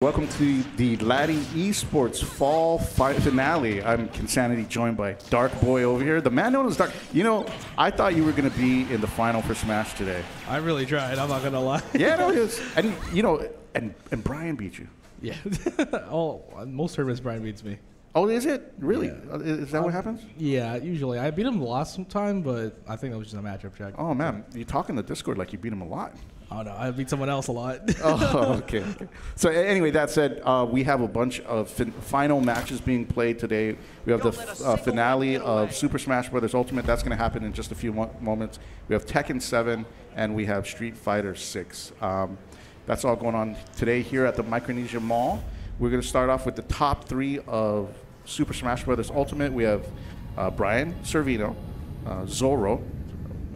Welcome to the Latte Esports Fall Finale. I'm Kinsanity, joined by Dark Boy over here. The man known as Dark. You know, I thought you were going to be in the final for Smash today. I really tried. I'm not gonna lie. Yeah, no, it was, and you know, and and Brian beat you. yeah. oh, most tournaments Brian beats me. Oh, is it really? Yeah. Uh, Is that what happens? Yeah, usually I beat him the last time, but I think that was just a matchup check. Oh man, you talk in the Discord like you beat him a lot. Oh no, I beat someone else a lot. oh, okay. okay. So anyway, that said, uh, we have a bunch of fin- final matches being played today. We have the f- uh, finale of Super Smash Bros. Ultimate. That's going to happen in just a few mo- moments. We have Tekken 7 and we have Street Fighter 6. Um, that's all going on today here at the Micronesia Mall. We're going to start off with the top three of Super Smash Bros. Ultimate. We have uh, Brian Servino, uh, Zoro,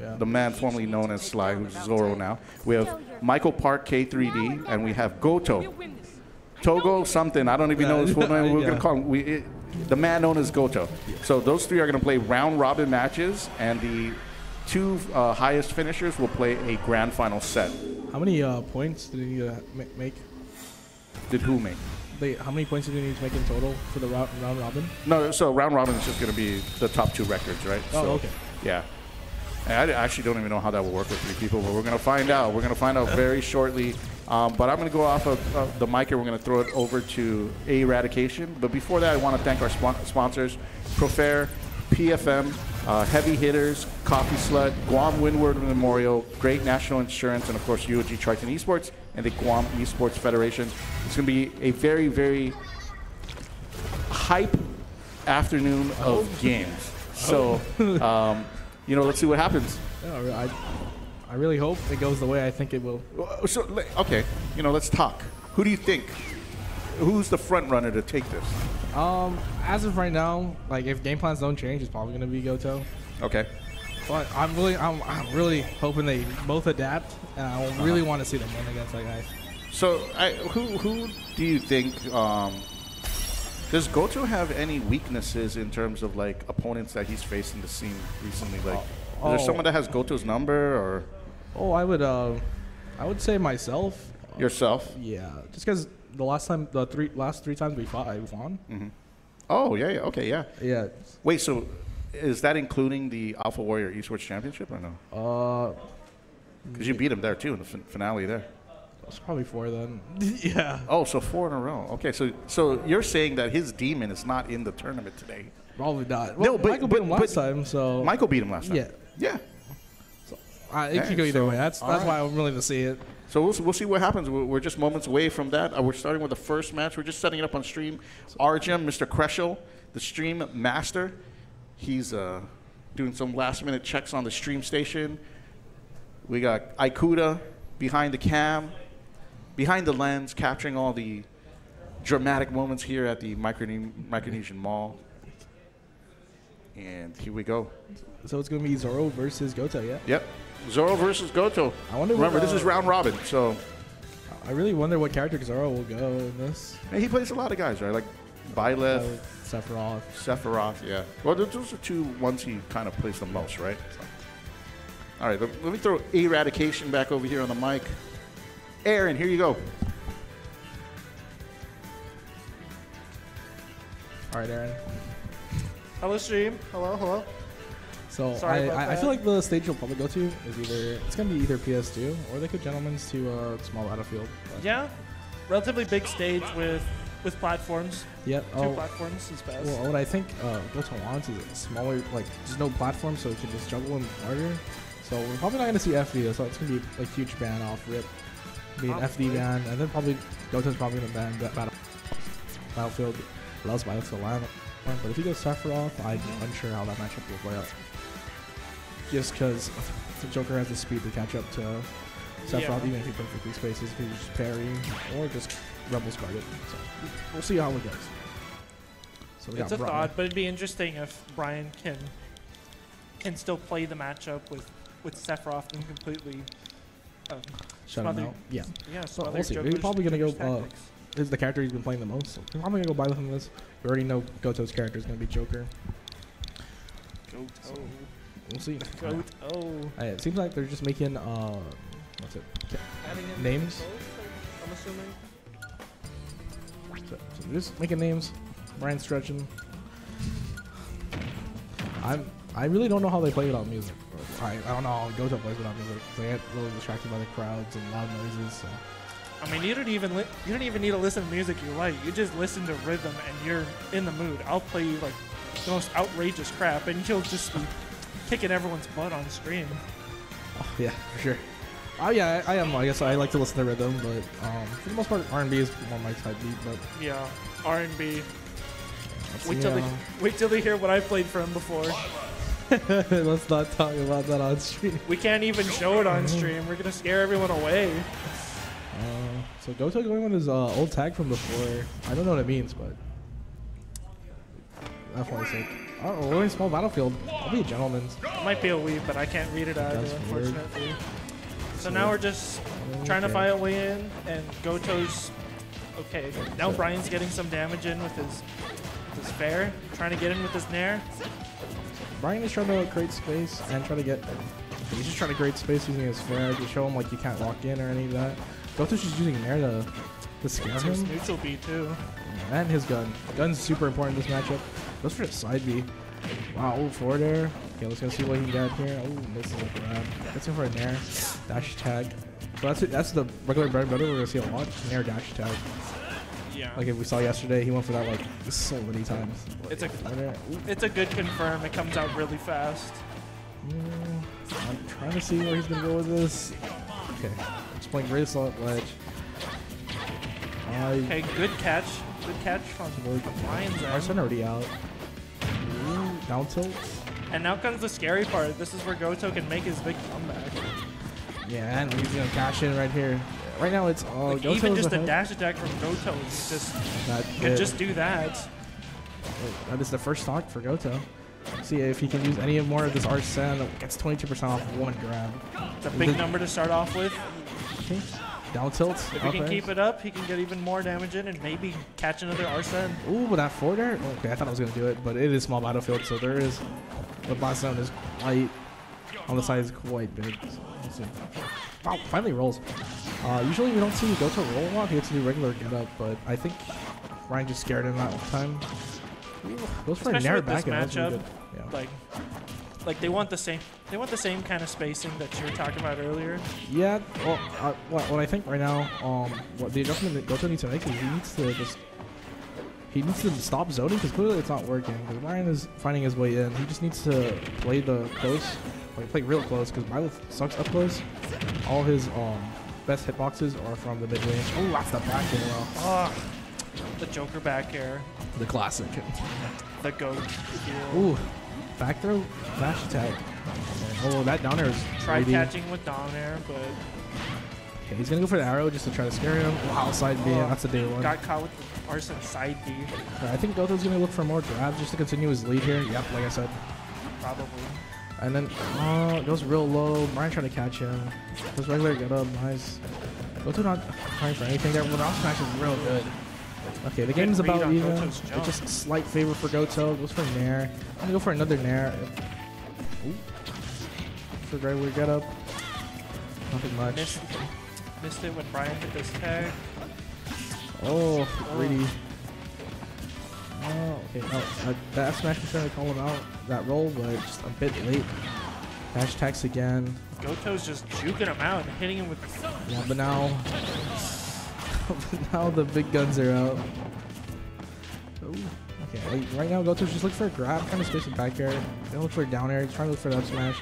Yeah. the man formerly known as Sly, who's Zoro now. We have Michael Park K3D, and we have Goto. Togo something. I don't even know his full name. We're Yeah. gonna call him we, it, the man known as Goto. So those three are gonna play round robin matches, and the two uh, highest finishers will play a grand final set. how many uh, points did he need to ma- make? Did who make? They, how many points did he need to make in total for the round, round robin? No, so round robin is just gonna be the top two records, right? Oh, so, okay. Yeah. And I actually don't even know how that will work with three people, but we're going to find out. We're going to find out very shortly. Um, but I'm going to go off of uh, the mic and we're going to throw it over to Eradication. But before that, I want to thank our spon- sponsors Profair, PFM, uh, Heavy Hitters, Coffee Slut, Guam Windward Memorial, Great National Insurance, and of course UOG Triton Esports and the Guam Esports Federation. It's going to be a very, very hype afternoon of games. So, um, you know, let's see what happens. Yeah, I, I really hope it goes the way I think it will. Uh, So, okay, you know, let's talk. Who do you think? Who's the front runner to take this? Um, as of right now, like if game plans don't change, it's probably gonna be Goto. Okay. But I'm really, I'm, I'm really hoping they both adapt, and I Uh-huh. really want to see them win against that guy. So, I, who who do you think? Um, does Goto have any weaknesses in terms of like opponents that he's faced in the scene recently? Like, is there Oh. someone that has Goto's number or Oh, I would, uh, I would say myself. yourself? Yeah, just because the last time, the three last three times we fought, I won. Oh, yeah, yeah, okay, yeah. Yeah. Wait, so is that including the Alpha Warrior Esports Championship or no? Uh, Because you beat him there too in the fin- finale there. it's probably four then. yeah. Oh, so four in a row. Okay, so so you're saying that his demon is not in the tournament today? Probably not. No, but- Michael but- beat him last time, so Michael beat him last time. Yeah. Yeah. uh, it could go either so- way. That's that's right. why I'm willing to see it. So we'll, we'll see what happens. We're, we're just moments away from that. Uh, we're starting with the first match. We're just setting it up on stream. Arjun, Mr. Kreschel, the stream master. He's uh, doing some last minute checks on the stream station. We got Ikuda behind the cam, behind the lens, capturing all the dramatic moments here at the Microne- Micronesian Mall. And here we go. So it's gonna be Zoro versus Goto. Yeah. Yep. Zoro versus Goto. I wonder what, Remember, this uh, is round robin, so I really wonder what character Zoro will go in this. and he plays a lot of guys, right? Like Byleth, Uh, Sephiroth. Sephiroth, yeah. Well, those are two ones he kind of plays the most, right? All right, let, let me throw Eradication back over here on the mic. Aaron, here you go. All right, Aaron. Hello, stream. Hello, hello. So Sorry I, about I, I feel like the stage you'll probably go to is either it's gonna be either PS2 or they could gentlemen's to a small battlefield. But- Yeah, relatively big stage with with platforms. Yeah. Two Oh. platforms is best. Well, what I think uh, wants is a smaller, like there's no platform, so it can just juggle him harder. So we're probably not gonna see FD, so it's gonna be like huge ban off rip, be an. FD ban, and then probably Goto's probably gonna ban that battle battlefield. Allows Battlefield to land, but if he goes Sephiroth, I'm unsure how that matchup will play out. Just because the Joker has the speed to catch up to Sephiroth, Yeah. even if he perfectly spaces, he can just parry or just Rebels guard it. So we'll see how it goes. So we it's got a Brian. thought, but it'd be interesting if Brian can can still play the matchup with with Sephiroth and completely. Um, Shut him smother- out. Yeah. Yeah, So we'll see. We're probably gonna go, uh. This is the character he's been playing the most. So we're probably gonna go buy with him this. We already know Goto's character is gonna be Joker. Goto. We'll see. Goto. Uh, it seems like they're just making uh, what's it? Adding Names? both, I'm assuming. So, so they're just making names. Brian stretching. I'm. I really don't know how they play without music. I, I don't know how Goto plays without music. They get really distracted by the crowds and loud noises. So. I mean, you don't even li- you don't even need to listen to music you like. You just listen to rhythm, and you're in the mood. I'll play you like the most outrageous crap, and you'll just be kicking everyone's butt on stream. Oh, yeah, for sure. Oh yeah, I, I am. I guess I like to listen to rhythm, but um, for the most part, R&B is more my type beat. But Yeah, R&B. Wait till they uh, wait till they hear what I played for him before. let's not talk about that on stream. We can't even show it on stream. We're gonna scare everyone away. Uh, so Goto going with his uh, old tag from before. I don't know what it means, but definitely sick. Oh, we're in small battlefield. I'll be a gentleman. It might be a weave, but I can't read it either, weird. unfortunately. So now we're just trying to Okay. find a way in, and Goto's okay. Now Brian's getting some damage in with his with his fair, trying to get in with this nair. Brian is trying to create space and try to get. He's just trying to create space using his fair to show him like you can't lock in or any of that. Goto's just using nair to to scare his him. neutral B too. And his gun. Gun's super important in this matchup. Goes for the side B. Wow, ooh, forward air. Okay, let's go see what he got here. Oh, misses a grab. Gets him for a nair. Dash tag. So that's it. That's the regular bread and butter we're gonna see a lot. Nair dash tag. Yeah. Like if we saw yesterday, he went for that like so many times. It's a Forward air. Ooh. it's a good confirm. It comes out really fast. Mm, I'm trying to see where he's gonna go with this. Okay, it's playing great assault ledge. I Okay, good catch. Good catch from end. already out. Ooh, down tilt. And now comes the scary part. This is where Goto can make his big comeback. Yeah, and he's gonna cash in right here. Right now it's uh, Like, even just a dash attack from Goto is just That could it. just do that. that is the first stock for Goto. See if he can use any more of this Arsene. Gets 22% off one grab. It's a big number to start off with. Okay. Down tilt. If he can keep it up, he can get even more damage in and maybe catch another Arsene. Ooh, with that forward air? Okay, I thought I was gonna do it, but it is small battlefield, so there is the blast zone is quite on the side is quite big. So let's see. Wow, finally rolls. Uh, usually we don't see Goto roll a lot. He gets to do regular get up, but I think Ryan just scared him that time. Goes for Especially a narrow back and that's really matchup. Yeah. Like, like they want the same. They want the same kind of spacing that you were talking about earlier. Yeah, well, uh, what, what I think right now, um, what the adjustment that Goto needs to make is he needs to just he needs to stop zoning because clearly it's not working. Because Ryan is finding his way in. He just needs to play the close, like play real close. Because Milo sucks up close. All his um best hitboxes are from the mid range. Oh, that's the back air. well. Ah, the Joker back air, The classic. the goat. skill. Ooh, back throw, dash attack. Oh, that down air is Tried greedy. catching with down air, but Okay, he's gonna go for the arrow just to try to scare him. Wow, side B. Oh, that's a day one. got caught with the Arsene side B, I think Goto's gonna look for more grabs just to continue his lead here. Yep, like I said. probably. And then oh, goes real low. Brian trying to catch him. Goes regular get up, nice. Goto not trying for anything there. Well, off smash is real good. Okay, the game's about even. It's just slight favor for Goto. Goes for Nair. I'm gonna go for another Nair. Ooh. For regular get up. Nothing much. Missed, missed it when Brian hit this tag. Oh, greedy. Oh, okay. Oh, uh, that smash was trying to call him out. That roll, but just a bit late. Dash attacks again. Goto's just juking him out and hitting him with Yeah, but now, but now the big guns are out. Ooh, okay, like, right now Goto's just looking for a grab, kind of space it back air. Don't look for a down air. He's trying to look for that smash.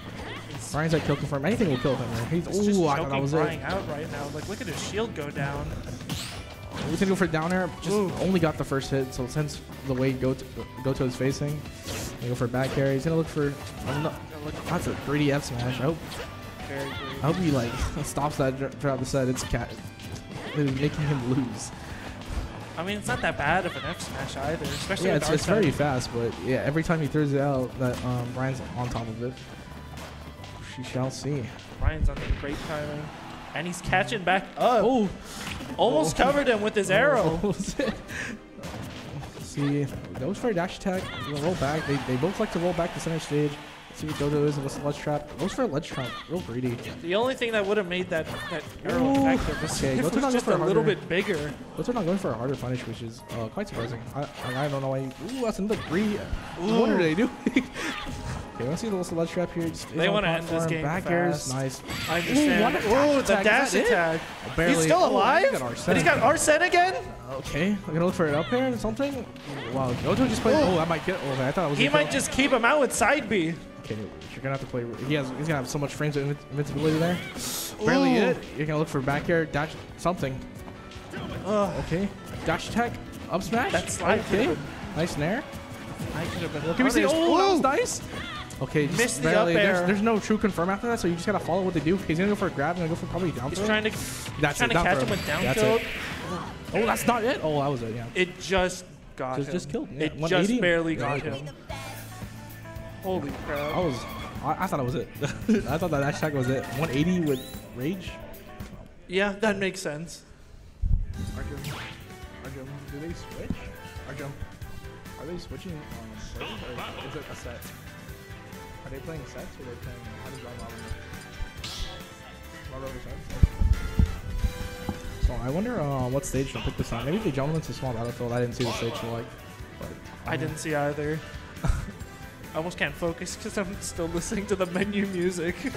Brian's at kill confirm. Anything will kill him. Man. He's It's just ooh, I thought that choking was Brian it. out right now. Like, look at his shield go down. He's gonna go for down air. Just Ooh. only got the first hit, so since the way Goto, Goto is facing, gonna go for back carry. He's gonna look for. Look, that's a greedy F smash. I hope, I hope he like stops that throughout the set. It's cat. It is making him lose. I mean, it's not that bad of an F smash either, especially Yeah, it's, it's very fast, but yeah, every time he throws it out, that um, Brian's on top of it. She shall see. Brian's on the great timing. And he's catching back up. Oh, Almost Oh. covered him with his arrow. see, goes for a dash attack. Roll back. They, they both like to roll back to center stage. See what Dodo is with the ledge trap. Goes for a ledge trap. Real greedy. The only thing that would have made that that arrow Ooh. effective is Okay, if go it to was just a for little bit bigger. But they're not going for a harder punish, which is uh, quite surprising. I, I, don't know why. Ooh, that's another three. What are they doing? okay, let's see the little ledge trap here. Just They wanna end this game Back airs, fast. nice. I understand. Ooh, dash the attack. dash Is that it? attack. Barely. He's still Oh, alive? he got but he's got Arsene again? Okay, I'm gonna look for it up here or something. Wow, Goto just played. Oh, I might get. Oh, I thought it was. He might kill. just keep him out with side B. Okay, you're gonna have to play. He has. He's gonna have so much frames of invincibility there. Barely it. You're gonna look for back air dash something. Ugh. Okay, dash attack, up smash. That slide Okay, nice nair. I could have been. Can we see? Oh, that was nice. Okay, just Missed the barely. up There's, air. there's no true confirm after that, so you just gotta follow what they do. He's gonna go for a grab. Gonna go for probably down He's throw. trying to, That's trying it, to down catch throw. him with down That's it. Oh, that's not it. Oh, that was it. Yeah. It just got Just- him. just killed, yeah. It just barely Yeah, got okay. him. Holy crap. I was. I, I thought that was it. I thought that hashtag was it. 180 with rage. Yeah, that makes sense. Arjun, Arjun, do they switch? Arjun, are they switching um, servers or is it a set? Are they playing sets or are they playing? How does Rob Robin? Rob Robin sets? So I wonder uh, what stage they'll pick this on. Maybe they jump into small battlefield. I didn't see the stage select. But I didn't see either. I almost can't focus because I'm still listening to the menu music.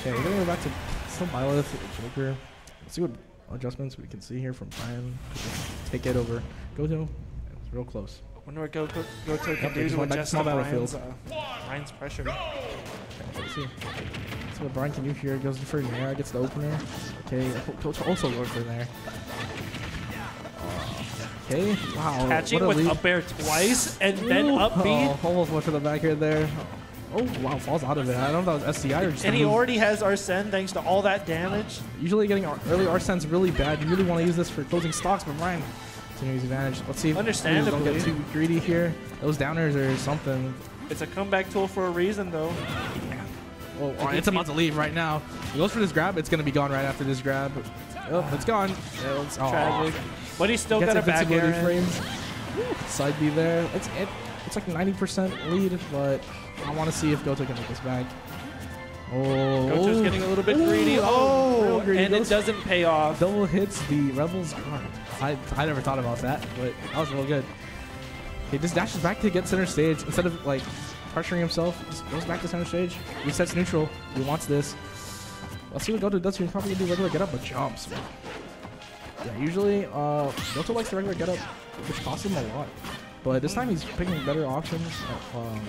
Okay, we're gonna go back to still Byleth, Joker. Let's see what adjustments we can see here from Brian. Take it over. Go to. It's real close. Wonder what Go Go Go to Yep, can they do just to went back to adjust small to battlefield. Brian's, uh, Brian's pressure. Okay, let's see. Let's see what Brian can do here. Goes for Nair, gets the opener. Okay, Coach also going for Nair. Okay, wow. Catching what a with lead. up air twice and then up B. Oh, almost went for the back air there. Oh, wow, falls out of it. I don't know if that was SDI or just And he move. already has Arsene thanks to all that damage. Usually getting ar- early Arsene's really bad. You really want to use this for closing stocks, but Ryan taking advantage. Let's see if Understandably. don't get too greedy here. Those downers are something. It's a comeback tool for a reason, though. Oh, oh, it's about to leave right now. He goes for this grab. It's going to be gone right after this grab. Oh, it's gone. Yeah, it's, oh. Tragic. But he's still Gets got a back air. invincibility in. frames. Side B there. It's it, it's like 90% lead, but I want to see if Goto can make this back. Oh, Goto's getting a little bit greedy. that was Oh, real greedy. and it doesn't pay off. Double hits the Rebels guard. I, I never thought about that, but that was real good. He just dashes back to get center stage instead of like pressuring himself. Just goes back to center stage. Resets neutral. He wants this. Let's see what Goto does here. He's probably gonna do regular get up, but jumps. Yeah, usually uh, Goto likes the regular get up, which costs him a lot. But this time he's picking better options at, um,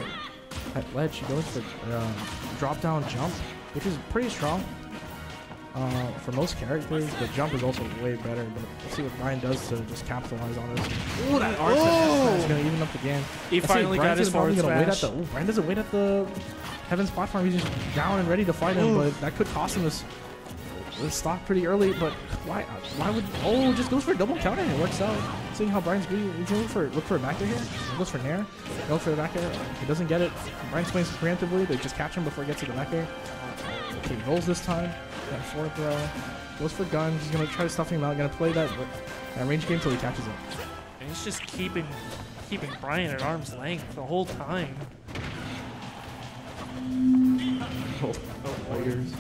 at ledge. He goes for uh, drop down jump, which is pretty strong uh, for most characters. The jump is also way better. But let's see what Brian does to just capitalize on this. Ooh, that arc is gonna even up the game. He finally got his forward gonna wait at smash. the. Ooh, Brian doesn't wait at the Heaven's platform. He's just down and ready to fight him. Ooh. But that could cost him this. This stock pretty early, but why? Why would? Oh, just goes for a double counter. and It works out. Seeing how Brian's greedy, gonna look for look for a back air here. He goes for Nair. Goes for the back air. He doesn't get it. Brian's playing preemptively. They just catch him before he gets to the back air. Okay, rolls this time. Got four throw. Goes for guns. He's gonna try to stuff him out. Gonna play that, that range game till he catches him. And he's just keeping keeping Brian at arm's length the whole time. Oh, oh warriors.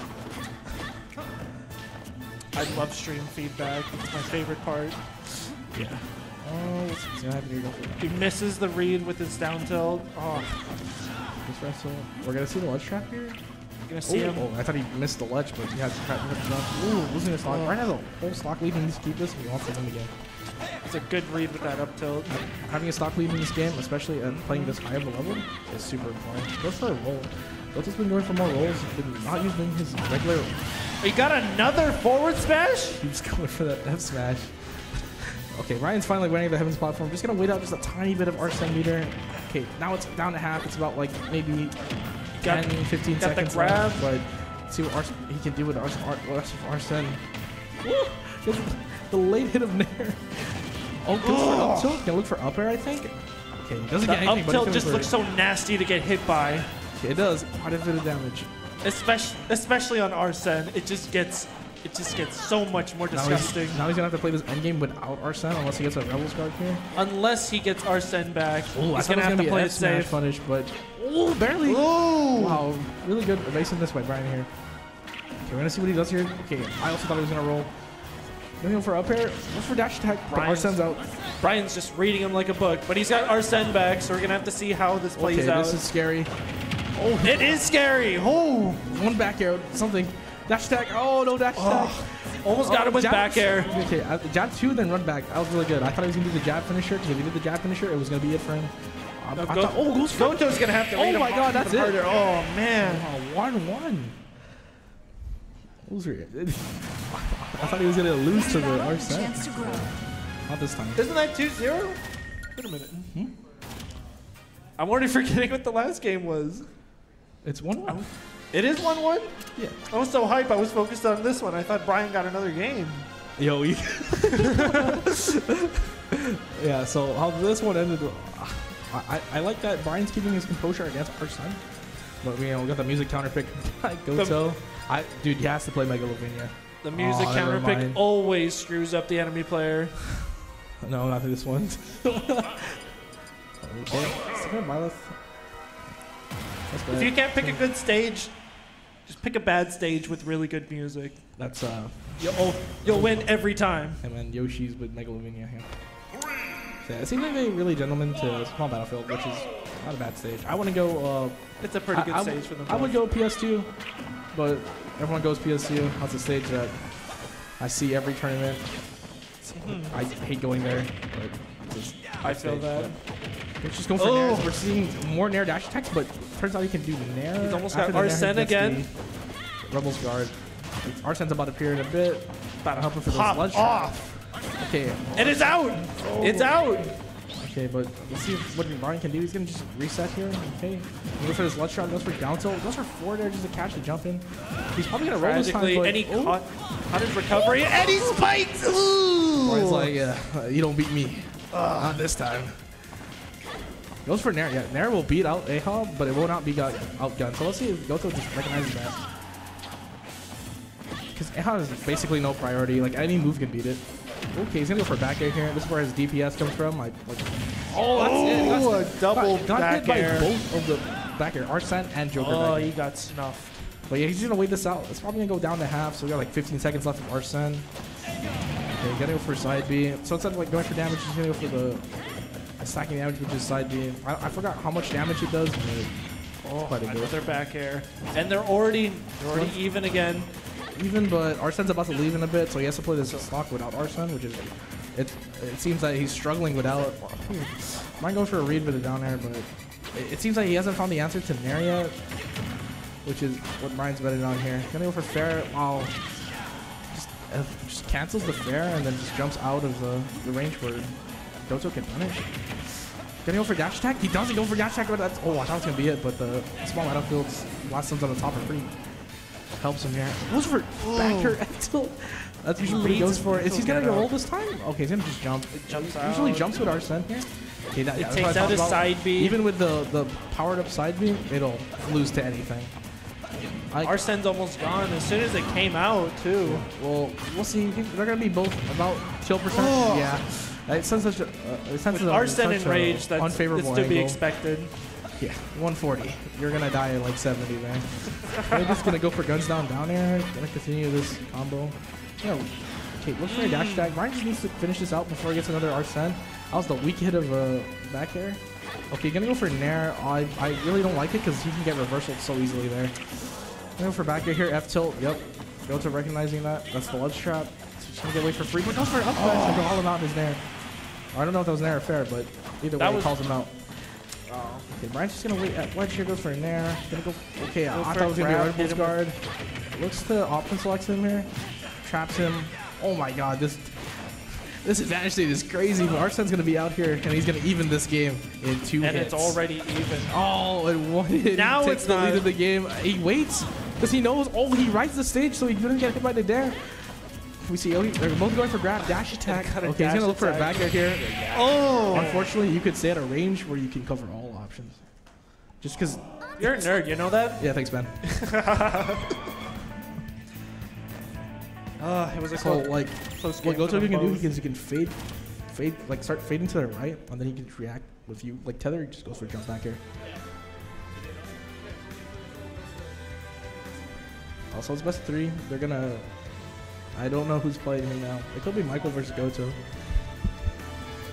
I love stream feedback. It's my favorite part. Yeah. Oh, what's what's gonna happen here? Go for it. He misses the read with his down tilt. Oh, This wrestle. We're gonna see the ledge trap here. you're gonna see oh, him. oh, I thought he missed the ledge, but he has the trap. Ooh, losing his stock. Oh. Brian has a whole stock lead. Needs to keep this. He wants to win the game. It's a good read with that up tilt. Having a stock lead in this game, especially at playing this high of a level, is super important. Go for a roll. Goto's been going for more rolls. Been not using his regular. He got another forward smash. He's going for that F smash. okay, Ryan's finally winning the Heavens platform. Just gonna wait out just a tiny bit of Arsene meter. Okay, now it's down to half. It's about like maybe Got- 10, 15 got the seconds grab. left. But see what Ars- he can do with Ars- Ar-. The late hit of Nair. Oh, goes for up tilt. Can look for up air, I think. Okay, he doesn't The get anything. up but tilt just looks so nasty to get hit by, Okay, It does quite a bit of damage. Especially especially on Arsene. It just gets it just gets so much more Now he's, disgusting. now he's gonna have to play this endgame without Arsene unless he gets a Rebels guard here. Unless he gets Arsene back, Oh, he's thought gonna have gonna to be play an it F smash safe. punish, but Oh, barely. Oh! Wow, really good evasiveness by Brian here. Okay, we're gonna see what he does here. Okay, I also thought he was gonna roll. Gonna go for up air. What's for dash attack? But Brian's- Arsene's out. Brian's just reading him like a book, but he's got Arsene back, so we're gonna have to see how this plays Okay, out. this is scary. It is scary. Oh, One back air, something. Dash attack. Oh no, dash attack. almost got Oh, him with jab- back air. Okay, uh, jab two, then run back. That was really good. I thought he was gonna do the jab finisher because if he did the jab finisher, it was gonna be it for him. Um, I Go- thought, oh, goes for Goto's gonna have to. Oh my God, that's it. harder. Oh man. Oh, one one. Loser. I thought he was gonna lose to the to grow. Not this time. Isn't that 2-0? Wait a minute. I'm already forgetting what the last game was. It's one one. It is 1-1? Yeah. I was so hype, I was focused on this one. I thought Brian got another game. Yo, we. yeah. So how this one ended? I, I, I like that Brian's keeping his composure against Arsene, but we, you know, we got the music counter pick by Goto. I dude, he has to play Megalovania. The music Aw, counter pick always screws up the enemy player. No, not this one. okay. Second Byleth. If you can't pick a good stage, just pick a bad stage with really good music. That's uh. You'll, you'll win every time. And then Yoshi's with Megalovania. So, yeah, it seems like they really gentleman to Small Battlefield, which is not a bad stage. I want to go. Uh, It's a pretty good I, stage for them. I would go PS2, but everyone goes PS2. That's a stage that I see every tournament. I hate going there, but I feel that. but Let's just go for Oh. Nair. We're seeing more Nair dash attacks, but turns out he can do Nair. He's almost After got the Nair, he Arsene again. Rebel's Guard. Arsene's about to appear in a bit. About to help him for those pop blood off. Okay, And It is out. It's out. Okay, but let's see what Brian can do. He's gonna just reset here. Okay, go for this blood shot. Goes for down tilt. Goes for four there just to catch the jump in. He's probably gonna roll this time. Tragically, But, and he oh, caught, caught his recovery, and he spikes. Ooh. Brian's like, uh, you don't beat me. Not this time. Goes for Nair. Yeah, Nair will beat out Ahab, but it will not be got outgunned. So let's see if Goto just recognizes that. Because Ahab is basically no priority. Like any move can beat it. Okay, he's gonna go for back air here. This is where his DPS comes from. Like, like oh, that's it. He got- Oh, a double got, got back hit by both of the back air, Arsene and Joker. Oh, he got snuffed. But yeah, he's gonna wait this out. It's probably gonna go down to half, so we got like 15 seconds left of Arsene. Okay, gonna go for side B. So instead of like going for damage, he's gonna go for the stacking damage, which is side B. I, I forgot how much damage it does, but Oh, quite a bit. another back air, and they're already they're already even again. Even, but Arsene's about to leave in a bit, so he has to play this stock without Arsene, which is it. It seems that he's struggling without. Hmm, might go for a read with it down there, but it, it seems like he hasn't found the answer to Nair yet, which is what Brian's betting on here. Gonna go for fair. Wow. Just, uh, just cancels the fair and then just jumps out of the, the range where Goto can punish. Gonna go for dash attack. He doesn't go for dash attack, but that's oh I thought it was gonna be it, but the small battlefield's last ones on the top are pretty helps him here. Goes for back here until that's usually what he Reads goes for. Is he gonna get roll this time? Okay, he's gonna just jump. jumps usually jumps with Arsene here. Okay, that, It yeah, that's takes out talked his side B. Even with the the powered up side beam, it'll lose to anything. I, Arsene's almost gone as soon as it came out too. well, we'll see. They're gonna be both about kill percent. Oh. Yeah. It sends such a, uh, it sends With a- Arsene such a enraged, that's unfavorable it's to be angle. expected. Yeah, 140. You're gonna die at like 70, man. They're just gonna go for guns down, down air. Gonna continue this combo. Yeah. Okay, looks for a dash attack. Ryan just needs to finish this out before he gets another Arsene. That was the weak hit of uh, back air. Okay, gonna go for Nair. I, I really don't like it because he can get reversal so easily there. Go for back here. F tilt. Yep. Go to recognizing that. That's the ledge trap. So he's gonna get away for free. But goes for up smash. Oh. All him out is Nair. I don't know if that was Nair or fair, but either way, That he was- calls him out. Oh. Okay, Brian's just gonna wait at ledge here, goes for a nair. Gonna go. Okay, I thought it was gonna be a grab, Rebel's guard. Looks to option select him here. Traps him. Oh my god, this this advantage state is crazy. But Arsene's gonna be out here and he's gonna even this game in two And hits. it's already even. Oh, and one hit. Now it's the lead of the game. He waits because he knows. Oh, he rides the stage so he doesn't get hit by the dare. We see. Oh, they're both going for grab dash attack. Okay, he's gonna look for a back air here. Oh, Unfortunately, you could stay at a range where you can cover all options. Just because. you're a nerd. You know that? Yeah, thanks, Ben. Uh, it was a so, a, like, close game what Goto can both. do is you can fade, fade, like start fading to the right, and then he can react with you. Like Tether just goes for a jump back here. Also, it's best three. They're gonna. I don't know who's playing me now. It could be Michael versus Goto.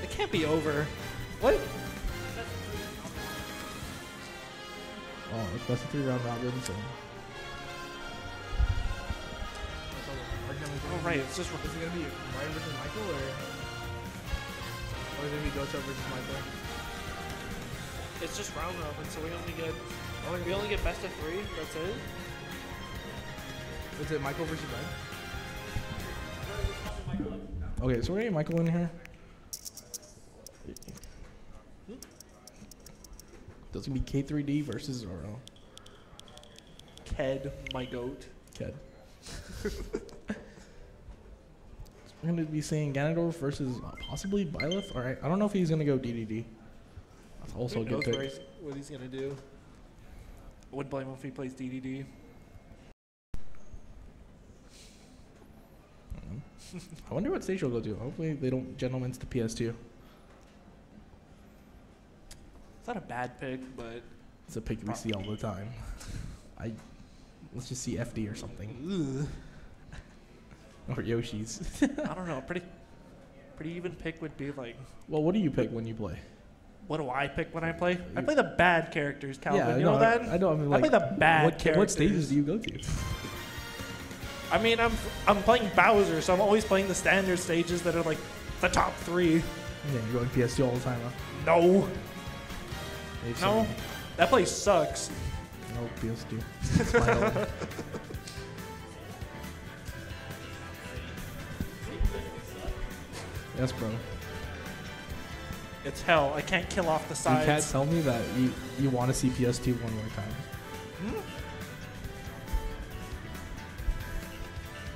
It can't be over. What? Oh, it's best three round robin, so Oh, right. It's just. Is it gonna be Ryan versus Michael, or, or is it gonna be Goto versus Michael? It's just round robin, so we only get. Oh, we only get best of three. That's it. Is it Michael versus Ryan? Okay, so we're getting Michael in here. Does it be K3D versus Zoro? Ked, my goat. Ked. We're gonna be seeing Ganondorf versus uh, possibly Byleth. All right, I don't know if he's gonna go DDD. That's also a good pick. he's, what he's gonna do. I wouldn't blame him if he plays DDD. I wonder what stage he'll go to. Hopefully they don't gentlemen's to PS2. It's not a bad pick, but It's a pick we see all the time. I let's just see FD or something. Or Yoshi's. I don't know. Pretty, pretty even pick would be like, well, what do you pick when you play? what do I pick when I play? I play the bad characters, Calvin. yeah, you no, know that? I, I know. I mean, I play the bad what, ca- what stages do you go to? I mean, I'm I'm playing Bowser, so I'm always playing the standard stages that are like the top three. Yeah, you're going PS2 all the time, huh? No, They've no, that place sucks. No PS2. yes, bro. It's hell. I can't kill off the sides. You can't tell me that you, you want to see PS2 one more time. Hmm?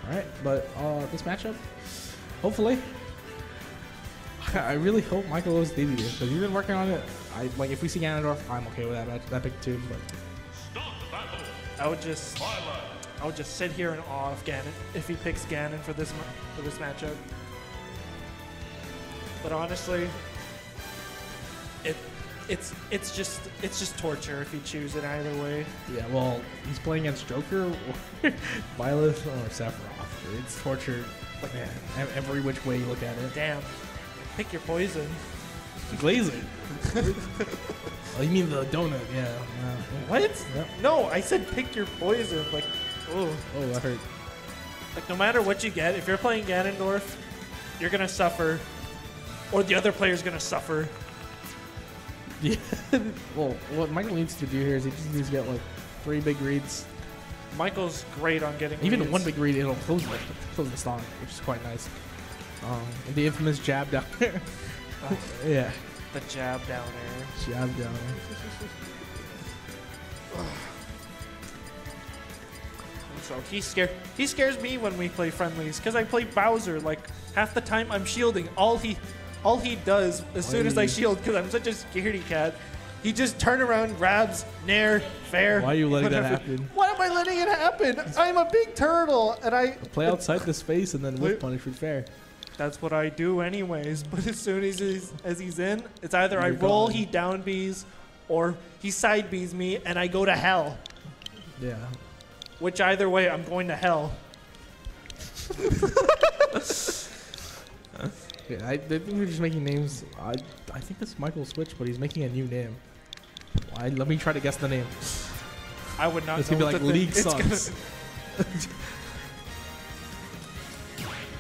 Alright, but uh, this matchup, hopefully, I really hope Michael O's DD because he's been working on it. I like if we see Ganondorf, I'm okay with that match, that pick too. But I would just, I would just sit here in awe of Ganon if he picks Ganon for this for this matchup. But honestly, it, it's it's just it's just torture if you choose it either way. yeah, well, he's playing against Joker, or Byleth, or Sephiroth. It's torture, like man, every which way you look at it. Damn, pick your poison. Glazing. oh, you mean the donut? Yeah. yeah. What? Yep. No, I said pick your poison. Like, oh, Oh, that hurt. like no matter what you get, if you're playing Ganondorf, you're gonna suffer, or the other player's gonna suffer. Yeah. well, what Michael needs to do here is he just needs to get like three big reads. Michael's great on getting Even reads. one big read, it'll close the, close the stock, which is quite nice. Um, and the infamous jab down there. yeah, the jab down air. jab down there. So he scare he scares me when we play friendlies because I play Bowser. Like half the time I'm shielding. All he all he does as soon as I shield because I'm such a scaredy cat. He just turn around, grabs, nair, fair. Why are you letting that happen? Why am I letting it happen? I'm a big turtle, and I. Play outside the space and then whip punish with fair. That's what I do anyways. But as soon as he's, as he's in, it's either I You're roll, gone. he down bees, or he side bees me, and I go to hell. Yeah. Which either way, I'm going to hell. yeah I, I think we're just making names. I, I think this is Michael Switch, but he's making a new name. Why? Let me try to guess the name. I would not. It's gonna be like. League It's Sucks.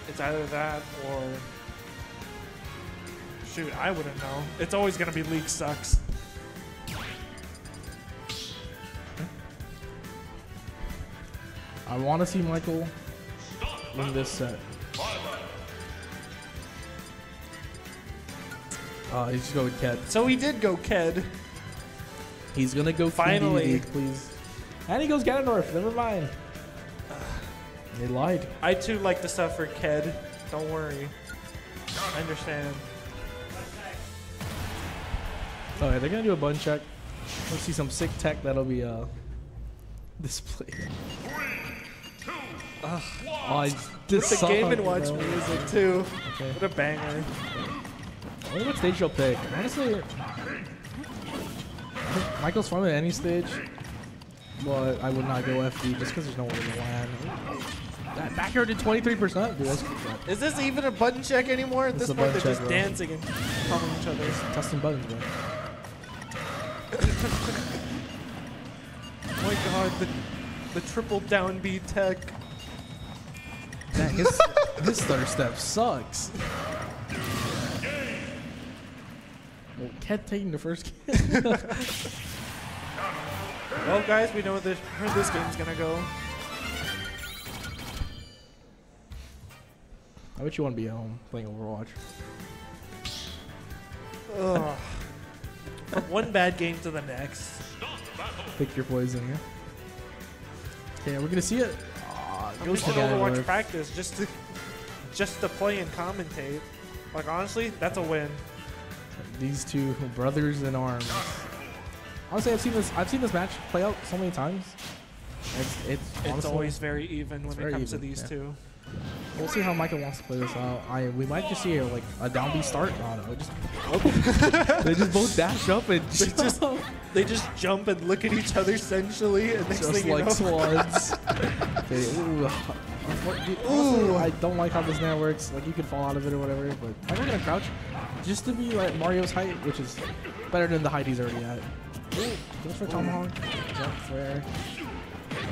It's either that or shoot, I wouldn't know. It's always gonna be League sucks. I want to see Michael in this set. Uh, he's just go with Ked. So he did go Ked. He's gonna go Finally. KDD, please. And he goes Ganondorf. Never mind. They lied. I too like to suffer Ked. Don't worry. I understand. Oh, yeah, they're gonna do a bun check. Let's see some sick tech that'll be uh displayed. Ugh. Oh, I this The Game and Watch bro. music too. Okay. What a banger. I wonder what stage you'll pick. Honestly, Michael's fine at any stage. but I would not go FD just because there's no way to land. That back air did 23%. Dude, that's Is this even a button check anymore? At It's this a point, they're just check, bro. dancing and pummeling each other. testing buttons, bro. Oh my god, the, the triple down B tech. Dang, his, his third step sucks. Well, Cat taking the first game. Well, guys, we know where this, where this game's gonna go. I bet you want to be at home playing Overwatch. Ugh. One bad game to the next. Pick your poison, yeah? Okay, we're gonna see it. Aw, I'm just to Overwatch practice just to just to play and commentate. Like honestly, that's a win. These two brothers in arms. Honestly, I've seen this. I've seen this match play out so many times. It's it's, It's honestly, always very even when it comes even, to these yeah. two. We'll see how Michael wants to play this out. I we might just see a, like a down B start. I don't know. Just they just both dash up and They just they just jump and look at each other sensually, and next just thing you like know, swans. okay, ooh, uh, what- dude, I don't like how this now works. Like you can fall out of it or whatever, but I'm gonna crouch just to be like Mario's height, which is better than the height he's already at. Goes for tomahawk, jump flare.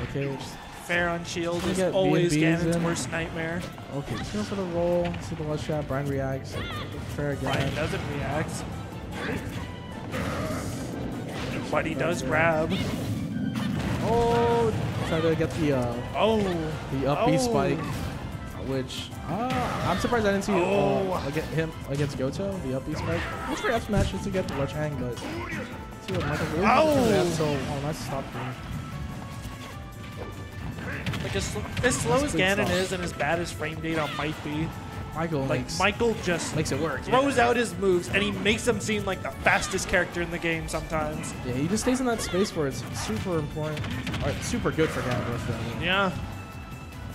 Okay, just, fair on shield is always Ganon's in. worst nightmare. okay, just go for the roll. See the left shot. Brian reacts. Fair again. Brian doesn't react, but he does grab. Oh, try to get the uh, Oh, the up B Oh. spike, which uh, I'm surprised I didn't see Oh. uh, against him against Goto, the up B spike. Which for F smash just to get the ledge hang, but see what Michael really Oh. does. So, oh, nice stop for him. like as, sl- as slow as Ganon soft. is, and as bad as frame data might be, Michael like makes, Michael just makes it work. throws out his moves, and he makes them seem like the fastest character in the game sometimes. Yeah, he just stays in that space where it's super important, or super good for Ganondorf. I mean. Yeah.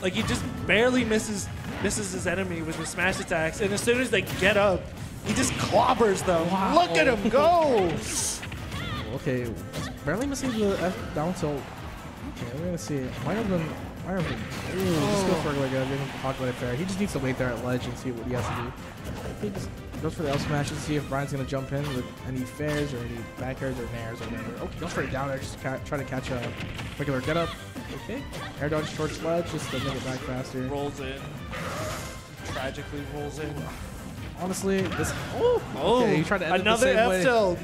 Like he just barely misses misses his enemy with his smash attacks, and as soon as they get up, he just clobbers them. Wow. Look at him go! Okay, barely missing the F down tilt. Okay, we're gonna see. Might have been. Might have been. Ooh, just go Oh. for like a getting hot it fair. He just needs to wait there at ledge and see what he has to do. He just goes for the L smash and see if Brian's gonna jump in with any fairs or any back airs or nairs or whatever. Okay, goes for a down air just to try to catch a regular get up. Okay, air dodge short ledge just to make it back faster. Rolls in. Tragically rolls in. Honestly, this. Oh, Oh, okay, he tried to end another F tilt.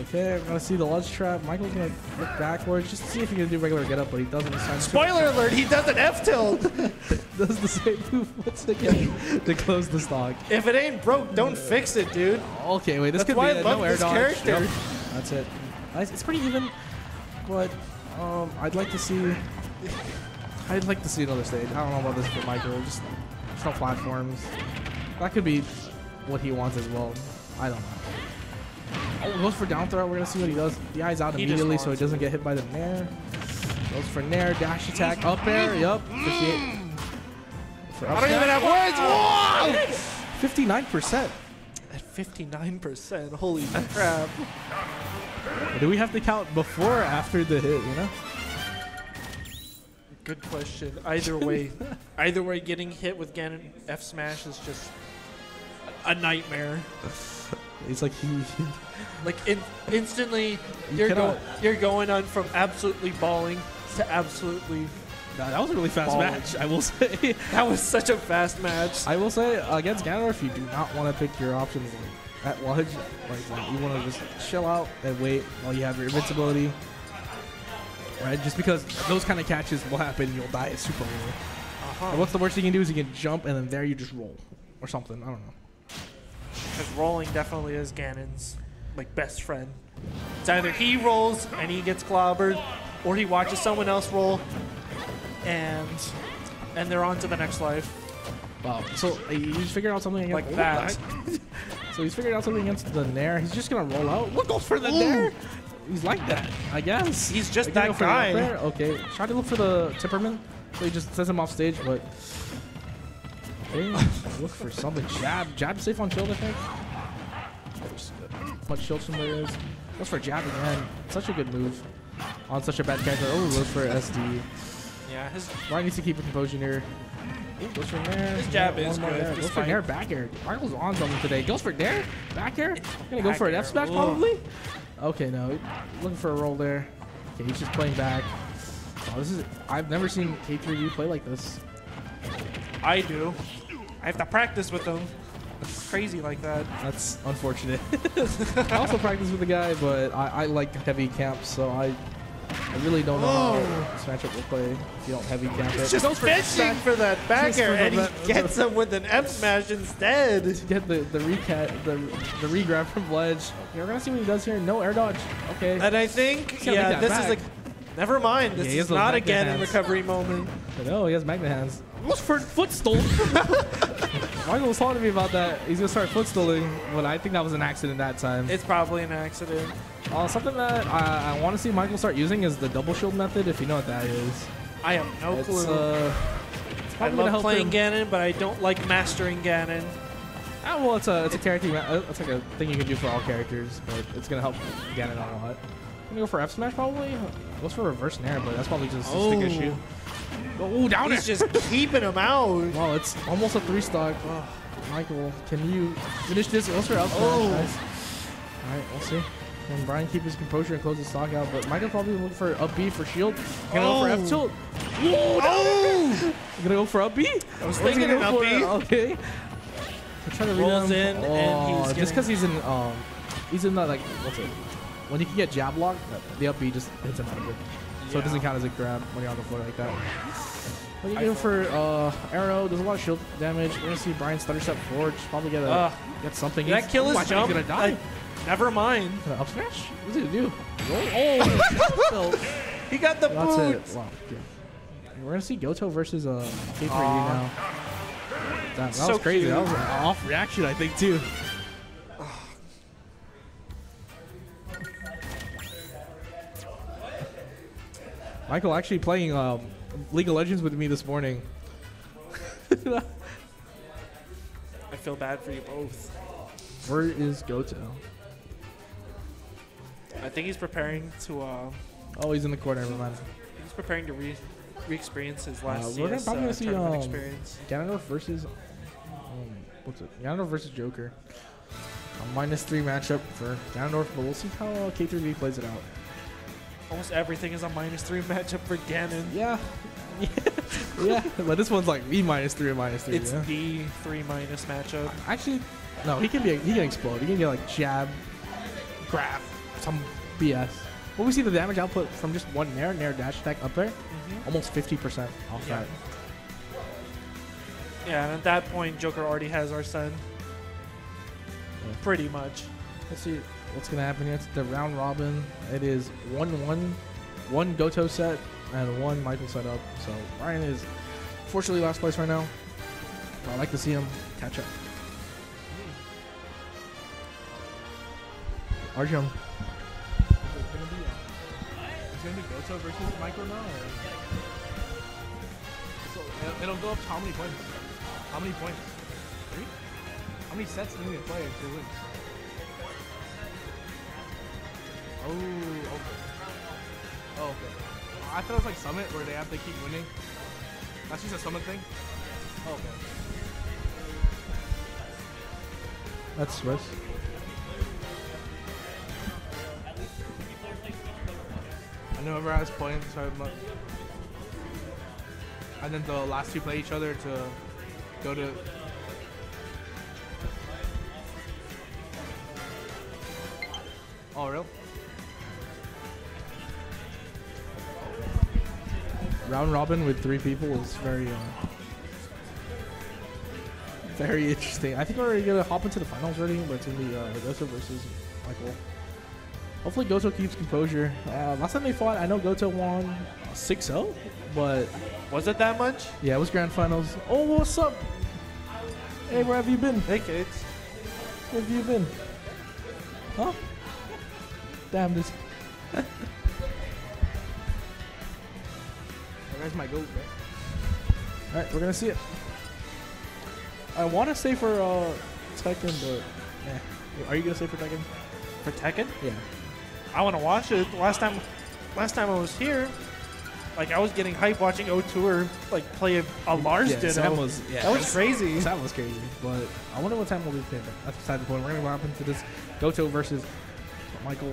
Okay, I'm gonna see the ledge trap. Michael's gonna look backwards just to see if he can do regular get up, but he doesn't. Spoiler alert, he does an F tilt. does the same move once again to close the stock. if it ain't broke, don't fix it, dude. Okay, wait, this That's could why be I a love no air this dodge. character. Yep, That's it. It's pretty even, but um, I'd like to see. I'd like to see another stage. I don't know about this for Michael. Just, no platforms. That could be what he wants as well. I don't know. Oh, goes for down throw. We're gonna see what he does. The eye's out He immediately, so he doesn't get hit by the nair. Goes for nair, dash attack, up air. Mm. Yup. 58. For I don't even have words. Whoa! 59%. At 59%, holy crap. Do we have to count before or after the hit, you know? Good question. Either way, either way, getting hit with Ganon F smash is just a nightmare. It's like he. Like in, instantly, You you're going you're going on from absolutely bawling to absolutely. Nah, that was a really fast Ball. match, I will say. That was such a fast match. I will say, against Ganondorf, you do not want to pick your options like, at ledge. Like, like, you want to just chill out and wait while you have your invincibility. Right? Just because those kind of catches will happen and you'll die at super early. Uh-huh. What's the worst you can do is you can jump and then there you just roll. Or something. I don't know. Because rolling definitely is Ganon's like best friend. It's either he rolls and he gets clobbered, or he watches someone else roll, and and they're on to the next life. Wow. So uh, he's figured out something against Like that. So he's figured out something against the Nair. He's just gonna roll out. Look, go for the Ooh. Nair. He's like that, I guess. He's just that go for the up guy. Okay. Try to look for the Tipperman. So he just sends him off stage, but. Look for something. Jab. Jab safe on shield, I think. Uh, Punch shield from there is. Goes for jab again. Such a good move. on such a bad character. Oh, goes for SD. Yeah, his Ryan needs to keep a composure here. Goes for Nair. His jab Yeah, is good, there. Goes for Nair back air. Michael's on something today. Goes for Nair back air. Gonna go for an. F smash probably. Okay, no, looking for a roll there. Okay, he's just playing back. Oh, this is I've never seen K3D play like this. I do. I have to practice with them. It's crazy like that. That's unfortunate. I also practice with the guy, but I, I like heavy camps, so I I really don't know how oh. this matchup will play if you don't heavy camp it. He's just Goes for fishing for that back air, and he gets him with an F smash instead. To Get the the recat the the regrab from ledge. You're gonna see what he does here. No air dodge. Okay. And I think, yeah, this that is back. a. Never mind. This Yeah, he is not magnet again in recovery moment. But no, he has magnet hands. Goes for footstool? Michael was talking to me about that. He's gonna start foot stoling, but I think that was an accident that time. It's probably an accident. Uh, something that I, I want to see Michael start using is the double shield method. If you know what that is, I have no it's, clue. uh, it's I love help playing him. Ganon, but I don't like mastering Ganon. Ah, well, it's a it's a character. ma- uh, It's like a thing you can do for all characters, but it's gonna help Ganon out a lot. I'm Gonna go for F smash probably. Goes for reverse nair, but that's probably just a stick issue. Oh, down He's it! just keeping him out. Well, it's almost a three stock. Oh, Michael, can you finish this? Goes for F smash. Oh. Nice. All right, we'll see. Can Brian keep his composure and close his stock out? But Michael probably look for up B for shield. Gonna go for Oh. F tilt. Whoa, Oh! Gonna go for up B. I was thinking gonna an go up for? B. Okay. I'm trying to read Rolls him. in, oh, and he's just getting- because he's in um, he's in that like what's it? When you can get jab lock, the up B just hits him out of it. So it doesn't count as a grab when you're on the floor like that. What are you doing for uh, arrow? There's a lot of shield damage. We're gonna see Brian stutter step forward. Just probably get a Uh, get something. That He's- kill Ooh, his I think jump? He's gonna die. I- never mind. Gonna up smash? What's he gonna do? Roll. Oh, He got the that's it. Wow. good. We're gonna see Goto versus uh, K3 Aw. now. That, that So was crazy. cute. That was an off reaction, I think, too. Michael actually playing um, League of Legends with me this morning. I feel bad for you both. Where is Goto? I think he's preparing to. Uh, Oh, he's in the corner. Never mind. he's preparing to re- re-experience his last Uh, we're gonna CS probably uh, gonna see, tournament um, experience. Ganondorf versus um, what's it? Ganondorf versus Joker. A minus three matchup for Ganondorf, but we'll see how uh, K3D plays it out. Almost everything is a minus three matchup for Ganon. Yeah, yeah, but this one's like V minus three or minus three. It's yeah. the three minus matchup. Actually, no, he can be he can explode. He can get like jab, grab, some BS. What we see the damage output from just one nair, nair dash attack up there, mm-hmm. almost 50% off Yeah. that. Yeah, and at that point, Joker already has Arsene. Yeah. Pretty much. Let's see what's gonna happen here. It's the round robin. It is one one, one Goto set and one Michael set up. So Ryan is fortunately last place right now. I'd like to see him catch up. Arjun. It's gonna be Goto versus Michael now. So it'll- go up to how many points? How many points? Three? How many sets do you need to play Oh, okay. Oh, okay. I thought it was like Summit where they have to keep winning. That's just a Summit thing? Oh, okay. That's Swiss. I know everyone has points, so I'm. And then the last two play each other to go to. Oh, real? Round robin with three people is very, uh, very interesting. I think we're gonna hop into the finals already, but it's gonna be uh, Goto versus Michael. Hopefully Goto keeps composure. Uh, last time they fought, I know Goto won 6-0, but Was it that much? yeah, it was grand finals. Oh, what's up? Hey, where have you been? Hey, kids. Where have you been? Huh? Damn this. There's my goat, right? Alright, we're gonna see it. I want to say for uh, Tekken, but yeah. Are you gonna say for Tekken? For Tekken? Yeah. I want to watch it. Last time last time I was here, like I was getting hype watching O Tour like play a, a Lars Yeah. Sam was yeah, that was crazy. That was crazy, but I wonder what Sam will be playing. That's beside the point. We're gonna go happen to this Goto versus Michael.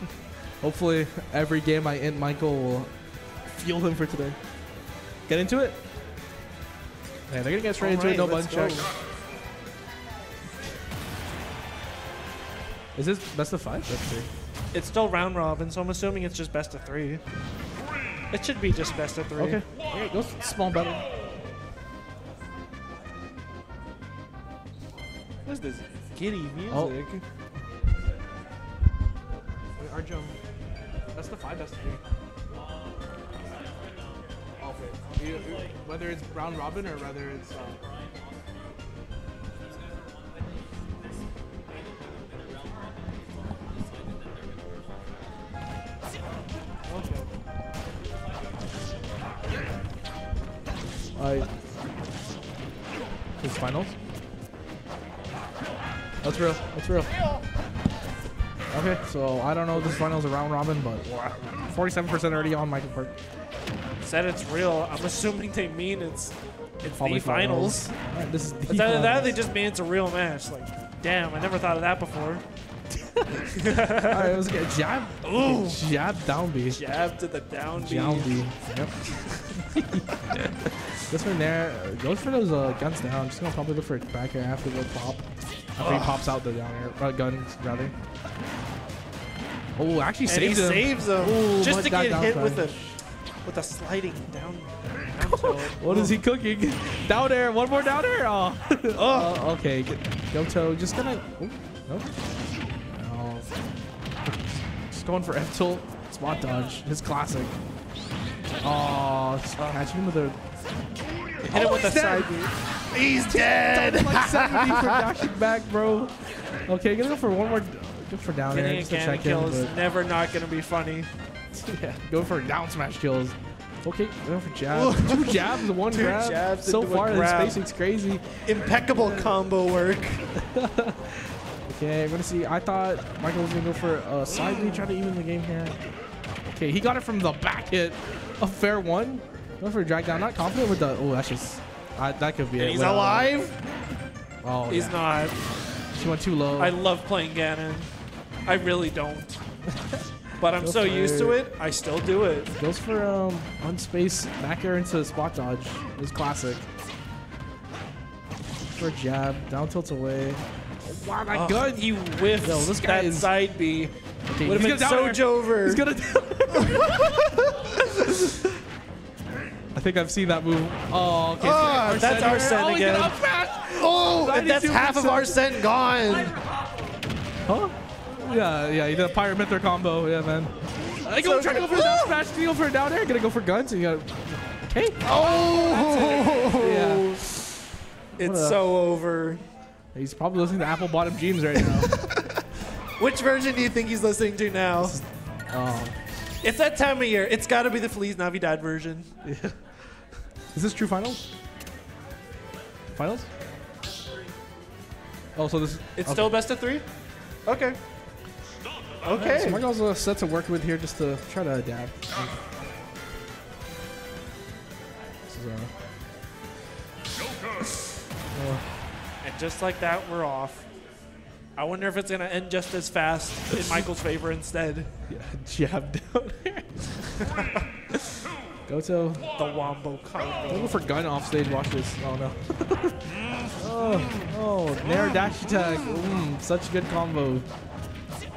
Hopefully, every game I end Michael will fuel him for today. Get into it. Man, they're gonna get straight into it. No button check. Is this best of five? That's three. It's still round robin, so I'm assuming it's just best of three. It should be just best of three. Okay. Okay, go small battle. What's this giddy music? Oh. Wait, Arjun. That's the five, best the three. You- you- whether it's round robin or whether it's. Uh, okay. I. His finals? That's real. That's real. Okay, so I don't know if this finals a round robin, but 47% already on Michael Park. Said it's real. I'm assuming they mean it's it's Probably the finals. Alright, this is the either that they just mean it's a real match. Like, damn, I never thought of that before. Alright, let's get jab. Ooh. Jab down B. Jab to the down B. Down B. Yep. this one there uh, goes for those uh, guns down. Just gonna probably look for it back here after the pop. After he pops out the down air. Uh, guns, rather. Oh, actually And he him. saves him Ooh, just to get hit with a. with a sliding down. down. What is he cooking? down air. One more down air. Oh. oh uh, okay. G- Goto just gonna. Oh, nope. No. Just going for F tilt. Spot dodge. His classic. Oh, catching him with a. Hit him Oh, with a side dead. He's dead. Like 70 for dashing back, bro. Okay, gonna go for one more. Go for down air Getting a just to cannon check kill him. is never not gonna be funny. yeah, go for down smash kills. Okay, go for jabs. Two jabs, one Two grab. jabs so far, this spacing's crazy. Impeccable combo work. Okay, I'm gonna see. I thought Michael was gonna go for a side B, try to even the game here. Okay, he got it from the back hit. A fair one. Going for a drag down. Not confident with the. Oh, that's just. I, that could be And it. he's Without- uh, alive. Oh, He's yeah. not. She went too low. I love playing Ganon. I really don't. But I'm Go so for used to it. it, I still do it. Goes for um one space back air into spot dodge. It was classic. For a jab, down tilts away. Wow, that Ugh, gun! He whiffs Yo, this guy that is- side B. Okay, Would have he's been gonna down so air. over. He's gonna. I think I've seen that move. Oh, okay. Ah, Arsene that's here. Arsene oh, he's again. gonna up smash! Oh, and that's half of 92%. Arsene gone. Huh? Yeah, yeah, he did a Pyra Mythra combo. Yeah, man. I go So try to go for the down smash. Deal for a down air. Gonna go for guns. And you got. Okay. Oh, Yeah. it's a- so over. He's probably listening to Apple Bottom Jeans right now. Which version do you think he's listening to now? oh. It's that time of year. It's got to be the Feliz Navidad version. Yeah. Is this true finals? Finals? Oh, so this. It's okay. still best of three. Okay. So Okay. Michael's uh, set to work with here just to try to adapt. This is, uh, uh, And just like that, we're off. I wonder if it's gonna end just as fast in Michael's favor instead. yeah, jab down there. Goto. The wombo Don't combo. go for gun off stage. Watch this. Oh no. oh, oh, Nair dash attack. Mm, such a good combo.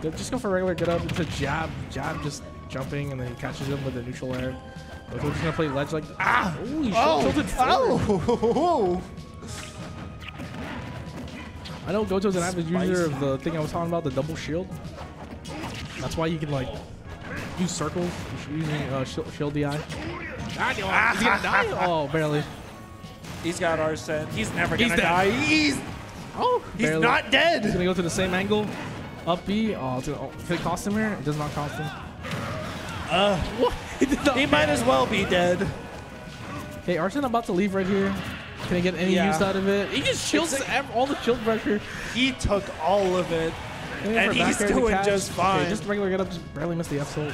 Just go for regular get up into jab. Jab just jumping and then he catches him with a neutral air. Goto's just gonna play ledge like ah. Ooh, he Oh, tilted forward. oh. I know Goto's an avid user of the thing I was talking about, the double shield. That's why you can like use circles using uh, shield, shield DI. Ah, he's gonna die. Oh, barely. He's got Arsene. He's never gonna dead. die. He's Oh, he's not He's dead. gonna go to the same angle. Up B. Oh, gonna, oh, did it cost him here? It does not cost him. Uh, What? He did not. he might as well be dead. Hey, Arsene about to leave right here. Can I get any Yeah. use out of it? He just shields ev- all the shield pressure. He took all of it. And he's doing just Okay, fine. just regular get up, just barely missed the F tilt.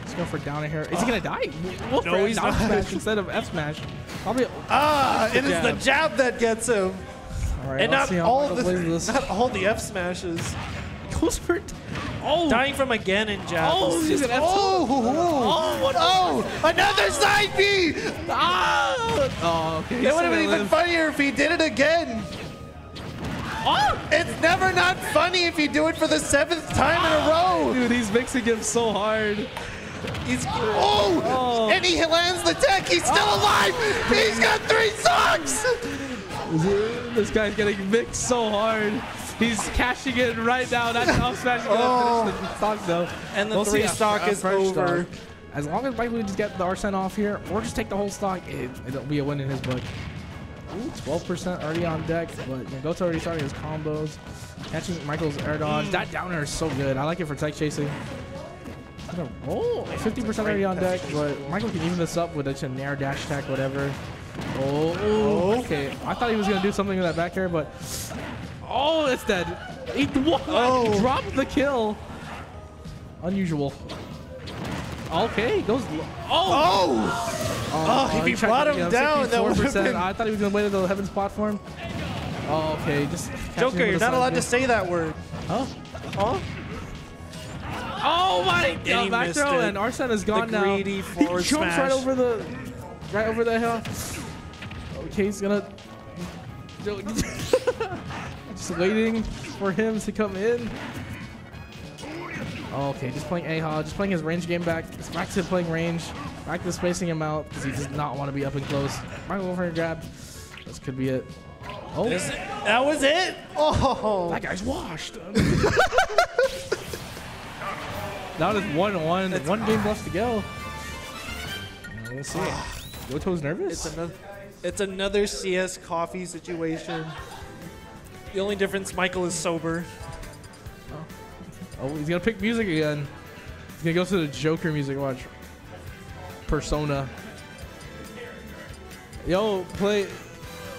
Let's go for down here. Is he gonna die? We'll No, he's not. smash instead of F smash. Probably. Ah, it is jab. the jab that gets him, All right, and not all the not all the F smashes. Goes for. Oh, Dying from a Ganon jab. Oh, he's just- an F- oh, Oh, what- oh, another side B. Ah! Oh, okay. It would have been even funnier if he did it again. Oh! It's never not funny if you do it for the seventh time in a row. Dude, he's mixing him so hard. He's oh, Oh. and he lands the tech. He's still alive. He's got three songs. This guy's getting mixed so hard. He's cashing in right now. That's how smash Oh. finish the stock though. And the We'll three see stock a is over. stock. As long as Michael can just get the Arsene off here, or just take the whole stock, it, it'll be a win in his book. Ooh, 12% already on deck, but Goto already starting his combos. Catching Michael's air dodge. Mm. That downer is so good. I like it for tech chasing. Gonna roll 50% already on deck, but Michael can even this up with a nair dash attack, whatever. Oh, okay. I thought he was gonna do something with that back air, but oh, it's dead. He what? Oh. dropped the kill. Unusual. Okay, he goes. lo- Oh, Oh, oh, if he tried brought him down, that would have been. I thought he was gonna wait until the heavens platform. Oh, okay, just Joker, you're not allowed B. to say that word. Huh? Huh? Oh my And god! he Back throw it. and Arsene is gone The now. He jumps right over the, right over the hill. Okay, he's gonna. just waiting for him to come in. Oh, okay, just playing Eiha, just playing his range game back. It's back to playing range, back to spacing him out because he does not want to be up and close. Michael over and grab. This could be it. Oh, Is it- That was it. Oh, that guy's washed. now it's one one. One game left to go. Let's see. Ah. Goto's nervous. It's another. CS coffee situation. The only difference, Michael is sober. oh, he's gonna pick music again. He's gonna go to the Joker music. Watch. Persona. Yo, play.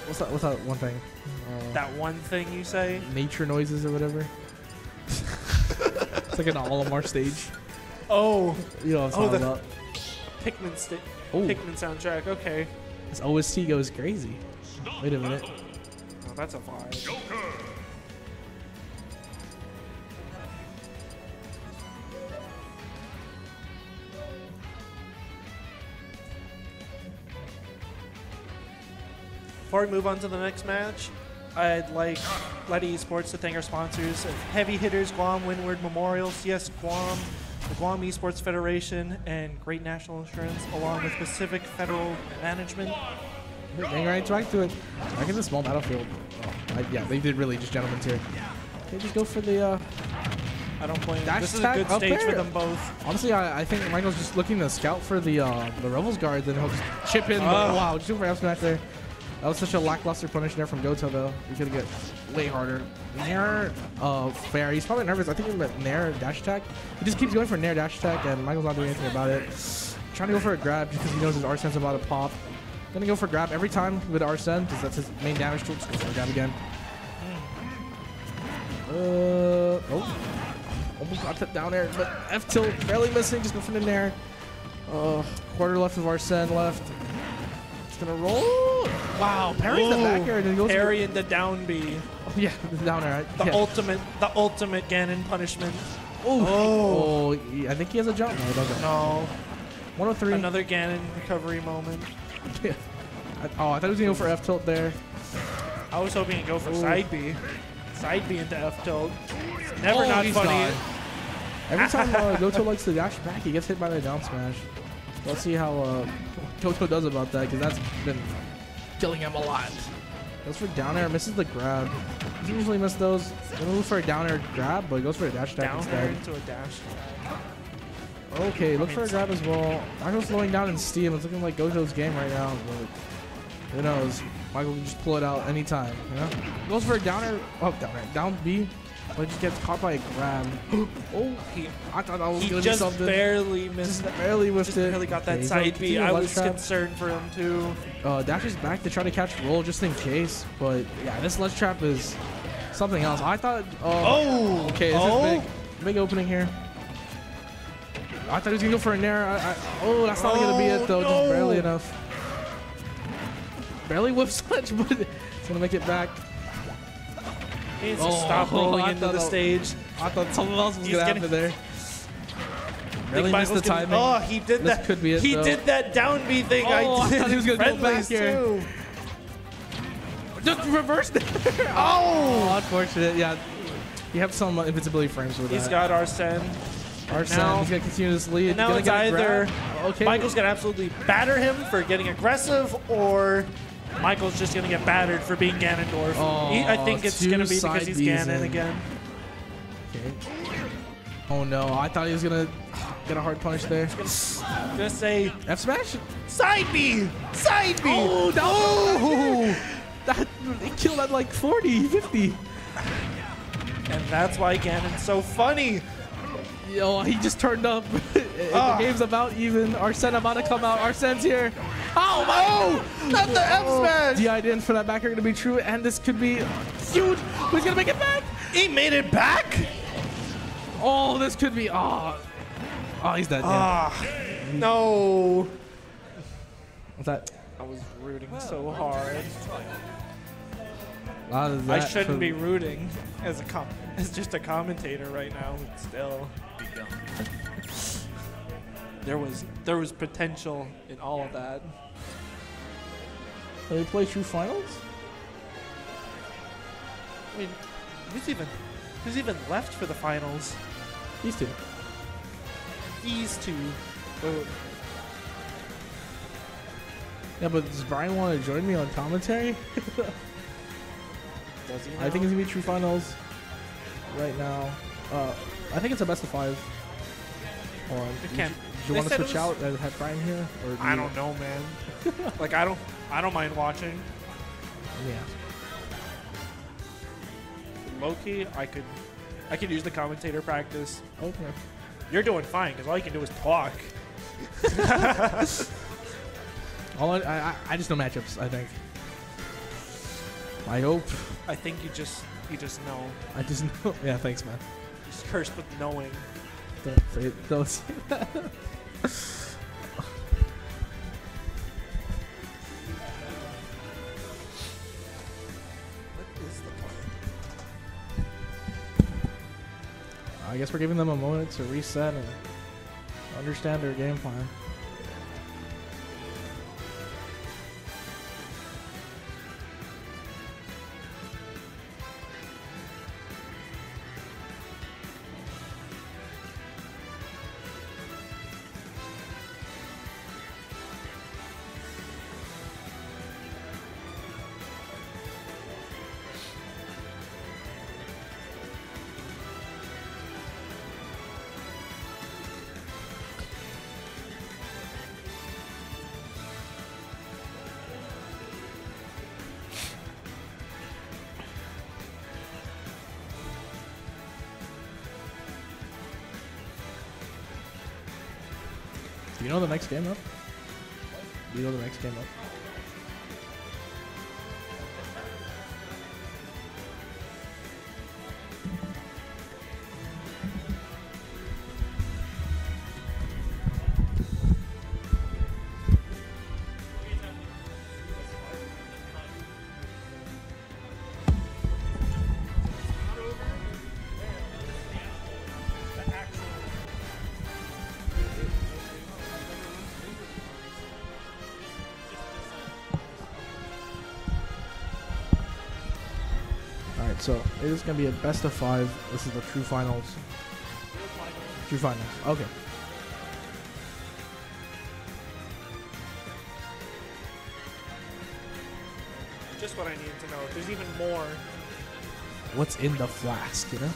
What's that? What's that one thing? Uh, That one thing you say. nature noises or whatever. it's like an Olimar stage. Oh, You know what I'm Oh, talking the- about. Pikmin Oh, Pikmin soundtrack. Okay, this OST goes crazy. Wait a minute. oh, that's a vibe. Before we move on to the next match, I'd like Latte Esports to thank our sponsors Heavy Hitters, Guam Windward Memorial, CS Guam, the Guam Esports Federation, and Great National Insurance, along with Pacific Federal Management. Getting right back to it. Back in the small battlefield. Oh, I, yeah, they did really just gentlemen's here. They just go for the. Uh, I don't blame. This is a good stage for them both. honestly, I, I think Michael's just looking to scout for the uh, the Rebels guard, then he'll just chip in. but Ah. wow, just super F smash there. That was such a lackluster punish there from Goto though. He's gonna get way harder. Nair, uh, fair. He's probably nervous. I think he meant Nair dash attack. He just keeps going for Nair dash attack, and Michael's not doing anything about it. Trying to go for a grab because he knows his Arsene's about to pop. Gonna go for grab every time with Arsene because that's his main damage tool. Just go for a grab again. Uh, oh. Almost got it down air, but F tilt barely missing. Just go for the nair. Uh, quarter left of Arsene left. It's gonna roll. Wow, parries the back air and then goes. Parry into down B. Yeah, the down air. The yeah. ultimate, the ultimate Ganon punishment. oh, Oh. oh, I think he has a jump. No, he doesn't. No, 103. another Ganon recovery moment. Yeah. I- Oh, I thought he was gonna go for F tilt there. I was hoping to go for Ooh. side B. Side B into F tilt. Never Oh, not he's funny. gone. Every time uh, Goto likes to dash back, he gets hit by the down smash. Let's see how uh, Goto does about that, because that's been killing him a lot. Goes for down air, misses the grab. Doesn't usually miss those. Look for a down air grab, but he goes for a dash attack Down instead. into a dash. Okay, look for a grab as well. Michael's slowing down in Steam. It's looking like Goto's game right now, but who knows? Michael can just pull it out anytime, you know? Goes for a down air, oh, down air, down B, but just gets caught by a grab. oh, He, I thought I was he gonna be just something. barely missed. Just barely whiffed Just it. barely got that gonna side B. I was trap. concerned for him too. Uh, Dash is back to try to catch roll just in case, but yeah, this ledge trap is something else. I thought. Uh, Oh, okay, this oh. is big, big opening here. I thought he was gonna go for a nair. I, I, oh, that's not gonna be it though. Oh, Just barely enough. Barely whip sledge, but it's gonna make it back. To Oh, stop rolling I into the stage. I thought something else was gonna getting- happen there. Really missed the timing. Oh, he did This that. could be it, he though. did that down B thing. Oh, I did thought he was gonna go friendlies, back here. too. Just reverse there. Oh! oh, unfortunate. Yeah, you have some invincibility frames with He's that. He's got Arsene. Arsene, now- he's gonna continue this lead. And now it's either okay. Michael's gonna absolutely batter him for getting aggressive, or Michael's just gonna get battered for being Ganondorf. He- I Oh, think it's gonna be because he's Ganon in. again. Okay. Oh no, I thought he was gonna get a hard punch there. I'm say F smash. side B, side B. Oh, no! That oh! he killed at like 40, 50. And that's why Ganon's so funny. Yo, he just turned up. Ah. the game's about even. Arsene about to come out. Arsene's here. Oh my! Not the F smash. DI'd in for that back are gonna be true, and this could be huge. Who's gonna make it back? He made it back. Oh, this could be. Oh, oh he's dead. Yeah. Ah, no. What's that? I was rooting so hard. I shouldn't be rooting as a com- as just a commentator right now. Still, there was there was potential in all of that. Did they play true finals? I mean, who's even who's even left for the finals? These two. These two. Oh, Yeah, but does Brian want to join me on commentary? does he? I think it's gonna be true finals right now. Uh, I think it's a best of five. Hold on. It Do you, do you want to switch out and have Brian here? Or do I you- don't know, man. like I don't I don't mind watching. Yeah. Loki, I could I could use the commentator practice. Okay. You're doing fine because all you can do is talk. All I, I, I- I just know matchups. I think. I hope. I think you just you just know. I just know. Yeah, thanks, man. Cursed with knowing. Don't say it. Don't say that. What is the I guess we're giving them a moment to reset and understand their game plan. Next game up? You know the next game up? It is gonna be a best of five. This is the true finals. True finals. Okay. just what I need to know. If there's even more, What's in the flask? You know.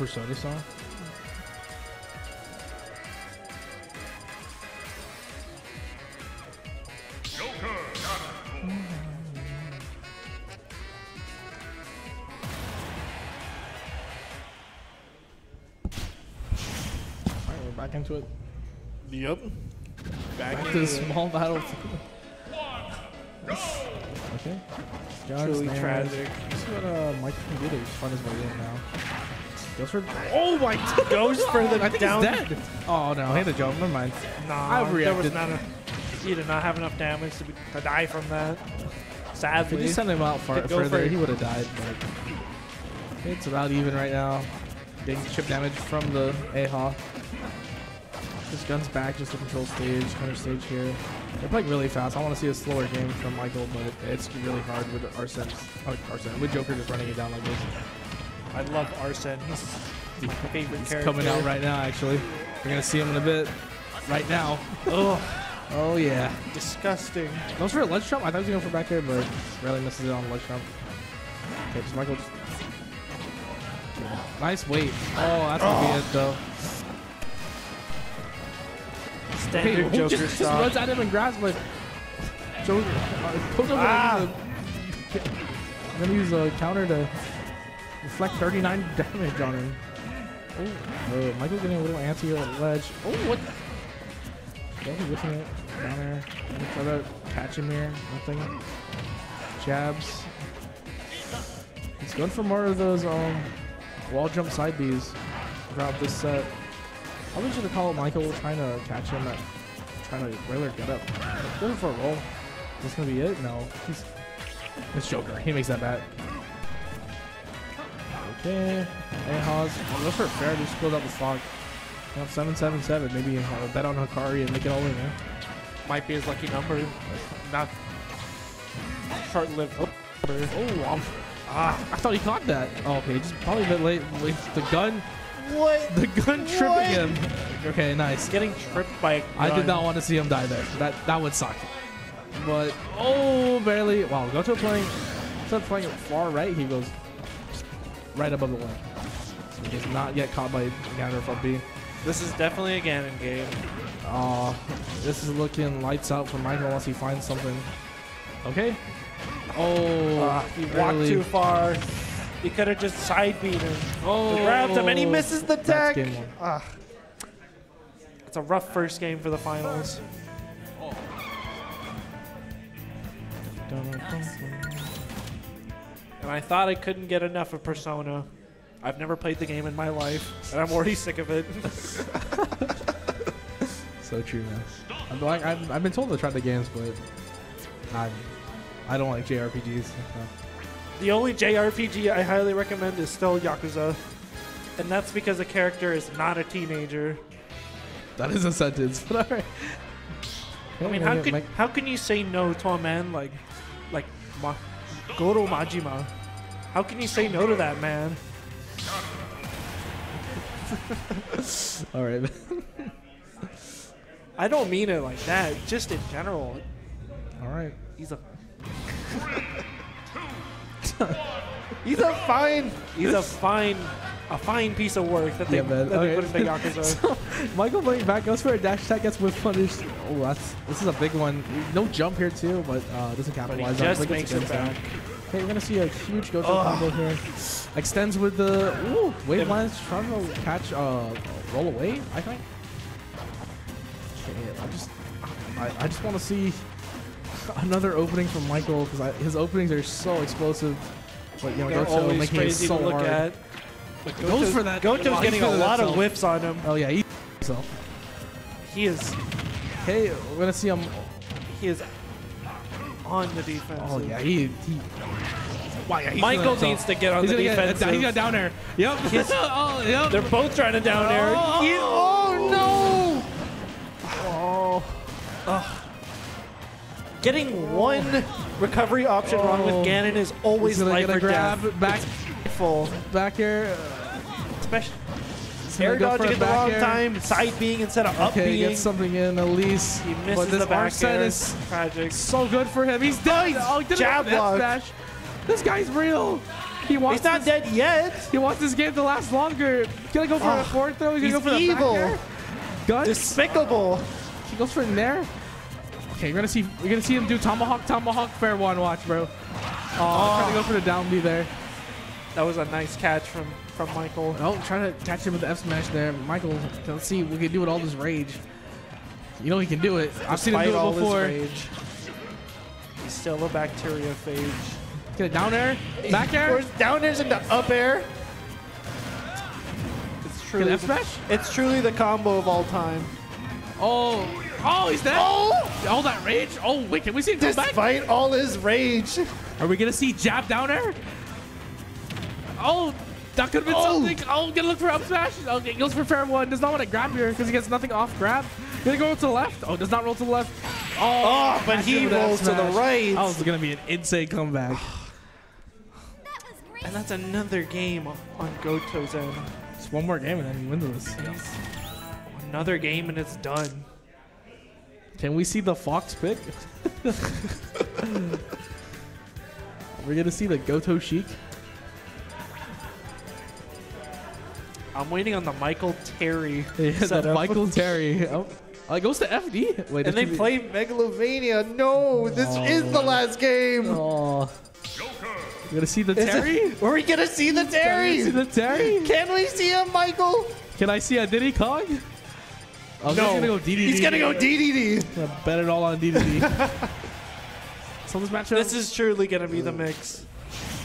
Persona song? Alright, we're back into it. Yep. Back to the small battle. Goes for. Oh my! Goes for the I think down. he's dead. Oh no, he had to jump. Never mind. Nah, I there was reacted. not enough. He did not have enough damage to, be, to die from that. If Sadly, you send him out far, Could go further, for- he would have died. But it's about even right now. Getting chip damage from the Eiha. His gun's back just to control stage, counter stage here. They're playing really fast. I want to see a slower game from Michael, but it's really hard with Arsene, oh, Arsene, with Joker just running it down like this. I love Arsene. He's my favorite He's character. coming out right now, actually. We're gonna see him in a bit. Right now. Ugh, Oh yeah. disgusting. Goes for a ledge jump. I thought he was going for back air, but rarely misses it on the ledge jump. Okay, just Michael. Just... Nice weight. Oh, that's gonna be it though. Standard Okay, Joker just, just runs at him and grabs, but Joker uh, goes over Ah. and use a- I'm gonna use a counter to reflect 39 damage on him. Oh, uh, Michael's getting a little antsy on the ledge. Oh, what? Joker whipping it down there. Try to catch him here. Nothing. Jabs. He's going for more of those um wall jump side Bs throughout this set. Probably should have called Michael trying to catch him at trying to regular get up. Going for a roll. Is this gonna be it? No. He's it's Joker. He makes that back. Okay. Hey Haas. Go for a fair, just build up the stock. You know, 777. Maybe uh, bet on Hikari and make it all in there. Might be his lucky number. Not short-lived. number. Oh, um, ah, I thought he caught that. Oh, okay, just probably a bit late. Wait, the gun, What? the gun tripping What? him. Okay, nice. Getting tripped by I did not want to see him die there. That that would suck. But oh, barely. Wow, go Goto playing instead of playing it far right, he goes right above the line. So he does not get caught by Gander from B. This is definitely a Ganon game. Uh, this is looking lights out for Michael unless he finds something. Okay. Oh, Ah, he walked too far. He could have just side beat him. Oh, grabbed him and he misses the tech. Ah. It's a rough first game for the finals. And I thought I couldn't get enough of Persona. I've never played the game in my life, and I'm already sick of it. So true, man. I'm like, I've, I've been told to try the games, but I'm, I don't like JRPGs. the only JRPG I highly recommend is still Yakuza. And that's because the character is not a teenager. That is a sentence, but alright. I mean, how can how can you say no to a man like like Goro Majima? How can you say no to that man? Alright. I don't mean it like that. Just in general, Alright. he's a he's a fine he's a fine a fine piece of work that they, Yeah, that they Okay. put into Yakuza. Michael playing back goes for a dash attack, gets whip punished. Oh, that's this is a big one. No jump here too, but uh, doesn't capitalize. but he just makes it back. him. Okay, we're gonna see a huge go-to Ugh. combo here. Extends with the ooh, wave Them- lines, trying to catch uh roll away. I think. Okay, I just I, I just want to see another opening from Michael because his openings are so explosive. But you know, They're Goto always making it so look hard. at. But Goes for that- Goto's Wow, getting a did it lot of himself. whiffs on him. Oh yeah, he himself. He is Okay, we're gonna see him. he is on the defense. Oh yeah, he he. Wow, yeah, he's Michael doing it needs himself. to get on He's the gonna get, defensive. he's got down there. Yep. oh, yep. They're both trying to down air. Oh, oh He- oh, no! Oh, Getting one recovery option wrong with Oh. Ganon is always gonna life a or grab death. back, Full. back here. Especially He's gonna air dodging at the wrong air. time, side being instead of up Okay, being. gets something in at least. He misses but this the back air. is Tragic. so good for him. He's dead. Oh, he Jab it with an F block. This guy's real. He wants He's not this, dead yet. He wants this game to last longer. Gonna go for a ah, Oh, forward throw. He's, he's gonna go for the evil. back air. Gun. Despicable. He goes for in there. Okay, you're gonna see you're gonna see him do tomahawk, tomahawk, fair one. Watch, bro. Oh, trying to go for the down B there. That was a nice catch from from Michael. Oh, trying to catch him with the F smash there. Michael, let's see what he can do with all this rage. You know he can do it. I've seen him Despite do it before. rage. He's still a bacteria phage. Get it down air, back air. Goes down airs into up air. It's truly F the, smash. it's truly the combo of all time. Oh, oh, he's dead. Oh! All that rage. Oh, wait, can we see him come back? Despite all his rage. Are we gonna see jab down air? Oh, that could have been Oh. something. Oh, gonna look for up smash. Okay, goes for fair one. Does not want to grab here because he gets nothing off grab. Gonna go to the left. Oh, does not roll to the left. Oh, Oh, but he him with that rolls to the right. That was gonna be an insane comeback. That. And that's another game on Goto's end. Just one more game and then he wins this. Another game and it's done. Can we see the Fox pick? We're gonna see the Goto Sheik. I'm waiting on the Michael Terry Yeah, that setup. Michael Terry. Oh, uh, it goes to FD. Wait, and they this could be- play Megalovania. No, this is the last game. Oh. You're gonna see the Is it- Terry? Are we gonna see the Can we Terry? see the Terry? Can we see him, Michael? Can I see a Diddy Kong? Oh, he's no. gonna go DDD. He's gonna go DDD. Gonna bet it all on DDD. so this matchup, This is truly gonna be the mix.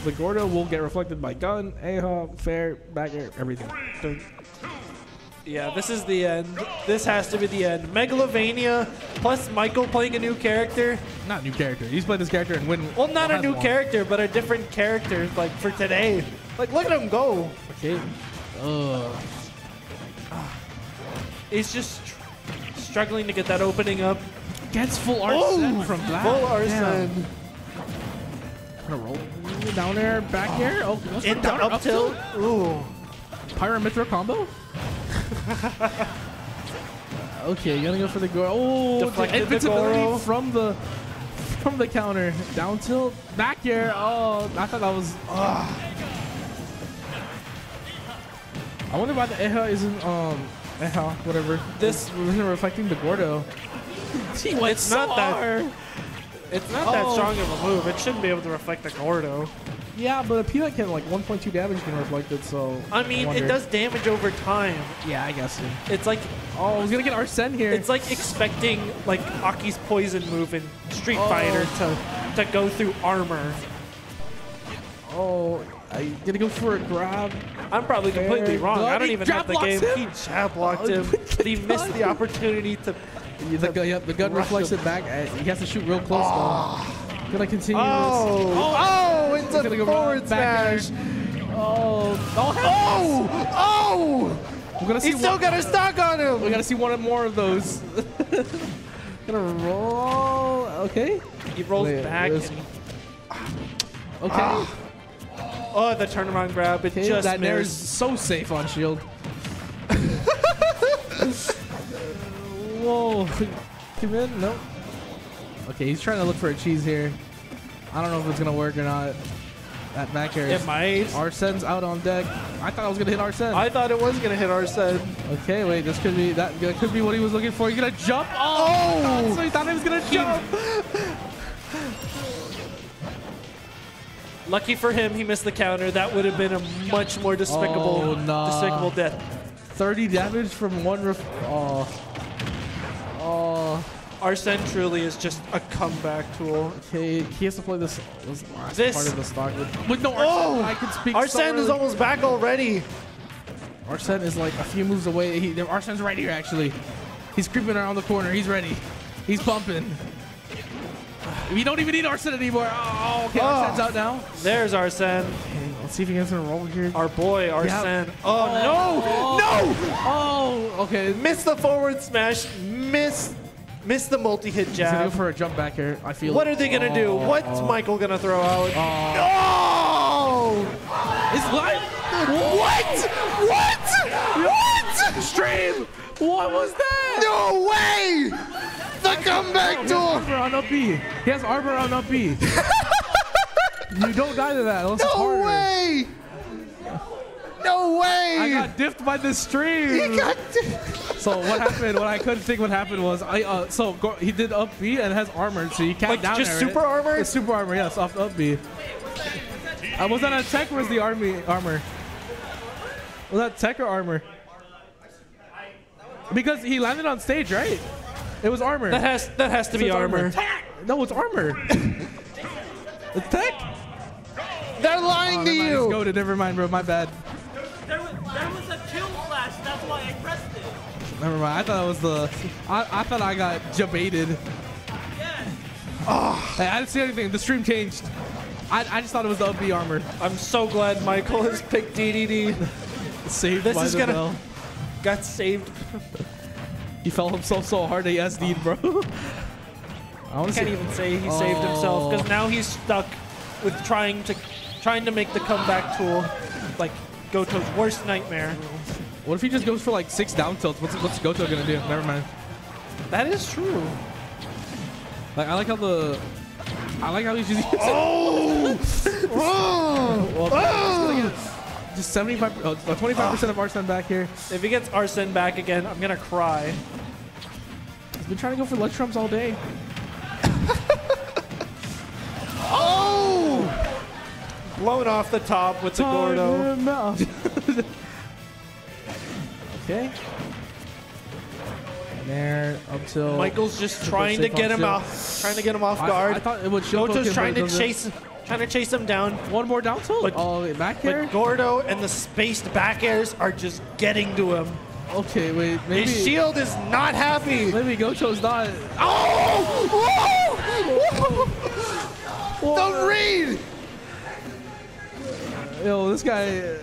The Gordo will get reflected by gun, Eiha, fair, back air, everything. Dun. Yeah, this is the end. This has to be the end. Megalovania plus Michael playing a new character. Not new character. He's played this character and win. Well, not a new one. character, but a different character, like for today. Like, look at him go. Okay. Ugh. He's just tr- struggling to get that opening up. Gets full Oh, Arsene from Black. Full Damn. Arsene. Gonna roll down there, back air. Oh, for Into down, up tilt. Ooh. Pyra Mythra combo. okay, you're gonna go for the Goro. Oh, Deflected the invincibility Goro. from the from the counter. Down tilt, back air. Oh, I thought that was. I wonder why the Eiha isn't um Eiha whatever. This- isn't reflecting the Gordo. It's so not that- hard. It's not that Oh. strong of a move. It shouldn't be able to reflect the Gordo. Yeah, but a peanut can like 1.2 damage can reflect it. So I mean, it wonder. does damage over time. Yeah, I guess. So. It's like Oh, he's gonna get Arsene here. it's like expecting like Aki's poison move in Street Oh. Fighter to to go through armor. Oh, I gonna go for a grab. I'm probably completely Fair. wrong. I God, don't he even have the jab game. blocks He jab blocked Oh, him. good he missed the God. opportunity to. The, gu- yep, the gun Rush reflects him. it back. Uh, He has to shoot real close though. Gonna continue Oh, this. oh, it's He's a gonna go forward smash. Oh, oh, Oh, oh! We're gonna see He's still got a stock on him. we gotta see one more of those. gonna roll. Okay. He rolls Wait, back. And, Okay. oh, the turnaround grab. It okay. just that there is missed. so safe on shield. Whoa. Come in. Nope. Okay, he's trying to look for a cheese here. I don't know if it's gonna work or not. That back air. It might. Arsene's out on deck. I thought I was gonna hit Arsene. I thought it was gonna hit Arsene. okay, wait, this could be that, that could be what he was looking for. He's gonna jump. Oh, Oh! so he thought he was gonna jump. Lucky for him, he missed the counter. That would have been a much more despicable, Oh, nah. despicable death. 30 damage from one ref. Oh. Oh. Arsene truly is just a comeback tool. Okay, he has to play this, this last This- part of the stock with, with no oh! Arsene. Oh! I can speak. so Arsene is almost back already. Arsene is like a few moves away. He, Arsene's right here, actually. He's creeping around the corner. He's ready. He's pumping. We don't even need Arsene anymore. Oh, okay. Oh. Arsene's out now. There's Arsene, Okay, let's see if he gets in a roll here. our boy Arsene. Oh, Oh. no, no! Oh. oh, okay. Missed the forward smash. Missed, missed the multi-hit He's gonna go jab. for a jump back here. I feel. What are they gonna do? Oh, What's oh. Michael gonna throw out? Oh. Oh! It's live. What? What? What? Stream. What was that? No way! The comeback tool. armor on up B. He has armor on up B. You don't die to that unless it's No harder. way! No way! I got diffed by the stream. He got So what happened? What I couldn't think what happened was I uh, so go, he did up B and has armor, so you can't Like, down just air super it. armor? It's super armor, yes, off up B. Uh, was that a tech or was the army armor? Was that tech or armor? Because he landed on stage, right? It was armor. That has that has to So be it's armor. No, it's armor. it's tech. They're Oh, lying to never mind, you. it's goated. Never mind, bro. My bad. There was, there was a kill flash, that's why I pressed it. Never mind. I thought it was the. I, I thought I got jebaited. Yeah. Ah, hey, I didn't see anything. The stream changed. I, I just thought it was the up armor. I'm so glad Michael has picked DDD. Saved This by is the gonna- bell. Got saved. He fell himself so hard he SD'd, oh. bro. I want to Can't see. even say he oh. saved himself because Oh. now he's stuck with trying to trying to make the comeback tool like Goto's worst nightmare. What if he just goes for like six down tilts? What's what's Goto gonna do? Never mind. That is true. Like I like how the. I like how he's using. Oh! oh! well, ah! just 75, uh, uh, oh, 25% of Arsene back here. If he gets Arsene back again, I'm gonna cry. He's been trying to go for leg trumps all day. Oh! Blown off the top with the Gordo. Time out. okay. There up till. Michael's just trying to get him off, trying to get him off guard. I thought it would poke Goto's trying to chase, trying to chase him down. One more down tilt. But- oh, back. But Gordo and the spaced back airs are just getting to him. okay, wait. Maybe. His shield is not happy. Maybe Goto's not. oh Don't read! Yo, this guy. uh,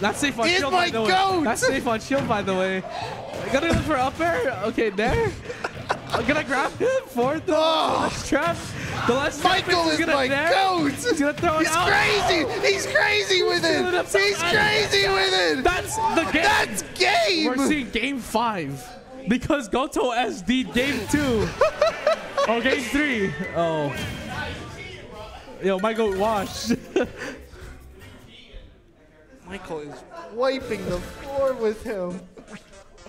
That's safe on shield. my by the way. That's safe on shield, by the way. Gonna look for up air. Okay, there. I'm gonna grab him. for The Oh. last trap. The last Michael is is gonna my there. goat! He's gonna throw it He's out. crazy! He's crazy with it! He's crazy with it! That's the game. That's game! We're seeing game five because Goto SD game two. oh, game three. Oh. Yo, Michael, washed. Michael is wiping the floor with him.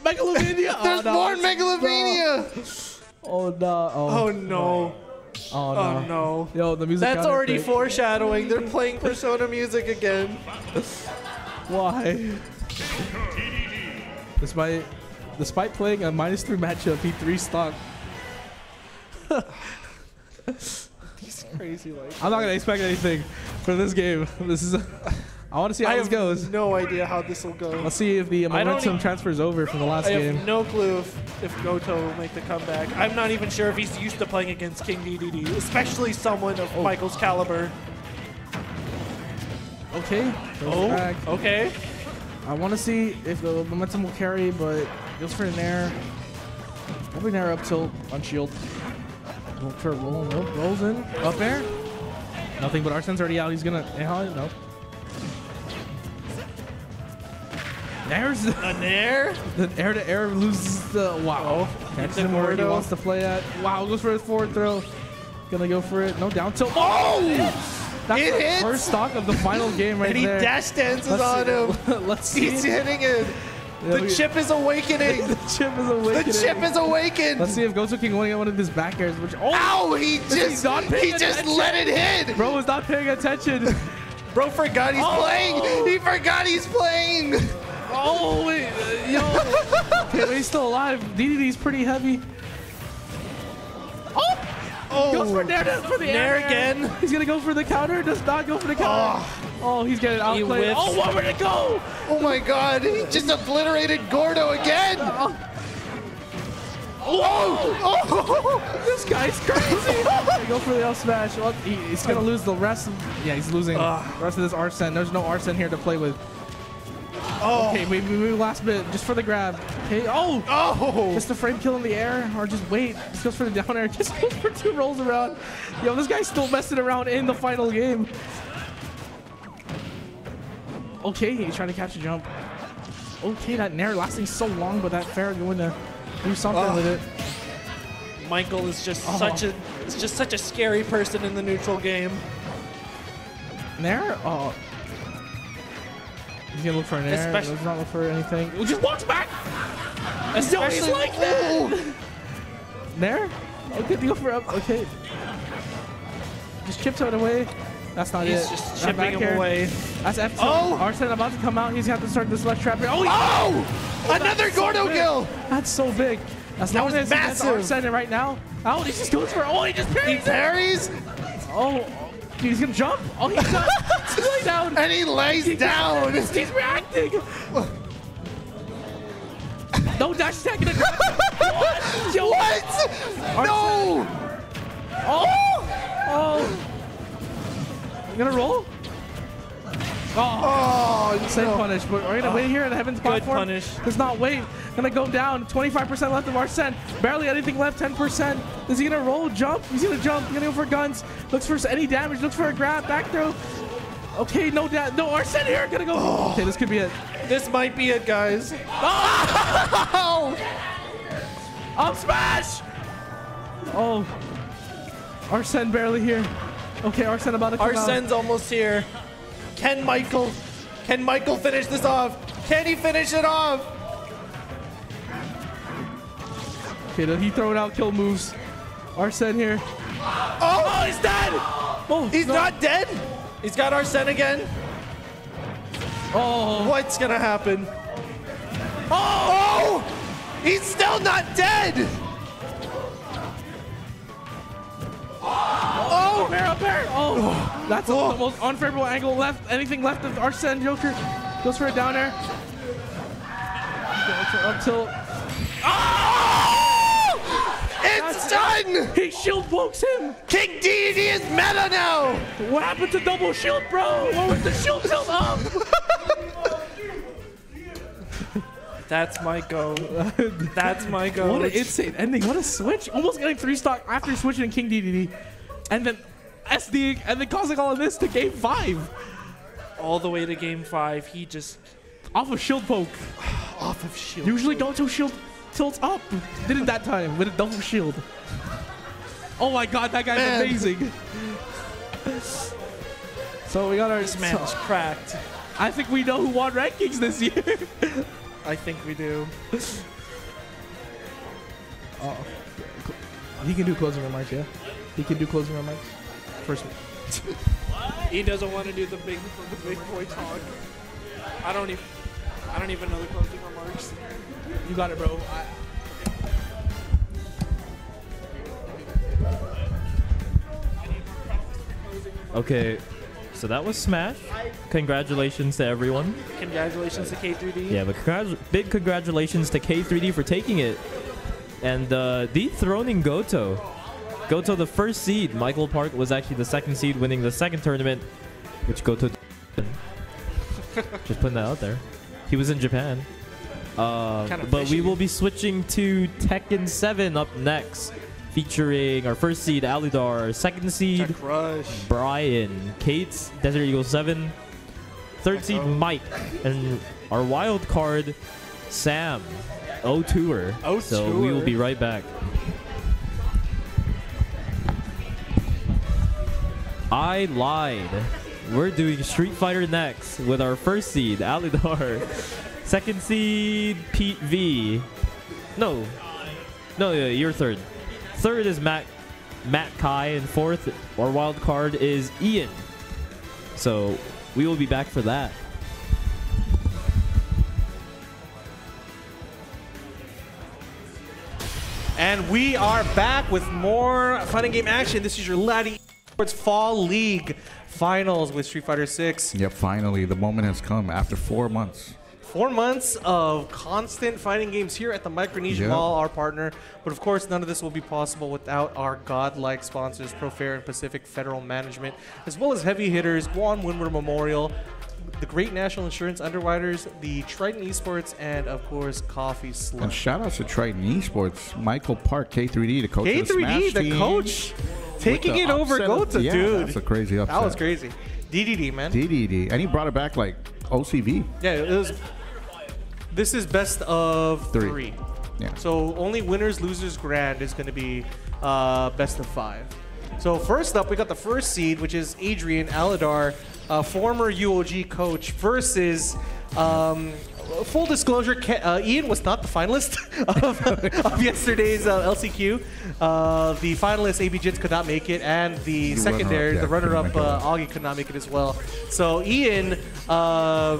Megalovania. There's oh, no. more Megalovania! Oh no. Oh, Oh no. Oh, oh no. Oh no. Yo, the music. That's already foreshadowing. They're playing Persona music again. Why? Despite despite playing a minus three matchup, he three stock. He's crazy like. I'm not gonna expect anything from this game. This is. I want to see how I this have goes. no idea how this will go. Let's see if the I don't momentum transfers over from the last I have game. no clue if, if Goto will make the comeback. I'm not even sure if he's used to playing against King DDD, especially someone of oh. Michael's caliber. Okay. Oh, back. okay. I want to see if the momentum will carry, but goes for an air. Hoping air up tilt on shield. For a roll. Nope. Rolls in. Up air. Nothing but Arsene's already out. He's gonna. eh, No. There's An air? the air to air loses the wow. Catches him where he wants to play at. Wow, goes for his forward throw. Gonna go for it. No down tilt. Oh! That's It the hits! first stock of the final game right And he dash dances Let's on see. him. Let's see. He's hitting it. Yeah, The we- chip is awakening. the chip is awakening. The chip is awakened. Let's see if Goto King winning one of his back airs, which oh, Ow! He just paying he just let it hit! bro was not paying attention. Bro forgot he's Oh. playing. He forgot he's playing! oh wait, uh, yo, okay, he's still alive. DDD's pretty heavy. Oh, Oh, Goes for Nair does for the Nair air. again. He's gonna go for the counter. Does not go for the counter. Oh, oh he's getting outplayed. whiffs. Oh, where would it go? Oh my god, he just obliterated Gordo again! Oh, oh this guy's crazy. Go for the L smash. He- he's gonna lose the rest. Of, yeah, he's losing the rest of this Arsene. There's no Arsene here to play with. Oh. Okay, we we move last bit just for the grab. Okay. Oh. Oh. Just a frame kill in the air, or just wait. Just goes for the down air. Just goes for two rolls around. Yo, this guy's still messing around in the final game. Okay, he's trying to catch a jump. Okay, that nair lasting so long, but that fair going to do something Ah. with it. Michael is just Oh. such a is just such a scary person in the neutral game. Nair? Oh. He's gonna look for an air. Especially- Does not look for anything. He just walks back. Especially he's like that. Nair? Okay, deal for up. Okay. Just chips it away. That's not He's it. just Not chipping him away. That's F2. Oh! Arsene about to come out. He's got to start this left trap here. Oh, he- Oh! oh Another Gordo big. kill! That's so big. That's That was he massive. Arsene right now. Oh, he just goes for. Oh, he just parries. it. Parries, Oh, he's gonna jump. Oh, he's not. he's laying down. and he lays down. He's reacting. no dash attack in the what? Yo, What? No! Oh! Oh! You gonna roll? Oh, Oh, same punish, but we're gonna wait here at the Heavens platform. punish. Does not wait. Gonna go down. 25% left of Arsene. Barely anything left. 10%. Is he gonna roll? Jump? He's gonna jump. He's gonna go for guns. Looks for any damage. Looks for a grab. Back throw. Okay, no da- no Arsene here. Gonna go. Oh. Okay, this could be it. This might be it, guys. Oh! Up smash! Oh. Arsene barely here. Okay, Arsene about to come out. Arsene's almost here. Can Michael? Can Michael finish this off? Can he finish it off? Okay, he throwing out kill moves. Arsene here. Oh, oh he's dead. Oh, He's no. not dead. He's got Arsene again. Oh, What's gonna happen? Oh! oh! He's still not dead! Oh, up fair. Oh, that's the oh. most unfavorable angle left. Anything left of Arsene Joker goes for a down air. Up tilt. Oh! It's done! He shield pokes him. King Deity is meta now! What happened to double shield, bro? What was the shield tilt up? That's my go. That's my go. What an insane ending. What a switch. Almost getting three stock after switching in King DDD. And then SD and then causing all of this to game five. all the way to game five. He just Off of shield poke. off of shield. Usually Goto shield tilts up. Didn't that time with a double shield. Oh my god, that guy's Man. amazing. So we got our This man is cracked. I think we know who won rankings this year. I think we do. Uh, he can do closing remarks, yeah. He can do closing remarks. First He doesn't want to do the big the big boy talk. I don't even I don't even know the closing remarks. You got it, bro. I, Okay, so that was Smash. Congratulations to everyone. Congratulations to K3D. Yeah, but big congratulations to K3D for taking it. And uh, dethroning Goto. Goto, the first seed. Michael Park was actually the second seed, winning the second tournament, which Goto. Just putting that out there. He was in Japan. Uh, Kinda but we will be switching to Tekken 7 up next, featuring our first seed Aladar, second seed Crush. Brian, Kate's Desert Eagle 7, third seed oh. Mike, and our wild card Sam, O Tour. O So we will be right back. I lied. We're doing Street Fighter next with our first seed, Aladar. Second seed, Pete V. No. No, yeah, you're third. Third is Matt Matt Kai, and fourth, our wild card is Ian. So we will be back for that. And we are back with more fun and game action. This is your Latte Esports Fall League Finals with Street Fighter 6. Yep, finally, the moment has come after four months. Four months of constant fighting games here at the Micronesia Yeah. Mall, our partner. But of course, none of this will be possible without our godlike sponsors, Profair and Pacific Federal Management, as well as heavy hitters, Guan Windward Memorial, the Great National Insurance Underwriters, the Triton Esports, and of course, Coffee And Slush. shout out to Triton Esports, Michael Park, K3D, the coach of the K3D, Smash the coach, taking the it over Goto, yeah, dude. That's a crazy upset. That was crazy. DDD, man. DDD. And he brought it back like OCV. Yeah, it was. This is best of Three. three. Yeah. So only winners, losers, grand is going to be uh, best of five. So first up, we got the first seed, which is Adrian Aladar, uh, former UOG coach, versus. Um, Full disclosure, uh, Ian was not the finalist of, of yesterday's uh, LCQ. Uh, the finalist, AB Jits, could not make it, and the, The secondary, runner-up, yeah, the runner-up, couldn't make it. uh, Augie, could not make it as well. So Ian, uh,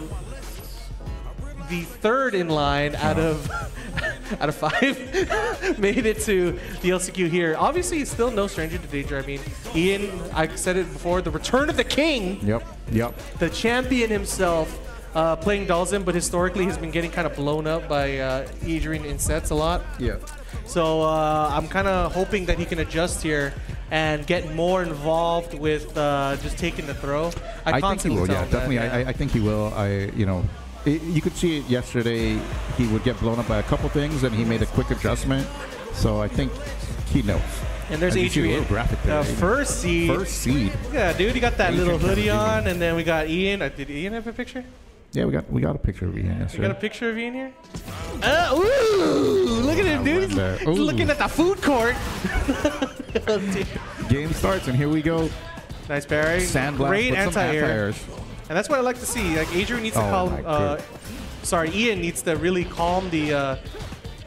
the third in line out of out of five, made it to the LCQ here. Obviously, he's still no stranger to danger. I mean, Ian, I said it before, the return of the king, Yep. Yep. the champion himself. Uh, playing Dhalsim, but historically he's been getting kind of blown up by uh, Adrian in sets a lot. Yeah. So uh, I'm kind of hoping that he can adjust here and get more involved with uh, just taking the throw. I, think he will. Yeah, him that, definitely. yeah. I, I- I think he will. I, you know, you could see it yesterday. He would get blown up by a couple things, and he made a quick adjustment. So I think he knows. and there's As you a Adrian, graphic there. the first seed. First seed. Yeah, dude, you got that Adrian little hoodie on, and then we got Ian. Uh, did Ian have a picture? Yeah, we got we got a picture of Ian You got a picture of Ian here? Uh, ooh, look at him, dude. He's, there. he's Ooh. looking at the food court. Game starts, and here we go. nice parry. Sandblast Great anti-air. And that's what I like to see. Like Adrian needs to Oh calm. Uh, sorry, Ian needs to really calm the uh,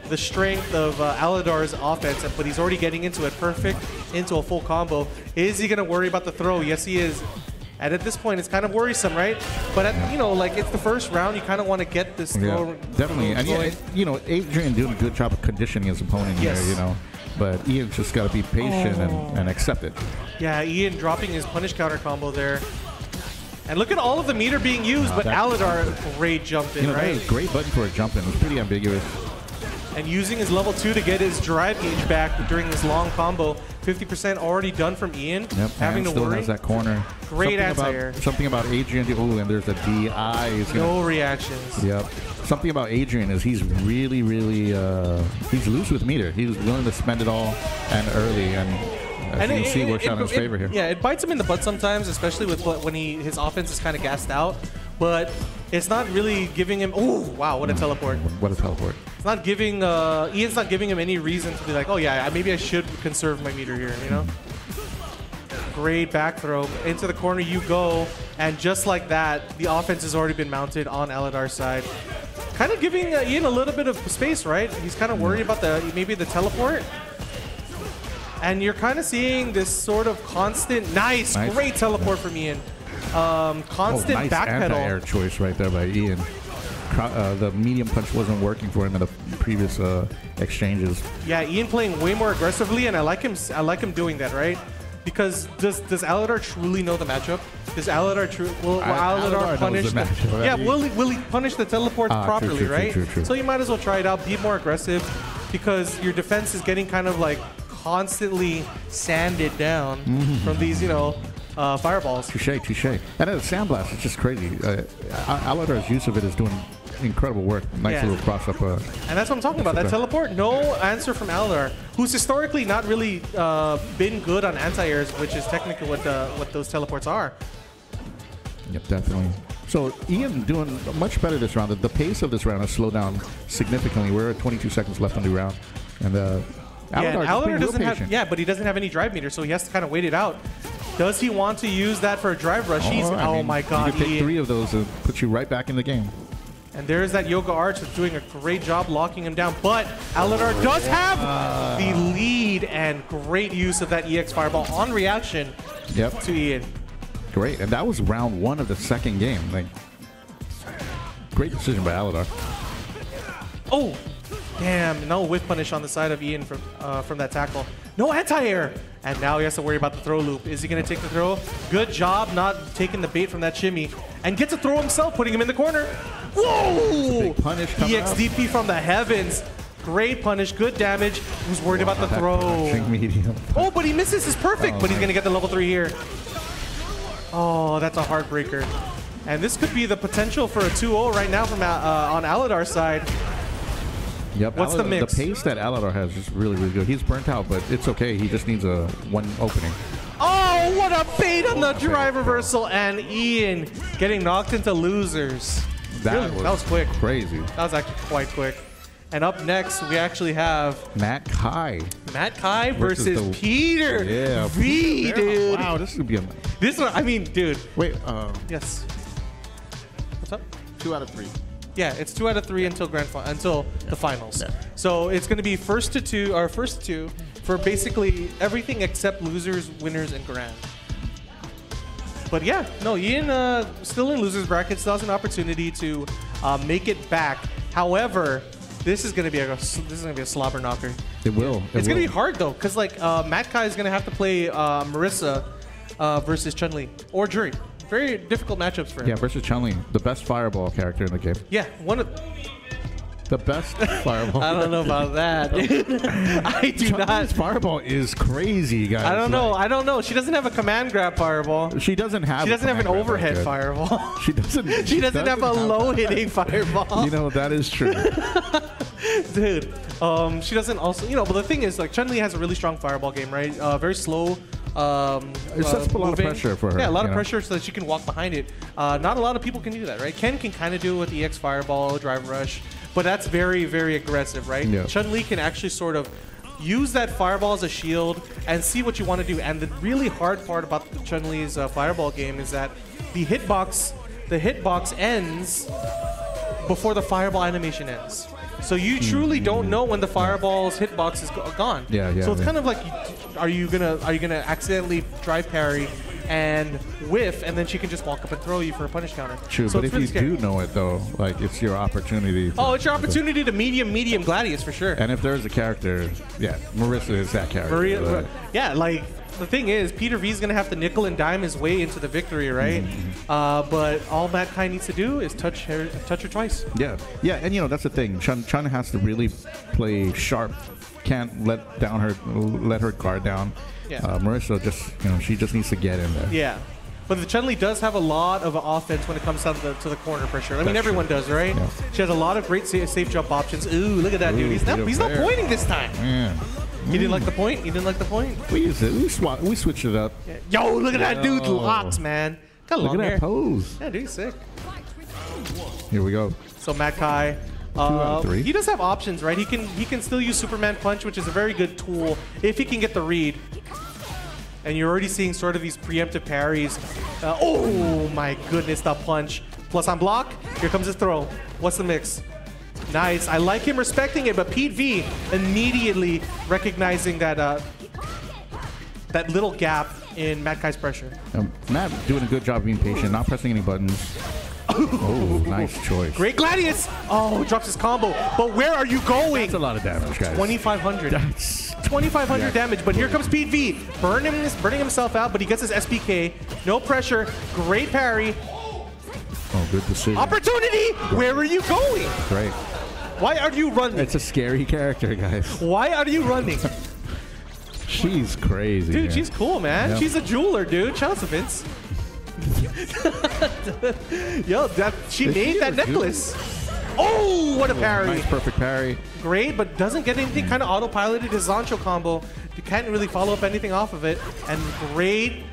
the strength of uh, Aladar's offense, but he's already getting into it perfect, into a full combo. Is he gonna worry about the throw? Yes, he is. And at this point, it's kind of worrisome, right? But at, you know, like it's the first round, you kind of want to get this throw. Yeah, definitely. And yeah, you know, Adrian doing a good job of conditioning his opponent Yes. here. You know, but Ian's just got to be patient Oh. and, and accept it. Yeah, Ian dropping his punish counter combo there. And look at all of the meter being used, but Aladar great jump in, You know, right? great button for a jump in. It was pretty ambiguous. and using his level 2 to get his drive gauge back during this long combo. 50% already done from Ian. Yep. Having to still worry. has that corner. Great something about, something about Adrian. Ooh, and there's a DI. He's gonna- No reactions. Yep. Something about Adrian is he's really, really uh, he's loose with meter. He's willing to spend it all and early, and as And you it- can see, it- works it- out in his favor here. Yeah, it bites him in the butt sometimes, especially with what, when he his offense is kind of gassed out. But it's not really giving him. Oh wow, what a teleport! What a teleport! It's not giving uh, Ian's not giving him any reason to be like, oh yeah, maybe I should conserve my meter here. You know. Great back throw into the corner you go, and just like that, the offense has already been mounted on Aladar's side. Kind of giving uh, Ian a little bit of space, right? He's kind of worried about the maybe the teleport. And you're kind of seeing this sort of constant, nice, Nice. great teleport from Ian. Um, constant oh, nice backpedal. anti-air choice right there by Ian. Uh, the medium punch wasn't working for him in the previous uh, exchanges. Yeah, Ian playing way more aggressively, and I like him. I like him doing that, right? Because does does Aladar truly know the matchup? Does Aladar true? Will, will Aladar, Aladar punish the matchup. Yeah, will he, will he punish the teleports Ah, properly, true, true, right? true, true. So you might as well try it out. Be more aggressive, because your defense is getting kind of like constantly sanded down Mm-hmm. from these, you know, uh, fireballs. Touche, touche. And then the sandblast is just crazy. Uh, Aladar's use of it is doing incredible work. Nice Yeah. little cross up. Uh, And that's what I'm talking about. That teleport, no answer from Aladar, who's historically not really uh, been good on anti-airs, which is technically what uh, what those teleports are. Yep, definitely. So Ian doing much better this round. The, the pace of this round has slowed down significantly. We're at 22 seconds left on the round, and uh, and Aladar Aladar doesn't have patient. yeah, but he doesn't have any drive meter, so he has to kind of wait it out. Does he want to use that for a drive rush? He's oh, I oh mean, my god, You could take three of those and put you right back in the game. and there's that Yoga Arch that's doing a great job locking him down. But Aladar oh, does have the lead and great use of that EX Fireball on reaction Yep, to Ian. great. And that was round one of the second game. Like, great decision by Aladar. Oh, damn! No whiff punish on the side of Ian from uh, from that tackle. No anti-air, and now he has to worry about the throw loop. Is he gonna take the throw? Good job not taking the bait from that shimmy, and gets a throw himself, putting him in the corner. Whoa! Punish coming up. EXDP from the heavens. Great punish, good damage. Who's worried about the throw? Oh, but he misses. Is perfect, Oh, but he's gonna get the level three here. Oh, that's a heartbreaker. And this could be the potential for a 2-0 right now from uh, on Aladar's side. Yep. What's the Aladar- mix? The pace that Aladar has is really, really good. He's burnt out, but it's okay. He just needs a one opening. Oh, what a bait on the drive reversal, and Ian getting knocked into losers. That, Really? was, that was quick. Crazy. That was actually quite quick. And up next, we actually have Matt Kai. Matt Kai versus, Versus the- Peter Yeah. V, dude. Wow, this is gonna be a This one, I mean, dude. wait. Um, Yes. What's up? two out of three. Yeah, it's two out of three until grand fi- until the finals. Yeah. So it's going to be first to two, or first to two, for basically everything except losers, winners, and grand. But yeah, no, Ian uh, still in losers bracket, still has an opportunity to uh, make it back. However, this is going to be a this is going to be a slobber knocker. It will. It It's going to be hard though, because like uh, Matt Kai is going to have to play uh, Marisa uh, versus Chun Li or Juri. Very difficult matchups for him. Yeah, versus Chun Li, the best fireball character in the game. Yeah, one of The best fireball. I don't know about that. I do Chun not. Fireball is crazy, guys. I don't know. Like, I don't know. She doesn't have a command grab fireball. she doesn't have. She doesn't have an overhead like fireball. She doesn't. She doesn't have a low hitting fireball. You know that is true. Dude, um, she doesn't also, you know, but the thing is, like, Chun Li has a really strong fireball game, right? Uh, very slow. Um, It sets up a lot of pressure for her, Yeah, a lot of know? pressure so that she can walk behind it. Uh, not a lot of people can do that, right? Ken can kind of do it with EX Fireball, Drive Rush, but that's very, very aggressive, right? Yeah. Chun Li can actually sort of use that fireball as a shield and see what you want to do. And the really hard part about Chun Li's uh, fireball game is that the hitbox, the hitbox ends before the fireball animation ends. So you truly don't know when the fireball's hitbox is gone. Hmm. Yeah, yeah, So it's yeah. kind of like, are you gonna are you gonna accidentally drive parry and whiff, and then she can just walk up and throw you for a punish counter? True, So but if really you scary. do know it though, like it's your opportunity. oh, it's your opportunity to medium medium Gladius for sure. And if there is a character, yeah, Marisa is that character. Maria, Like, yeah, like the thing is, Peter V is gonna have to nickel and dime his way into the victory, right? Mm-hmm. Uh, but all Matt Kai needs to do is touch her, touch her twice. Yeah, yeah, and you know that's the thing. China, Chun has to really play sharp. Can't let down her, let her guard down. Yeah. Uh, Marisa just, you know, she just needs to get in there. Yeah. But the Chun Li does have a lot of offense when it comes down to the, to the corner pressure. I mean, That's everyone true. does, right? Yeah. She has a lot of great safe, safe jump options. Ooh, look at that, dude. He's not, he's not pointing this time. Man, You didn't like the point? You didn't like the point? we used it. We swap, we switched it up. Yo, look at that dude's Yo. locks, man. Got Look long at hair. that pose. Yeah, dude, sick. Here we go. So Matt Kai, uh, out of three. he does have options, right? He can he can still use Superman Punch, which is a very good tool if he can get the read. And you're already seeing sort of these preemptive parries. Uh, oh my goodness, the punch. Plus on block, here comes his throw. What's the mix? Nice. I like him respecting it, but Pete V immediately recognizing that uh, that little gap in Matt Kai's pressure. Um, Matt doing a good job being patient, not pressing any buttons. oh, nice choice. Great Gladius! Oh, drops his combo. But where are you going? That's a lot of damage, guys. 2,500. That's 2,500 Yeah. damage, but here comes Pete V. Burning, burning himself out, but he gets his SBK. No pressure. Great parry. Oh, good decision. Opportunity! Where are you going? Great. Why are you running? It's a scary character, guys. Why are you running? She's crazy. Dude, she's cool, man. Yeah. She's a jeweler, dude. Shout out to Vince. Yo, that she Is made she that necklace. Oh, what a parry. Nice, perfect parry. great, but doesn't get anything mm. kind of autopiloted his Zancho combo. You can't really follow up anything off of it. And great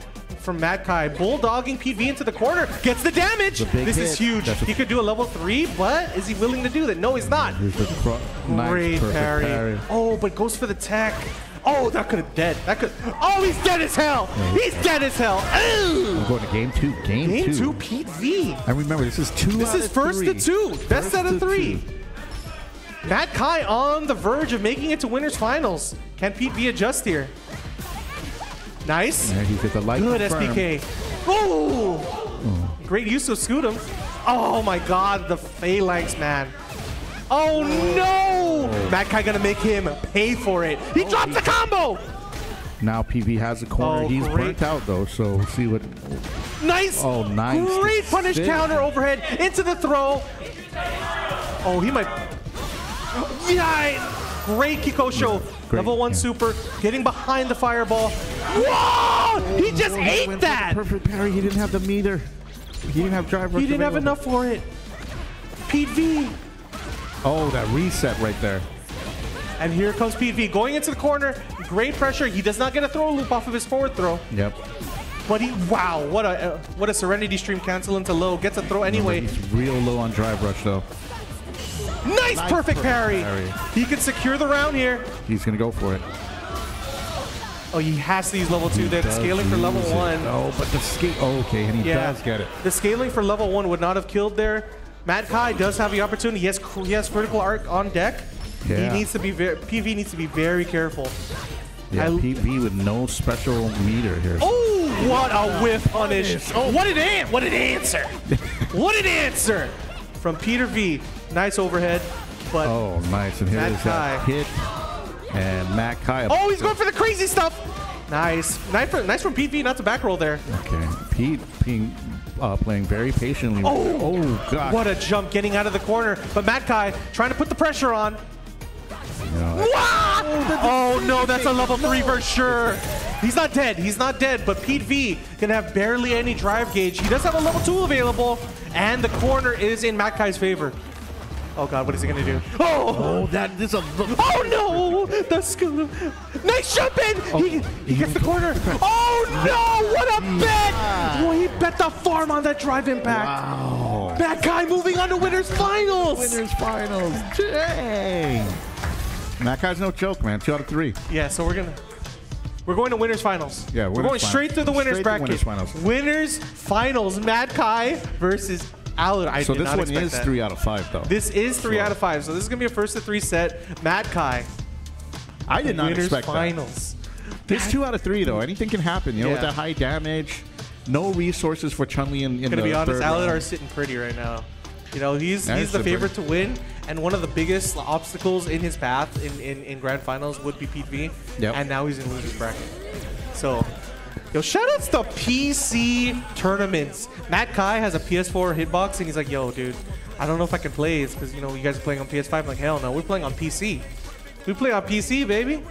from Matt Kai. Bulldogging PV into the corner. Gets the damage. The This is huge. He could do a level three, but is he willing to do that? No, he's not. Great parry. parry. Oh, but goes for the tech. Oh, that could have dead. That could. Oh, he's dead as hell. He's dead as hell. Ooh. We're going to game two. Game, Game two. two, Pete V. And remember, this is two. This is first three. to two. Best First out of three. two. Matt Kai on the verge of making it to winners finals. Can Pete V adjust here? Nice. And he hit the light. Good confirm. SBK. Oh! Mm. Great use of Scutum. Oh my god, the phalanx, man. Oh no! Oh. Matt Kai gonna make him pay for it. He oh, drops the combo! Now PV has a corner. Oh, He's great. burnt out though, so we'll see what. Nice! Oh, nice Great punish counter overhead into the throw. Oh, he might. Yeah! Great Kikosho. Great, Level one yeah. super. Getting behind the fireball. Whoa! He just Oh, ate the that! Perfect parry. He didn't have the meter. He didn't have drive. He didn't have enough for it. Pete V. Oh, that reset right there. And here comes Pete V going into the corner. Great pressure. He does not get a throw loop off of his forward throw. Yep. But he, wow, what a uh, what a Serenity Stream cancel into low. Gets a throw anyway. He's real low on drive rush though. Nice, perfect parry. parry. He can secure the round here. He's gonna go for it. Oh, he has to use level two. Does scaling for level it. one. Oh, but the scale. Oh, okay, and he Yeah. does get it. The scaling for level one would not have killed there. Matt Kai does have the opportunity. He has he has critical art on deck. Yeah. He needs to be very PV needs to be very careful. Yeah, I- PV with no special meter here. Oh, what a whiff punish! Oh, what an an- what an answer! what an answer from Peter V. Nice overhead, but Oh, nice. And here Matt is that Kai. hit. And Matt Kai. oh, he's going for the crazy stuff. Nice, nice, for, nice from PV not to back roll there. Okay. Pete being, uh, playing very patiently. Oh. oh God. What a jump getting out of the corner, but Matt Kai trying to put the pressure on. No, Wah! Oh no, that's a level three for sure. He's not dead. He's not dead. But Pete V can have barely any drive gauge. He does have a level two available, and the corner is in Matt Kai's favor. Oh god, what is he gonna do? Oh, Oh, that is a. oh no! The scoop. Nice jump in. Oh. he, he gets the corner. Oh no! What a bet! Oh, he bet the farm on that drive impact. Wow. Matt Kai moving on to winners finals. Winners finals. Dang. Matt Kai's no joke, man. Two out of three. Yeah, so we're gonna we're going to winners finals. Yeah, we're going finals. straight through the winners Straight bracket. winners finals. Winners finals. Matt Kai versus Alan. I So this one is that. three out of five, though. This is three out of five. So this is gonna be a first to three set. Matt Kai. I did not expect that. finals. This two out of three, though. Anything can happen. You know, with that high damage, no resources for Chun Li in, in Gonna be honest, Aladar sitting pretty right now. You know, he's That he's the favorite to win, and one of the biggest obstacles in his path in, in, in grand finals would be Pete V. Yep. And now he's in losers bracket. So, yo, shout outs to PC tournaments. Matt Kai has a PS4 hitbox, and he's like, yo, dude, I don't know if I can play this because you know you guys are playing on PS5. I'm like, hell no, we're playing on PC. We play on PC, baby.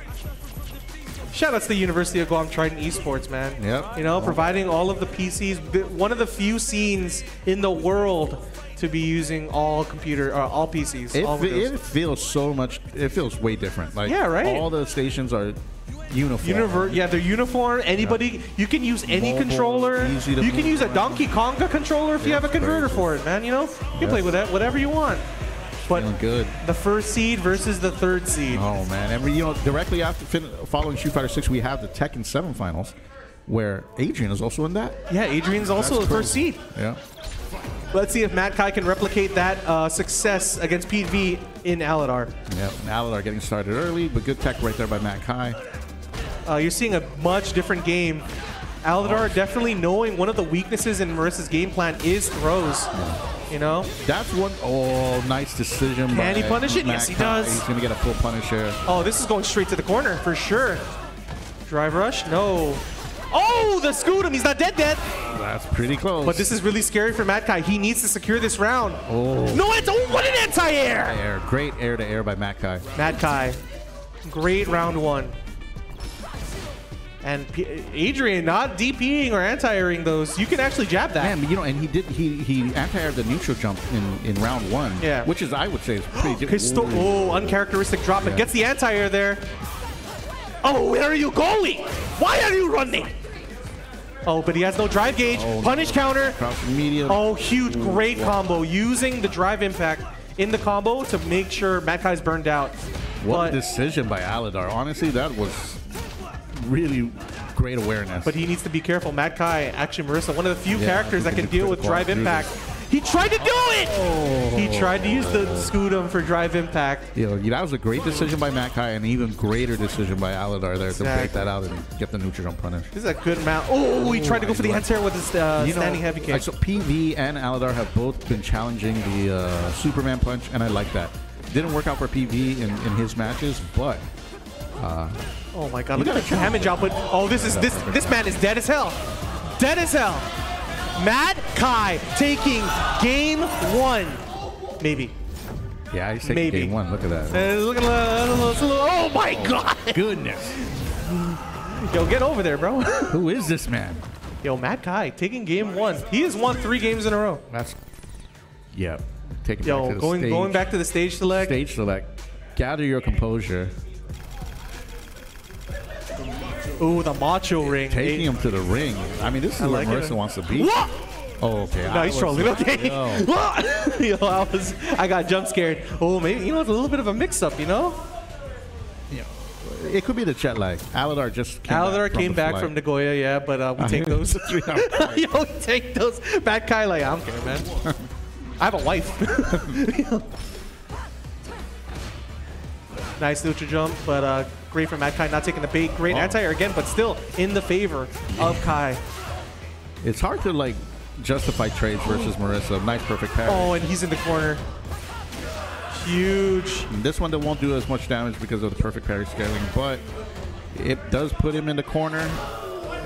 Shout outs to the University of Guam Triton Esports, man. Yep. You know, providing all of the PCs, one of the few scenes in the world to be using all computer, uh, all PCs. It, all it feels so much. It feels way different. Like Yeah, right? All the stations are uniform. Univer- yeah, they're uniform. Anybody, you can use any Mobile, controller. You can use a. Donkey Konga controller if you have a converter very for it, man. You know, you can play with that, whatever you want. But Feeling good. the first seed versus the third seed. Oh man, and we, you know, directly after fin- following Street Fighter Six, we have the Tekken Seven finals, where Adrian is also in that. Yeah, Adrian's also That's the first seed. Yeah. Let's see if Matt Kai can replicate that uh, success against Pete V in Aladar. Yeah. Aladar getting started early, but good tech right there by Matt Kai. Uh, you're seeing a much different game. Aladar definitely knowing one of the weaknesses in Marisa's game plan is throws. You know? That's one oh nice decision. Can he punish it? Yes, he does. He's gonna get a full punish here. Oh, this is going straight to the corner for sure. Drive rush? No. Oh, the Scutum. He's not dead dead. That's pretty close. But this is really scary for Matt Kai. He needs to secure this round. oh No, it's oh, what an anti-air! air, great air to air by Matt Kai. Matt Kai, great round one. And P- Adrian not DPing or anti-airing those. You can actually jab that. Man, you know, and he did he he anti-aired the neutral jump in, in round one. Yeah. Which is I would say is pretty. Histo- oh, uncharacteristic drop. It Yeah. gets the anti-air there. Oh, where are you going? Why are you running? Oh, but he has no drive gauge. Oh, Punish no. counter. Medium. Oh, huge, great combo. Using the drive impact in the combo to make sure Matt Kai's burned out. What but, a decision by Aladar. Honestly, that was really great awareness. but he needs to be careful. Matt Kai, actually Marisa, one of the few Yeah, characters that can deal with drive impact. this. He tried to do it! He tried to use the Scutum for drive impact. know, that was a great decision by Matt Kai, and an even greater decision by Aladar there to break that out and get the neutral jump punish. This is a good mount. Oh, he tried to go for the anti with his uh, You know, standing heavy kick. So PV and Aladar have both been challenging the uh, Superman punch, and I like that. Didn't work out for PV in, in his matches, but Oh my god, look at the damage output. Oh, this is this this man is dead as hell. Dead as hell. Matt Kai taking game one. Maybe. yeah, he's taking Maybe. game one. Look at that. Uh, look at the- it's a little- Oh my god. Goodness. Yo, get over there, bro. Who is this man? Yo, Matt Kai taking game one. He has won three games in a row. That's yeah. Taking back to Yo, the going stage. going back to the stage select. stage select. Gather your composure. Ooh, the macho ring. Taking him to the ring. I mean, this is I where like it. Marisa wants to be. What? Oh, okay. No, I he's trolling. like, Okay. yo. Yo, I was, I got jump scared. Oh, maybe you know it's a little bit of a mix-up. You know, Yeah. It could be the jet lag. Aladar just came Aladar back from came the back flight. from Nagoya, yeah, but uh, we take those. Yo, we take those. Bad Kai, like I don't care, man. I have a wife. nice neutral jump, but uh, great from Matt Kai not taking the bait. Great Oh. anti-air again, but still in the favor of Kai. It's hard to like justify trades versus Marisa. Nice perfect parry. Oh, and he's in the corner. Huge. This one that won't do as much damage because of the perfect parry scaling, but it does put him in the corner.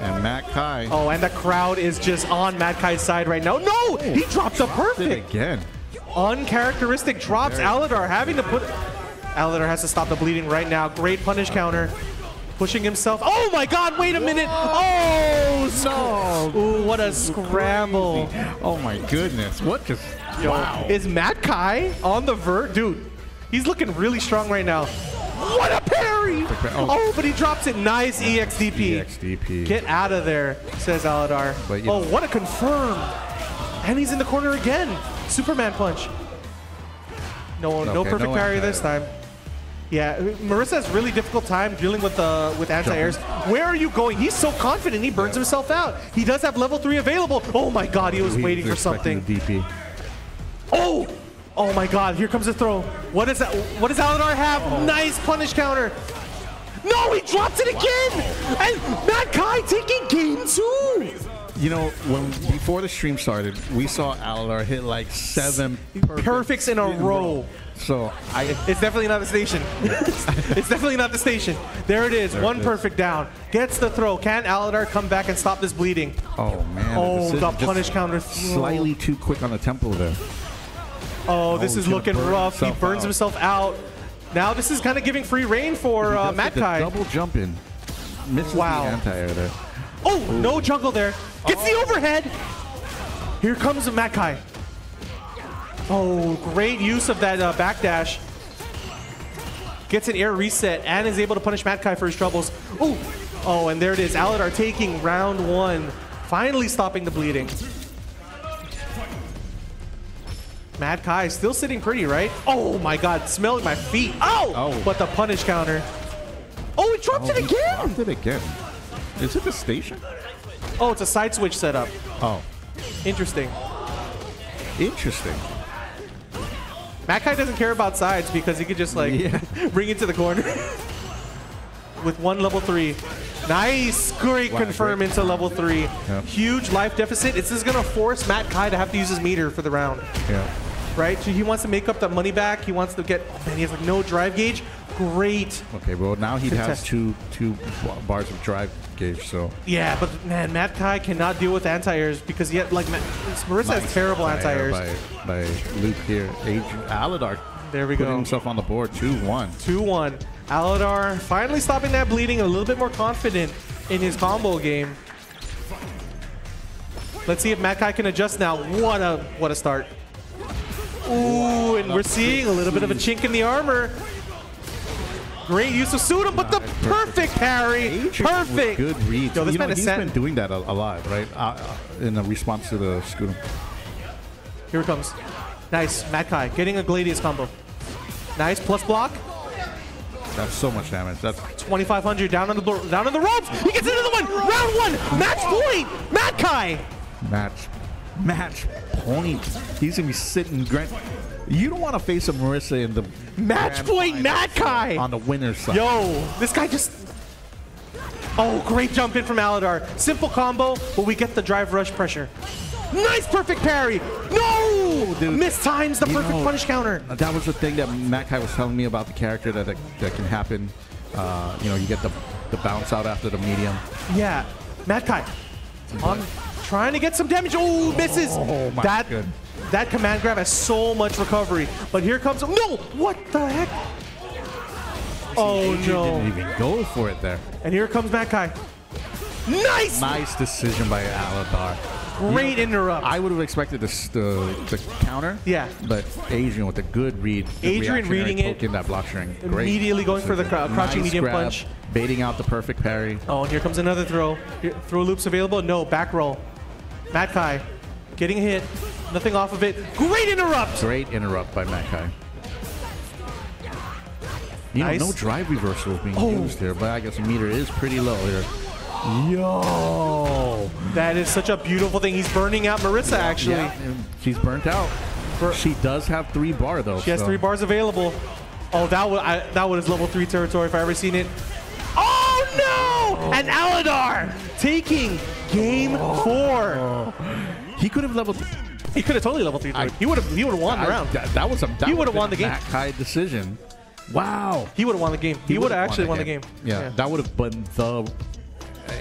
And Matt Kai Oh, and the crowd is just on Matt Kai's side right now. No! He oh, drops a perfect. again. Uncharacteristic drops. Aladar having to put. Aladar has to stop the bleeding right now. Great punish counter. Pushing himself. Oh my god, wait a minute. Oh, no. Ooh, what a scramble. Oh my goodness! What just? Yo, wow! Is Matt Kai on the vert? Dude, he's looking really strong right now. What a parry! Oh. Oh, but he drops it. Nice EXDP. EXDP. Get out of there, says Aladar. But, oh, what a confirm. And he's in the corner again. Superman punch. No, no perfect no parry this time. Yeah, Marisa has really difficult time dealing with the with anti-airs. Where are you going? He's so confident he burns himself out. He does have level three available. Oh my god, he was He waiting for something. DP. Oh! Oh my god, here comes the throw. What is that? What does Aladar have? Oh. Nice punish counter. No, he drops it again! And Matt Kai taking game two! You know, when before the stream started, we saw Aladar hit like seven Perfects in a row. So I It's definitely not the station. it's definitely not the station. There it is. There One it is. perfect down. Gets the throw. Can Aladar come back and stop this bleeding? oh man, Oh, decision the punish counter slightly too quick on the tempo there. Oh, this Oh, is looking rough. He burns out. himself out. Now this is kind of giving free reign for uh, does Matt get the Kai. double jump in, misses Wow. the anti-air there. Oh, no jungle there. Gets the overhead. Here comes the Makai. Oh, great use of that uh, backdash. Gets an air reset and is able to punish Matt Kai for his troubles. Oh, oh, and there it is. Aladar taking round one. Finally stopping the bleeding. Matt Kai still sitting pretty, right? Oh my god, smelling my feet. Oh! Oh. But the punish counter. Oh, he dropped Oh, it he again! dropped it again. Is it the station? Oh, it's a side switch setup. Oh, Interesting. interesting. Makai doesn't care about sides because he could just like Yeah. bring it to the corner with one level three. Nice, great Wow, confirm great. into level three. Yep. Huge life deficit. This is gonna force Matt Kai to have to use his meter for the round, Yeah. right? So he wants to make up that money back. He wants to get. Oh man, he has like no drive gauge. Great. Okay, well now he has two two bars of drive so Yeah, but man, Matt Kai cannot deal with anti-airs because had like Ma- Marisa has terrible anti-air uh, anti-airs. by, by Luke here. Adrian Aladar There we putting go. himself on the board, two one. 2-1. Aladar finally stopping that bleeding, a little bit more confident in his combo game. Let's see if Matt Kai can adjust now. What a what a start. Ooh, and we're seeing a little bit of a chink in the armor. Great use of Sudam, but the perfect parry. Perfect. good reads. Yo, this you know, man is he's been doing that a, a lot, right? Uh, uh, in a response to the Scutum. Here it comes. Nice, Makai getting a Gladius combo. Nice plus block. That's so much damage. That's 2500 down on the down on the ropes. He gets another one. Round one. Match point. Makai. match match point. He's gonna be sitting. Grand. You don't want to face a Marisa in the Match point. Makai. on the winner's side. Yo, this guy just. Oh, great jump in from Aladar. Simple combo, but we get the drive rush pressure. Nice perfect parry. No! dude. Missed times the perfect know, punish counter. That was the thing that Makai was telling me about the character that that, that can happen. Uh, you know, you get the the bounce out after the medium. Yeah, Matt Kai, I'm trying to get some damage. Oh, misses. Oh, my that good. That command grab has so much recovery. But here comes no. What the heck? Oh Adrian no! Didn't even go for it there. And here comes Matt Kai. Nice. Nice decision by Aladar. Great interrupt. I would have expected the the counter. Yeah. But Adrian with a good read. Adrian reading it, poke in that block string. Great. immediately going for the cr- decision. crouching Nice medium grab, punch. Baiting out the perfect parry. Oh, and here comes another throw. Here- throw loops available? No, back roll. Matt Kai Getting hit. Nothing off of it. Great interrupt! Great interrupt by Makai. You Nice. know, no drive reversal is being Oh. used here, but I guess the meter is pretty low here. Yo! That is such a beautiful thing. He's burning out Marisa, actually. Yeah, she's burnt out. she does have three bar though. She has so- three bars available. Oh, that was I, that was level three territory if I ever seen it. Oh no! Oh. And Aladar taking game four. Oh. He could have leveled. He could have totally level three. I- he would have. He would have won the round. That, that was a. That He would've would've won the game. Matt Kai decision. Wow. He would have won the game. He, would have actually won the that game. Yeah, that would have been the.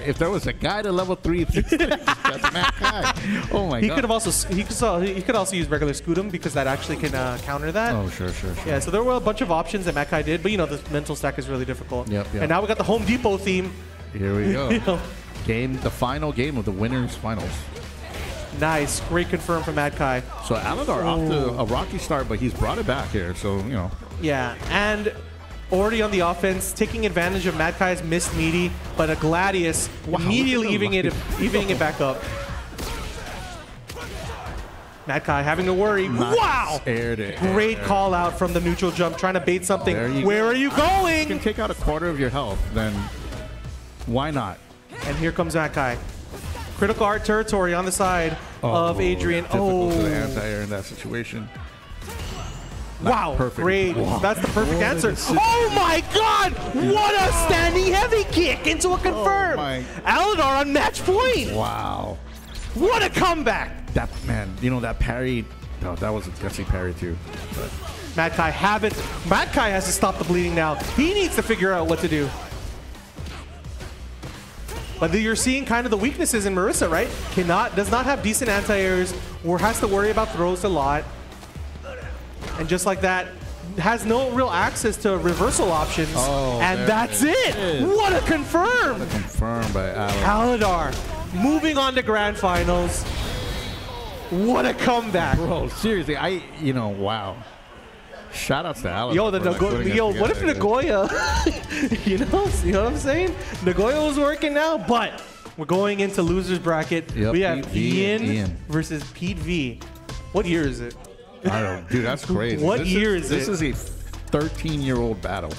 If there was a guy to level three, that's Matt Kai. Oh my He god. He could have also he could also, he could also use regular Scutum because that actually can uh, counter that. Oh sure, sure, sure. Yeah, so there were a bunch of options that Matt Kai did, but you know the mental stack is really difficult. Yep, yep. And now we got the Home Depot theme. Here we go. You know, Game, the final game of the winners finals. Nice, great confirm from Matt Kai. So Aladar off to a rocky start, but he's brought it back here. So you know, Yeah, and already on the offense, taking advantage of Matt Kai's missed meaty, but a Gladius immediately look at evening it, evening it back up. Matt Kai having to worry. wow! air to Great air. call out from the neutral jump, trying to bait something. Where go. are you going? You can take out a quarter of your health, then why not? And here comes Matt Kai. Critical art territory on the side oh, of Adrian. Difficult to the Oh, anti-air in that situation. wow! perfect. Great. Wow. That's the perfect answer. Oh my God! What a standing heavy kick into a confirm. Oh my- Aladar on match point. Wow, What a comeback! that man, you know that parry. Oh, that was a gutsy parry too. Matt Kai haven't. Matt Kai has to stop the bleeding now. He needs to figure out what to do. But you're seeing kind of the weaknesses in Marisa, right? Cannot, does not have decent anti-airs, or has to worry about throws a lot. And just like that, has no real access to reversal options. Oh, and that's it it. is. What a confirm! Confirmed by Aladar. Aladar moving on to grand finals. What a comeback. Bro, seriously, I you know wow. Shout outs to Aladar. Yo, the like, Nago- it yo, what if. Nagoya? you know, you know what I'm saying? Nagoya was working now, but we're going into losers bracket. Yep, we have Ian, Ian. versus Pete V. What year is it? I don't, dude, that's crazy. What This year is this this is a 13 year old battle.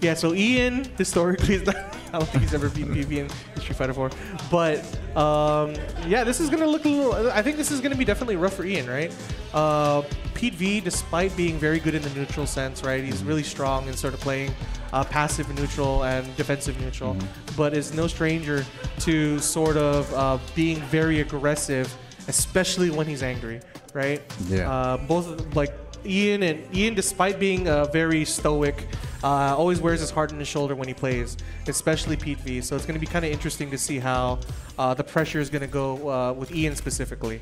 Yeah, so Ian historically is not. I don't think he's ever beaten PV in Street Fighter 4. But um, yeah, this is gonna look a little. I think this is gonna be definitely rough for Ian, right? Uh, Pete V, despite being very good in the neutral sense, right? He's really strong in sort of playing uh, passive neutral and defensive neutral, but is no stranger to sort of uh, being very aggressive, especially when he's angry, right? Yeah. Uh, both like Ian and Ian, despite being very stoic, uh, always wears his heart on his shoulder when he plays, especially Pete V. So it's going to be kind of interesting to see how uh, the pressure is going to go uh, with Ian specifically.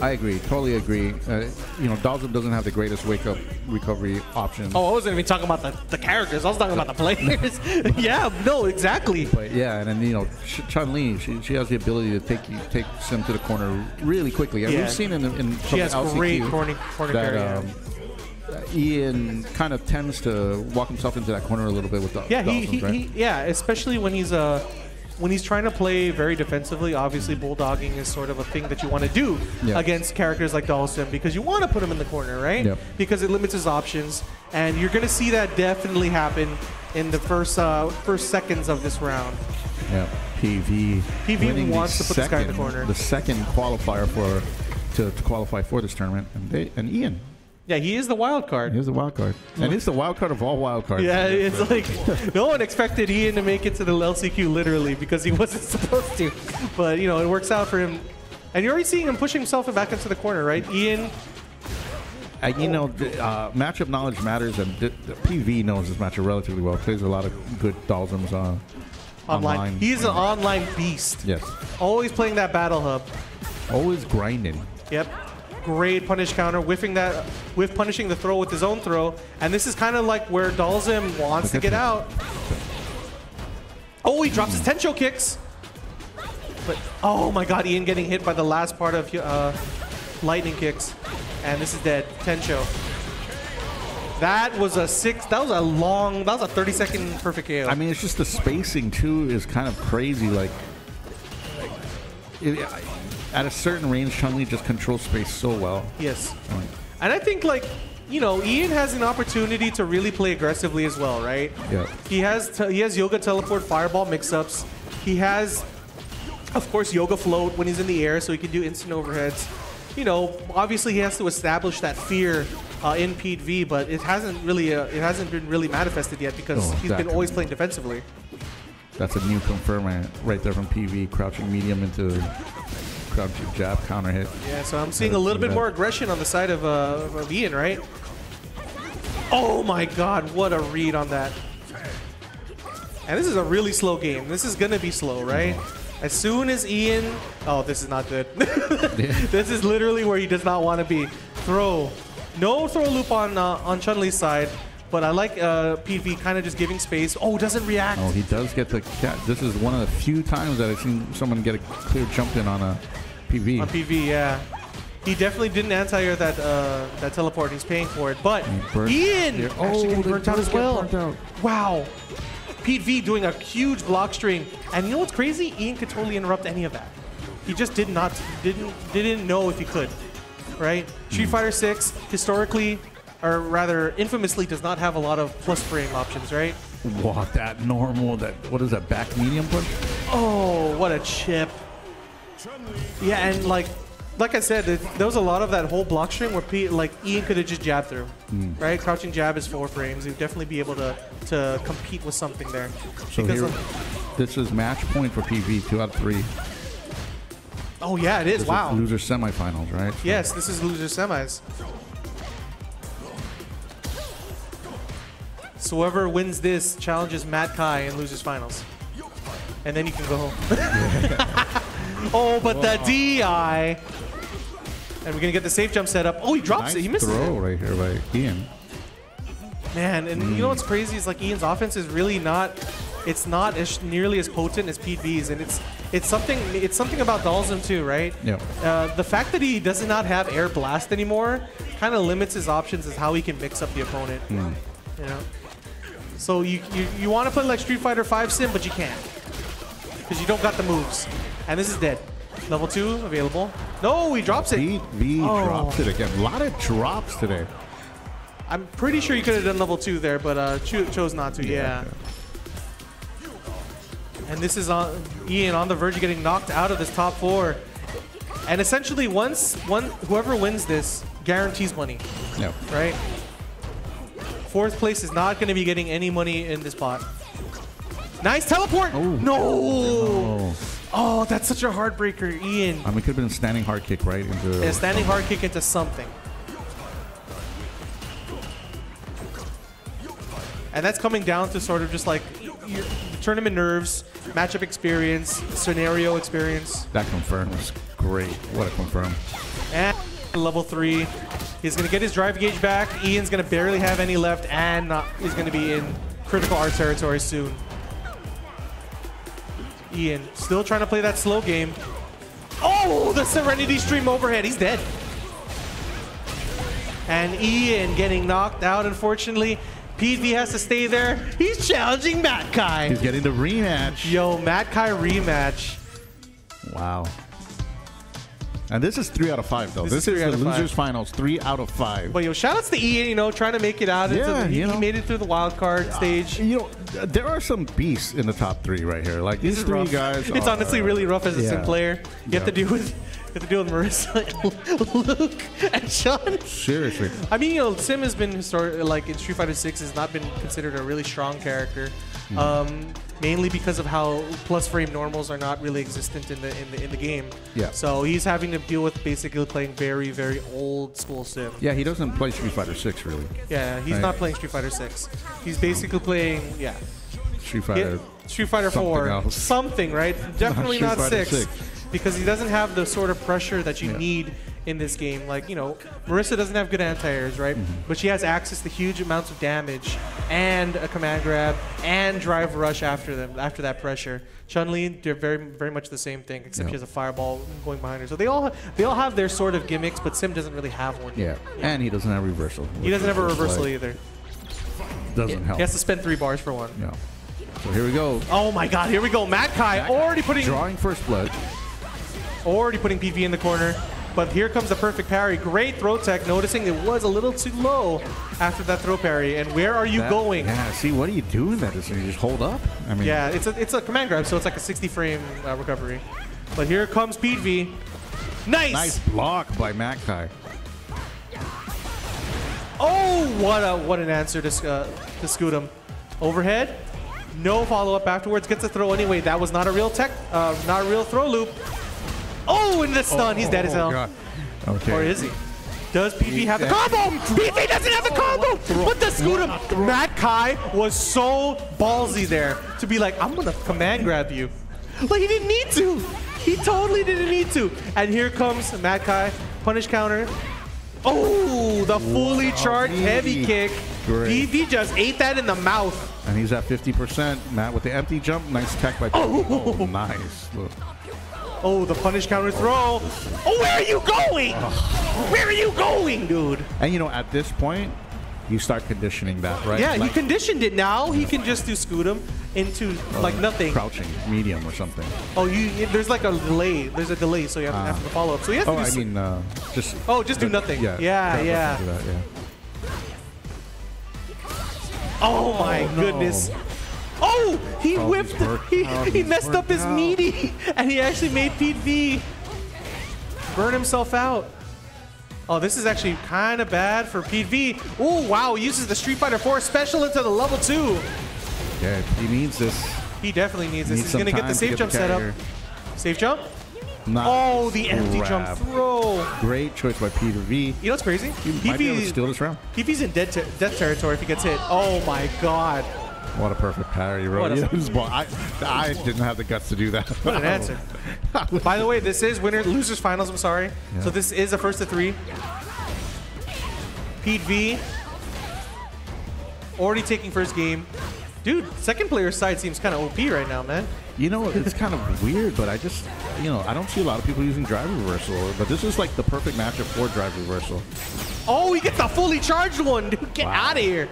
I agree, totally agree. Uh, you know, Dalton doesn't have the greatest wake up recovery option. Oh, I wasn't even talking about the, the characters. I was talking about the players. yeah, no, exactly. But yeah, and then you know, Chun Li, she, she has the ability to take you, take Sim to the corner really quickly. And Yeah. we've seen in, the- in She has the LCQ great corner, corner that carry. um, Ian kind of tends to walk himself into that corner a little bit with the Yeah, he, he, right? he yeah, especially when he's uh when he's trying to play very defensively. Obviously, bulldogging is sort of a thing that you want to do Yeah. against characters like Dawson because you want to put him in the corner, right? Yep. Because it limits his options, and you're going to see that definitely happen in the first uh, first seconds of this round. Yeah, PV. PV wants to put this guy in the corner. The second qualifier for to, to qualify for this tournament, and they and Ian, Yeah, he is the wild card. he's the wild card, and he's the wild card of all wild cards. Yeah, it's like no one expected Ian to make it to the LCQ literally because he wasn't supposed to. But you know, it works out for him. And you're already seeing him pushing himself back into the corner, right? Ian And you know, the, uh, matchup knowledge matters, and the, the PV knows this matchup relatively well. Plays a lot of good Dhalsims uh, online. online. He's an online beast. Yes, Always playing that battle hub. always grinding. Yep. Great punish counter, whiffing that, whiff punishing the throw with his own throw, and this is kind of like where Dhalsim wants to get out. Oh, he drops his Tensho kicks. But oh my God, Ian getting hit by the last part of uh, lightning kicks, and this is dead. Tensho. That was a six. That was a long. That was a 30 second perfect KO. I mean, it's just the spacing too is kind of crazy. Like, it, at a certain range, Chun Li just controls space so well. Yes. And I think like you know, Ian has an opportunity to really play aggressively as well, right? Yeah. He has he has yoga teleport fireball mix-ups. He has, of course, yoga float when he's in the air, so he can do instant overheads. You know, obviously he has to establish that fear uh, in Pete V, but it hasn't really uh, it hasn't been really manifested yet because Oh, he's been always playing defensively. That's a new confirm right- right there from PV. Crouching medium into crouching jab counter hit. Yeah, so I'm seeing a little bit more aggression on the side of, uh, of Ian, right? Oh my god, what a read on that. And this is a really slow game. This is gonna be slow, right? As soon as Ian... Oh, this is not good. this is literally where he does not want to be. Throw. No throw loop on uh, on Chun-Li's side, but I like uh, PV kind of just giving space. Oh, doesn't react. Oh, he does get the cat. This is one of the few times that I've seen someone get a clear jump in on a PV. On PV, yeah. He definitely didn't anti-air that uh, that teleport. He's paying for it. But Ian here. actually Oh, burnt out as well. out. Wow. Pete V doing a huge block string, and you know what's crazy? Ian could totally interrupt any of that. He just did not didn't didn't know if he could, right? Street Fighter 6 historically, or rather infamously, does not have a lot of plus frame options, right? Wow, that normal. That what is that back medium push? Oh, what a chip. Yeah, and like like I said, there there was a lot of that whole block string where Pete, like Ian could have just jabbed through, Hmm. right? Crouching jab is four frames. He'd definitely be able to to compete with something there. So here, of- this is match point for PV. Two out of three. oh yeah, it is. This Wow. Loser semifinals, right? So Yes, this is loser semis. So whoever wins this challenges Matt Kai and loses finals, and then you can go home. oh, but the DI, and we're gonna get the safe jump set up. Oh, he drops Nice it. He misses throw it. right here by Ian. Man, and you know what's crazy is like Ian's offense is really not. It's not as nearly as potent as Pete V's, and it's it's something it's something about Dhalsim too, right? Yeah. Uh, the fact that he does not have air blast anymore kind of limits his options as how he can mix up the opponent. Hmm. You know. So you you, you want to play like Street Fighter 5 sim, but you can't because you don't got the moves, and this is dead. Level two available. No, he drops it. Pete V Oh. drops it again. A lot of drops today. I'm pretty sure you could have done level two there, but uh, cho- chose not to. Yeah. And this is on Ian on the verge of getting knocked out of this top four. And essentially, once one whoever wins this guarantees money, Yeah. right? Fourth place is not going to be getting any money in this pot. Nice teleport. Oh. No. Oh. Oh, that's such a heartbreaker, Ian. I mean, it could have been a standing hard kick right into. A standing hard kick into something. And that's coming down to sort of just like your tournament nerves, matchup experience, scenario experience. That confirms. Great. What a confirm. And level three, he's gonna get his drive gauge back. Ian's gonna barely have any left, and not, he's gonna be in critical art territory soon. Ian still trying to play that slow game. Oh, the Serenity Stream overhead. He's dead. And Ian getting knocked out, unfortunately. PV has to stay there. He's challenging Matt Kai. He's getting the rematch. Yo, Matt Kai rematch. Wow. And this is three out of five, though. This This, is is the of five. losers finals, three out of five. But yo, shout outs to Ian, you know, trying to make it out. Yeah, the, he, you he know. made it through the wild card uh, stage. you know, there are some beasts in the top three right here. Like these This is three rough. guys. It's are- honestly really rough as a sim player. You have to deal with you have to deal with Marisa, Luke, and Sean. Seriously. I mean, you know, Sim has been historic, like in Street Fighter 6 has not been considered a really strong character. Hmm. Um, mainly because of how plus frame normals are not really existent in the in the in the game. Yeah. So he's having to deal with basically playing very very old school Sim. Yeah, he doesn't play Street Fighter Six really. Yeah, he's Right. not playing Street Fighter 6. He's basically playing yeah. Street Yeah, Fighter. Street Fighter something 4, else. something, right? Definitely Street not, 6, 6. Because he doesn't have the sort of pressure that you Yeah. need in this game. Like, you know, Marisa doesn't have good anti-airs, right? Mm-hmm. But she has access to huge amounts of damage and a command grab and drive rush after them, after that pressure. Chun-Li, they're very, very much the same thing, except Yeah. she has a fireball going behind her. So they all, they all have their sort of gimmicks, but Sim doesn't really have one. Yeah. and he doesn't have reversal. He doesn't have a reversal like- either. Doesn't help. He has to spend three bars for one. Yeah. So here we go. Oh my god, here we go. Matt Kai already putting Drawing first blood. Already putting PV in the corner. But here comes the perfect parry. Great throw tech, noticing it was a little too low after that throw parry. And where are you That- going? Yeah, see, what are you doing that? Is you just hold up? I mean, Yeah, it's a it's a command grab, so it's like a 60 frame uh, recovery. But here comes PV. Nice. nice block by Matt Kai. Oh, what a what an answer to uh, to Scutum. Overhead. No follow up afterwards. Gets a throw anyway. That was not a real tech, uh, not a real throw loop. Oh, in the stun. He's dead as oh, hell. God. Okay. Or is he? Does PV have the combo? PV doesn't have the combo! But the Scutum, Matt Kai was so ballsy there to be like, I'm gonna command grab you. Like he didn't need to. He totally didn't need to. And here comes Matt Kai, punish counter. Oh, the fully Wow, charged heavy kick. Great. PV just ate that in the mouth. And he's at 50%. Matt with the empty jump. Nice tech by oh. oh, nice. Look. Oh, the punish counter throw. Oh, where are you going? Where are you going, dude? And you know, at this point, you start conditioning that, right? Yeah, he Like, conditioned it. Now he can just do Scutum into like nothing. Crouching, medium or something. Oh, you there's like a delay. There's a delay, so you have to have to follow up. So you have Oh, to do I mean, uh, just. Oh, just do nothing. Yeah. Yeah, yeah. that, yeah. Oh my no. goodness. Oh, he Oh, whipped. He, he messed up his out. meaty, and he actually made Pete V burn himself out. Oh, this is actually kind of bad for Pete V. Oh, wow, he uses the Street Fighter 4 special into the level 2. Yeah, he needs this. He definitely needs this. Needs He's going to get the safe get jump the set up. Safe jump? Nice Oh, the empty jump throw. Great choice by Peter V. You know what's crazy? Might be able to steal this round. PV's in dead ter- death territory if he gets hit. Oh my god. What a perfect parry, a- ball- I, I didn't have the guts to do that. What an answer. By the way, this is winner losers finals, I'm sorry. So this is a first to three. Pete V already taking first game. Dude, second player's side seems kind of OP right now, man. You know, it's kind of weird, but I just, you know, I don't see a lot of people using drive reversal. But this is like the perfect matchup for drive reversal. Oh, he gets the fully charged one, dude. Get Wow. out of here.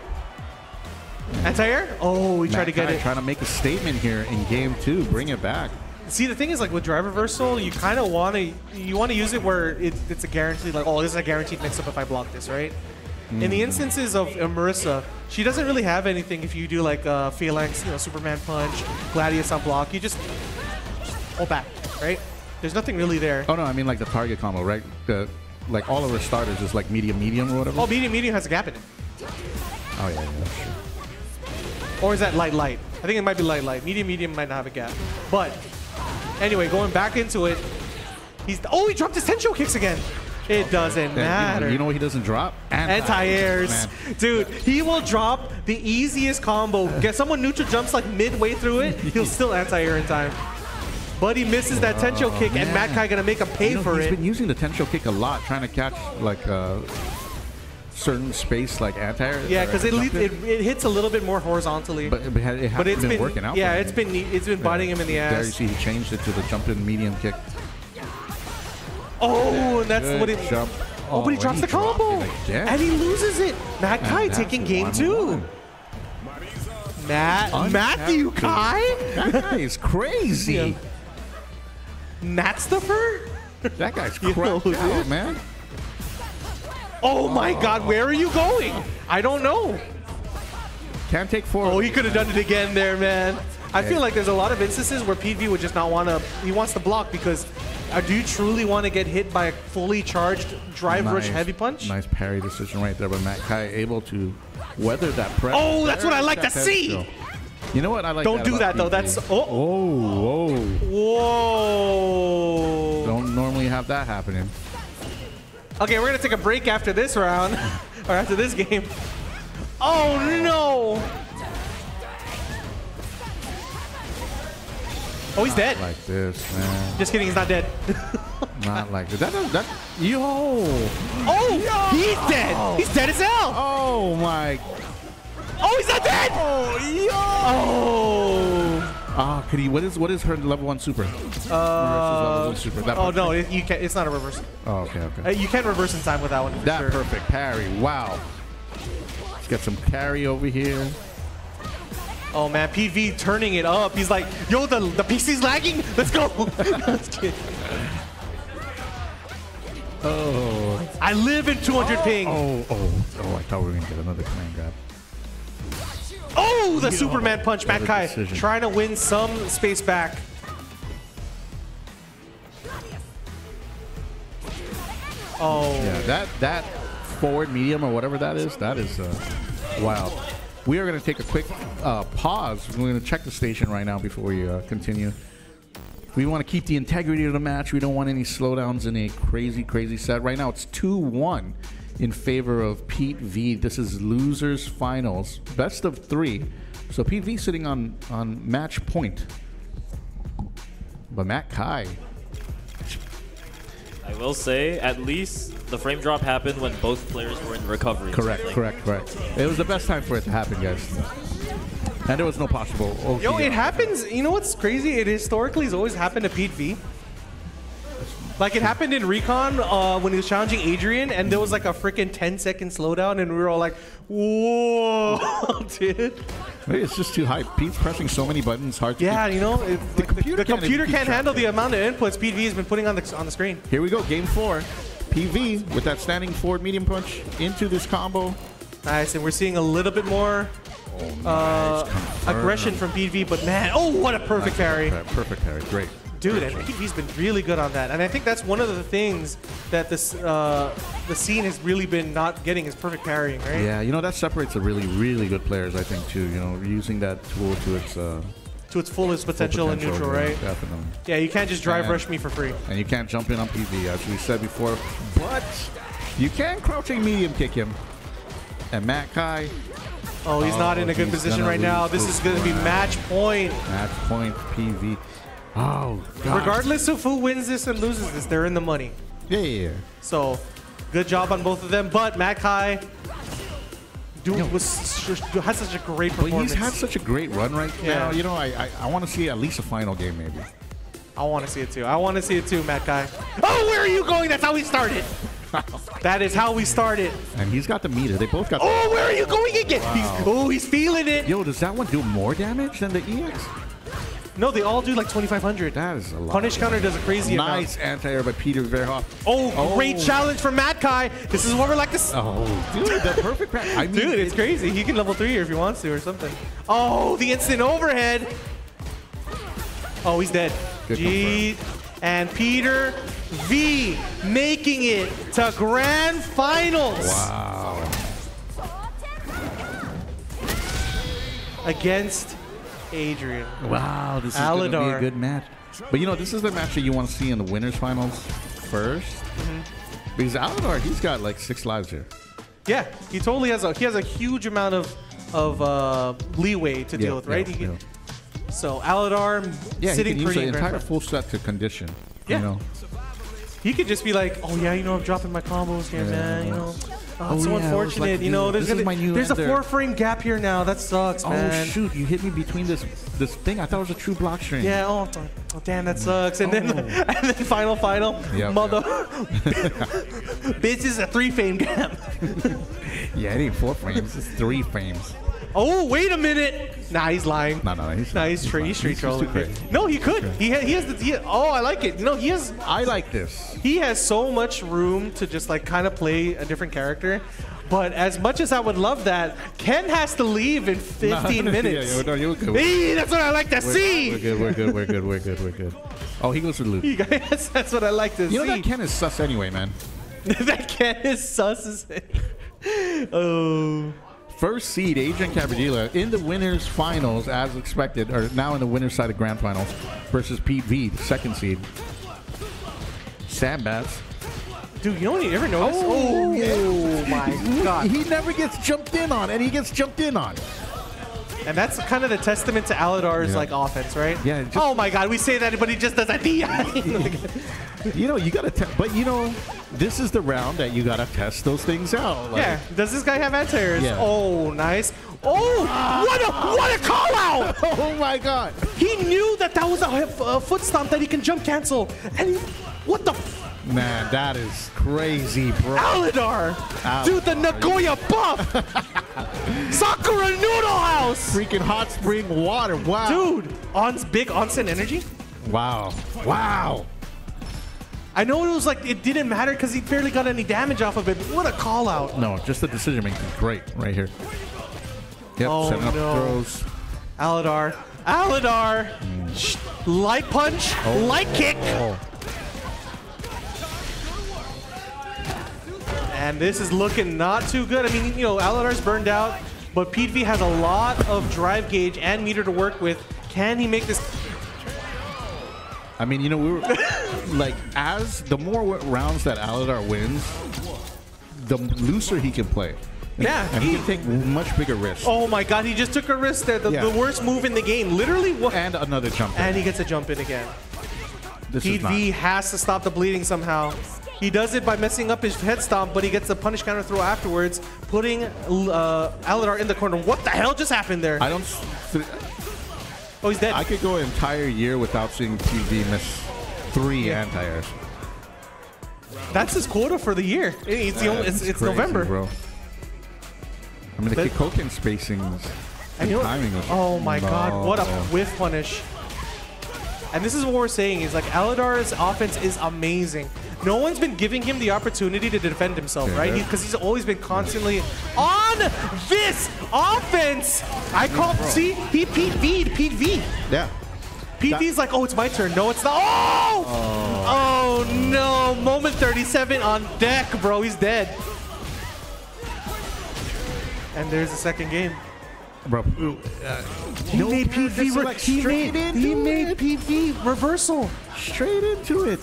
Anti-air? Oh, he tried to get it. Trying to make a statement here in game two, bring it back. See, the thing is, like with drive reversal, you kind of want to you want to use it where it, it's a guaranteed, like, oh, this is a guaranteed mix-up if I block this, right? In the instances of uh, Marisa, she doesn't really have anything if you do like uh, Phalanx, you know, Superman punch, Gladius on block. You just hold back, right? There's nothing really there. Oh no, I mean like the target combo, right? The like all of our starters is like medium, medium or whatever. Oh, medium, medium has a gap in it. Oh yeah, yeah, true. Or is that light, light? I think it might be light, light. Medium, medium might not have a gap. But anyway, going back into it, he's oh, he dropped his Tensho kicks again. It doesn't matter. You know, what he doesn't drop? Anti-airs. Man. Dude, he will drop the easiest combo. Get someone neutral jumps like midway through it, he'll still anti-air in time. But he misses that Tensho kick, and Matt Kai gonna make him pay You know, for he's it. He's been using the Tensho kick a lot, trying to catch like uh, certain space like anti-air. yeah, because it, le- it it hits a little bit more horizontally. But it, it But it's been, been working out. Yeah, it's been it's been biting him in the ass. There you see, he changed it to the jump in medium kick. Oh, and that's Good what it. jump. Oh, but he and drops the dropped combo, and he loses it. Matt Kai taking game one two. one. Matt Matthew. Kai, That guy is crazy. Yeah. Matstuffer. That guy's Yo, cracked dude. out, man. Oh my God, where are you going? I don't know. Can't take four. Oh, he could have done it again there, man. I feel like there's a lot of instances where PV would just not want to. He wants to block because. Uh, do you truly want to get hit by a fully charged drive rush heavy punch? Nice parry decision right there, by Matt Kai able to weather that pressure. Oh, that's what I like that to see. skill. You know what? I like. Don't that do that, though. That's- oh. oh, whoa! Whoa. Don't normally have that happening. Okay, we're gonna take a break after this round, or after this game. Oh no! Oh, he's dead. Like this, man. Just kidding, he's not dead. Not like this. That, that, that yo. Oh, he's dead. He's dead as hell. Oh my. Oh, he's not dead. Oh yo. Oh. Ah, could he? What is what is her level one super? Uh, one super. That Oh perfect. no, it, you can It's not a reverse. Oh, okay, okay. Uh, you can reverse in time with that one. That sure. perfect parry. Wow. Let's get some carry over here. Oh man, PV turning it up. He's like, yo, the the PC's lagging. Let's go. Oh. I live in 200 ping. Oh, oh, oh, I thought we were going to get another command grab. Oh, the Superman punch, Matt Kai, decision. trying to win some space back. Oh, Yeah, that that forward medium or whatever that is, that is uh, wild. We are going to take a quick uh, pause. We're going to check the station right now before we uh, continue. We want to keep the integrity of the match. We don't want any slowdowns in a crazy, crazy set. Right now, it's 2 1 in favor of Pete V. This is losers finals, best of three. So Pete V sitting on, on match point. But Matt Kai, I will say, at least the frame drop happened when both players were in recovery. correct, Like, correct, correct. It was the best time for it to happen, guys. And there was no possible. OT. Yo, it happens. You know what's crazy? It historically has always happened to Pete V. Like it happened in Recon uh, when he was challenging Adrian, and there was like a freaking 10 second slowdown, and we were all like, "Whoa, dude!" Maybe it's just too high. Pete's pressing so many buttons, hard to Yeah, keep- you know, the computer the can't can't handle the amount of inputs PV has been putting on the on the screen. Here we go, game four. PV with that standing forward medium punch into this combo. Nice, and we're seeing a little bit more uh, aggression from PV, but man, oh, what a perfect carry. Perfect, perfect carry. Great. Dude, and PV's been really good on that, and I think that's one of the things that this uh, the scene has really been not getting is perfect parrying, right? Yeah, you know that separates the really, really good players. I think too. You know, using that tool to its uh, To its fullest full potential, in neutral, yeah, right? Definitely. Yeah, you can't just drive And- rush me for free. And you can't jump in on PV, as we said before. But you can crouching medium kick him. And Matt Kai, Oh, he's not Oh, in a good position right now. This is going to be match point. match point PV. Oh, God. Regardless of who wins this and loses this, they're in the money. Yeah, yeah, yeah. So, good job on both of them. But Matt Kai do, was, has such a great performance. But he's had such a great run right Yeah. now. You know, I I, I want to see at least a final game, maybe. I want to see it too. I want to see it too, Matt Kai. Oh, where are you going? That's how we started. that is how we started. And he's got the meter. They both got. Oh, where are you going again? He's, oh, he's feeling it. Yo, does that one do more damage than the EX? No, they all do like 2,500. That is a lot. Punish counter does a crazy amount. Nice anti-air by Peter Verhoff. Oh, Oh. great challenge from Matt Kai. This is what we're like to. Oh, dude, the perfect. I mean, Dude, it's it- crazy. He can level three here if he wants to or something. Oh, the instant overhead. Oh, he's dead. Good G and Peter V making it to grand finals Wow. against Adrian. Wow, this is going to be a good match. But you know, this is the match that you want to see in the winners finals 1st Mm-hmm. Because Aladar, he's got like six lives here. Yeah, he totally has a he has a huge amount of of uh, leeway to deal with, right? Yeah, He yeah. So Aladar Yeah, he can use pretty the entire full set to condition. Yeah. You know? He could just be like, "Oh yeah, you know, I'm dropping my combos here, Yeah. man. You know, oh, Oh, it's so yeah, unfortunate. like, you know, there's gonna, my new there's a four frame gap here now. That sucks, oh, man. Oh shoot! You hit me between this this thing. I thought it was a true block string. Yeah. Oh, oh, oh, damn, that sucks. And then Oh. and then final final, Yep, mother, bitch is a three frame gap. Yeah, it ain't four frames. It's three frames. Oh, wait a minute. Nah, he's lying. No, no, he's Nah, he's, he's straight. fine. He's straight He's trolling. too me. crazy. No, he could. He, ha- he has the. He, oh, I like it. You know, he has I like this. he has so much room to just like kind of play a different character. But as much as I would love that, Ken has to leave in 15 minutes. yeah, no, you're good. Hey, that's what I like to see. We're good. We're good. We're good. We're good. We're good. Oh, he goes for the loop. Guys, that's what I like to You know that Ken is sus anyway, man. that Ken is sus as Oh. First seed, Adrian Cabradilla, in the winners finals as expected, or now in the winners side of grand finals versus Pete V, the second seed. Sam Bats. Dude, you know what you ever notice? Oh, oh my god. He never gets jumped in on, and he gets jumped in on. And that's kind of the testament to Aladar's Yeah. like offense, right? Yeah, just- oh my god, we say that, but he just does that DI. You know, you gotta, te- but you know, this is the round that you gotta test those things out. Like, yeah. Does this guy have anti-airs? Yeah. Oh, nice. Oh, what a what a call out! Oh my God! He knew that that was a, a foot stomp that he can jump cancel, and he, what the f- Man, that is crazy, bro. Aladar, Aladar. dude, the Nagoya buff, Sakura Noodle House, Freaking hot spring water. Wow. dude, on big onsen energy. Wow. Wow. I know it was like it didn't matter because he barely got any damage off of it. What a call out! No, just the decision making great right here. Yep, Oh, setting up no. throws. Aladar, Aladar, mm. Sh- light punch, oh. light kick, Oh, and this is looking not too good. I mean, you know, Aladar's burned out, but Pete V has a lot of drive gauge and meter to work with. Can he make this? I mean, you know, we were like, as the more rounds that Aladar wins, the looser he can play. And- Yeah, and he, he- can take much bigger risks. Oh my God, he just took a risk there. The, Yeah. the worst move in the game, literally. What? And another jump. in. And he gets a jump in again. this not. Has to stop the bleeding somehow. He does it by messing up his head stomp, but he gets the punish counter throw afterwards, putting uh, Aladar in the corner. What the hell just happened there? I don't. oh, he's dead. I could go an entire year without seeing PV miss three anti-airs. That's his quota for the year. It's, the only, it's, it's crazy, November. bro. I mean, the Kikoken spacings And and you know- timing was. oh my god, what a whiff punish. And this is what we're saying is like Aladar's offense is amazing. No one's been giving him the opportunity to defend himself, Yeah. right? Because he's always been constantly on this offense. I call see he Pete V'd Pete V. Yeah. Pete V's like, oh, it's my turn. No, it's not. Oh! oh! Oh no! Moment 37 on deck, bro. He's dead. And there's the second game. Bro, uh, He No made PV. just Re- like he straight made, he made it. PV reversal. straight into it.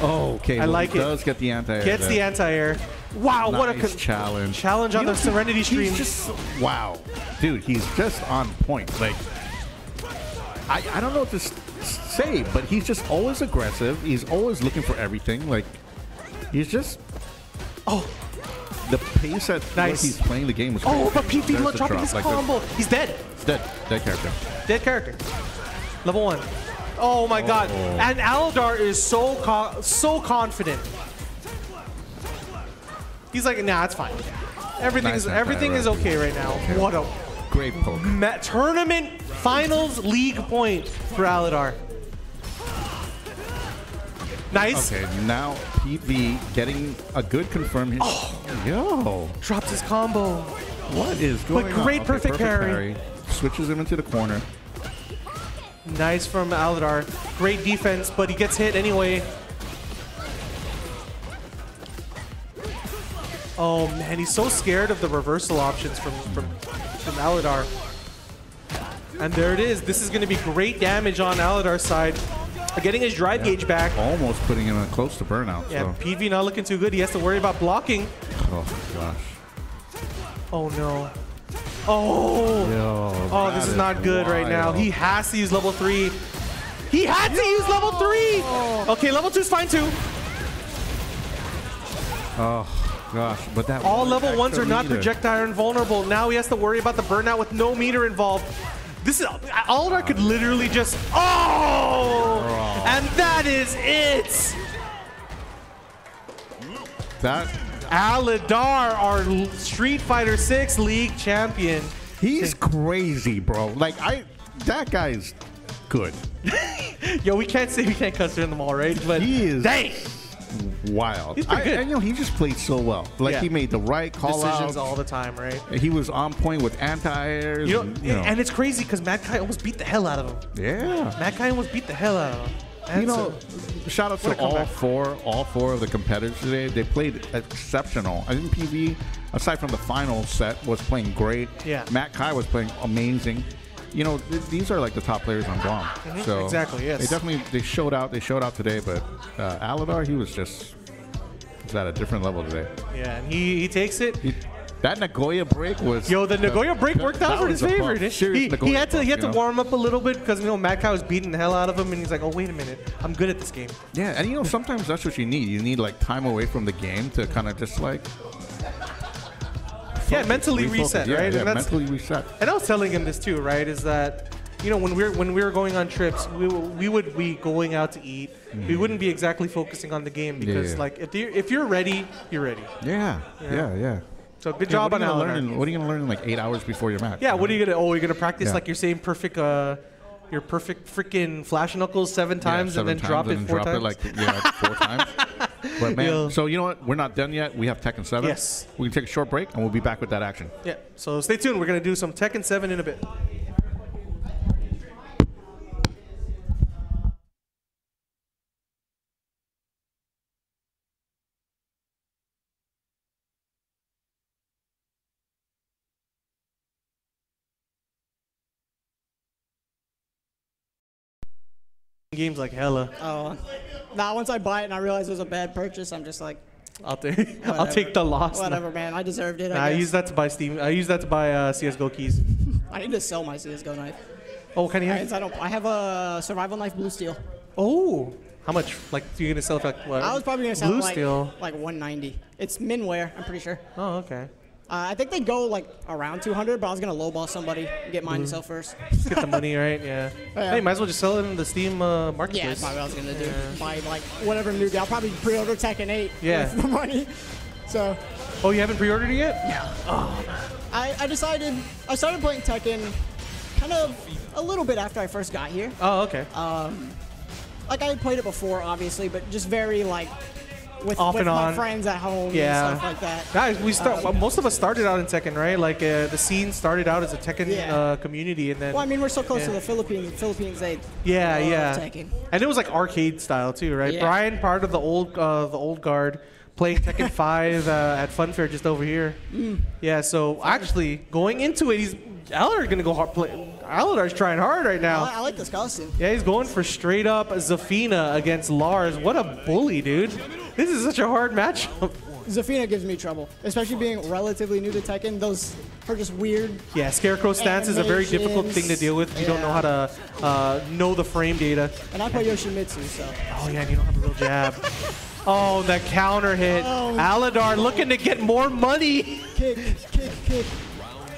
Oh, okay. I well, like he it. Does get the anti-air. Gets the anti-air. Wow, what a challenge. challenge on You know, the Serenity stream. Just wow, dude. He's just on point. Like I, I don't know what to say, but he's just always aggressive. He's always looking for everything. Like he's just Oh. the pace at Nice. he's playing the game was. Oh, crazy. but PV There's lo- the dropping drop, his like combo. He's dead. It's dead. Dead character. Dead character. Level one. Oh my god. Oh. And Aladar is so co- so confident. He's like, nah, it's fine. Everything Nice is everything is okay right now. Okay. What a Great poke. tournament finals league point for Aladar. Nice. Okay, now PV getting a good confirmation. Oh, yo, Drops his combo. what is going on? great Okay, perfect parry. Switches him into the corner. Nice from Aladar. Great defense, but he gets hit anyway. Oh man, he's so scared of the reversal options from from from Aladar. And there it is. This is going to be great damage on Aladar's side. Getting his drive gauge back. Almost putting him close to burnout. Yeah, so. PV not looking too good. He has to worry about blocking. Oh gosh. Oh no. Oh. Yo, Oh, this is not good right now. He has to use level three. He had to use level three. Okay, level two is fine too. Oh gosh, but that All level ones are not meter. projectile invulnerable. Now he has to worry about the burnout with no meter involved. This is Aladar could literally just oh, and that is it. That Aladar, our Street Fighter 6 League champion. he's crazy, bro. Like I, that guy's good. Yo, we can't say we can't cuss in them all, right? But He is dang wild. He's pretty I- good. and, you know, he just played so well. Like Yeah. he made the right call decisions outs. all the time, right? He was on point with anti-airs. You know, and, you know. and it's crazy because Matt Kai almost beat the hell out of him. yeah. Matt Kai almost beat the hell out of him. You know, so- shout out to all comeback. four, all four of the competitors today. They played exceptional. I think PV, aside from the final set, was playing great. Yeah. Matt Kai was playing amazing. You know, th- these are like the top players on Guam. So Mm-hmm. exactly, yes. They definitely they showed out. They showed out today, but uh, Aladar, he was just was at a different level today. yeah, and he, he takes it. He, that Nagoya break was Yo, the Nagoya break that- worked out that for his favor. He, he had to he had to know? warm up a little bit because you know Matt Kai was beating the hell out of him, and he's like, oh wait a minute, I'm good at this game. Yeah, and you know sometimes that's what you need. You need like time away from the game to kind of just like Yeah, mentally refocus. reset, Yeah, right? Yeah, and that's mentally reset. And I was telling him this too, right? Is that you know when we were when we were going on trips, we, we would be going out to eat. We wouldn't be exactly focusing on the game because yeah. like if you if you're ready, you're ready. Yeah, yeah, yeah. So good job on Alan. in- What are you gonna learn in like eight hours before your match? Yeah, what are you gonna? Oh, you're gonna practice like your same perfect uh, your perfect freaking flash knuckles seven times seven and then drop times it four drop times? it like yeah, four times. But man, Yeah. so you know what? We're not done yet. We have Tekken 7. Yes. We can take a short break and we'll be back with that action. yeah. So stay tuned. We're gonna do some Tekken 7 in a bit. Games like hella Oh, now once I buy it and I realize it was a bad purchase, I'm just like, out there. I'll take the loss. whatever, man. I deserved it. Nah, I, I use that to buy Steam. I use that to buy uh, CS:GO keys. I need to sell my CS:GO knife. Oh, can you? I, I don't. I have a survival knife, blue steel. Oh, how much? Like, you gonna sell it for like what? I was probably gonna sell blue it like steel. like 190. It's minware, I'm pretty sure. Oh, okay. Uh, I think they go like around 200, but I was gonna lowball somebody, get mine to sell first. Get the money, right? Yeah. Yeah. Hey, might as well just sell it in the Steam uh, Yeah, marketplace. that's probably what I was gonna do. Buy like whatever new. I'll probably pre-order Tekken 8 Yeah. with the money. So Oh, you haven't pre-ordered it yet? I, I decided I started playing Tekken kind of a little bit after I first got here. Oh, okay. Um, Like I had played it before, obviously, but just very like with, Off with and my on. friends at home Yeah. and stuff like that. Guys, we start. Well, most of us started out in Tekken, right? Like uh, the scene started out as a Tekken Yeah. uh, community, and then Well, I mean, we're so close to the Philippines. The Philippines, they yeah, yeah. Tekken. And it was like arcade style too, right? Yeah. Brian, part of the old uh, the old guard, playing Tekken 5 uh, at Funfair just over here. Mm. Yeah, so actually going into it, he's Aladar gonna go hard. Play, Aladar's trying hard right now. I like this costume. Yeah, he's going for straight up Zafina against Lars. What a bully, dude. This is such a hard matchup. Zafina gives me trouble, especially being relatively new to Tekken. Those are just weird. Yeah, Scarecrow stance is a very difficult thing to deal with you don't know how to uh, know the frame data. And I play Yoshimitsu, so Oh, yeah, and you don't have a real jab. oh, the counter hit. Oh. Aladar looking to get more money. kick, kick, kick.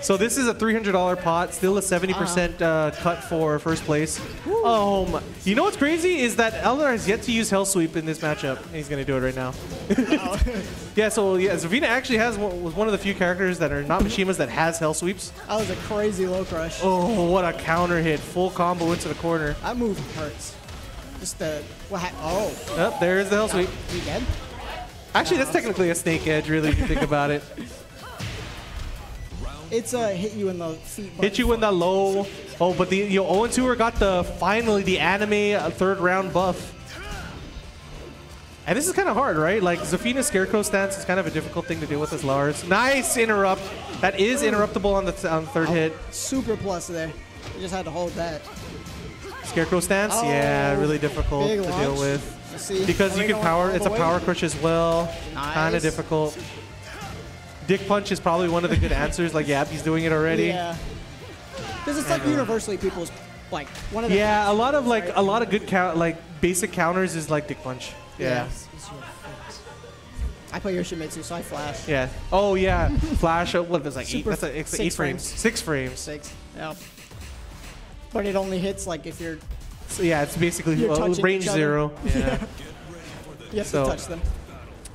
So this is a $300 pot, still a 70% uh, cut for first place. Oh, my. You know what's crazy is that Aladar has yet to use Hell Sweep in this matchup. and He's going to do it right now. yeah, so yeah, Zafina actually has was one of the few characters that are not Mishimas that has Hell Sweeps. That was a crazy low crush. Oh, what a counter hit. Full combo into the corner. That move hurts. Just the what? Ha- oh, Oh, there's the Hell Sweep. dead? Actually, that's technically a snake edge, really, if you think about it. It's uh hit you in the feet. Hit you in the low. Oh, but the you know, Owen Tour got the finally the anime uh, third round buff. And this is kind of hard, right? Like Zafina's Scarecrow stance is kind of a difficult thing to deal with as Lars. Nice interrupt. That is interruptible on the th- on the third hit. Super plus there. You just had to hold that. Scarecrow stance, yeah, Oh, really difficult to deal with. See. Because you can power, it's a way? power crush as well. Kind of Nice. difficult. Dick punch is probably one of the good answers. Like, yeah, he's doing it already. Yeah. Because it's like universally people's like one of the Yeah, a lot of like a lot of good count like basic counters is like dick punch. Yeah. I play Yoshimitsu, so I flash. Yeah. Oh yeah. Flash. uh, What was like eight? That's six eight frames. frames. Six frames. Six. Yep. But it only hits like if you're So yeah, it's basically uh, range zero. Yeah. you have So- to touch them.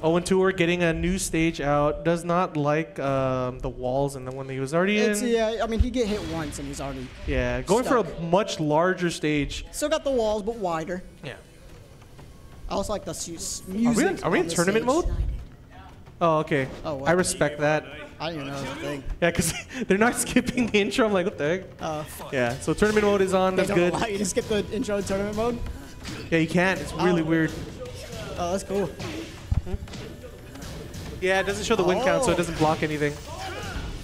Owen Tour getting a new stage out. Does not like um, the walls and the one that he was already It's in. yeah. I mean, he get hit once and he's already Yeah. Going for a much larger stage. still got the walls, but wider. Yeah. I also like the su- Are music. we in, are we in tournament stage. mode? Oh, okay. Oh, what? I respect that. I didn't even know that was a thing. Yeah, because they're not skipping the intro. I'm like, what the heck? Uh, Yeah, so tournament mode is on. That's don't good. allow you to skip the intro in tournament mode. Yeah, you can't. It's really Oh. weird. Oh, that's cool. Yeah, it doesn't show the win count, so it doesn't block anything.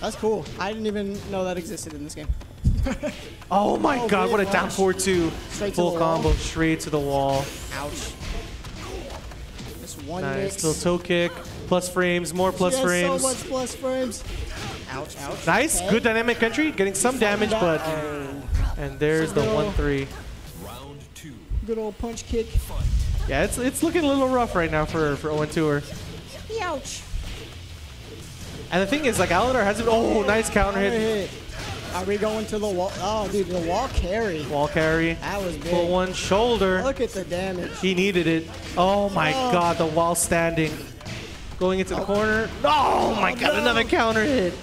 That's cool. I didn't even know that existed in this game. Oh my Oh, god, what a big down launch. forward two. Straight to Full wall. combo, straight to the wall. Ouch. Just one Nice. mix. Little toe kick. Plus frames, more plus She has frames. So much plus frames. Ouch, ouch. Nice, Okay. good dynamic entry, getting some damage, but Oh, and there's the one three. Round two. good old punch kick. Yeah, it's it's looking a little rough right now for for Owen Tour. Ouch. And the thing is, like Aladar hasn't. Oh, nice counter Counter hit, hit. Are we going to the wall? Oh, dude, the wall carry. wall carry, That was big. pull one shoulder. Look at the damage. He needed it. Oh my Oh. god, the wall standing. Going into the oh. corner. Oh my oh, god, no. another counter hit.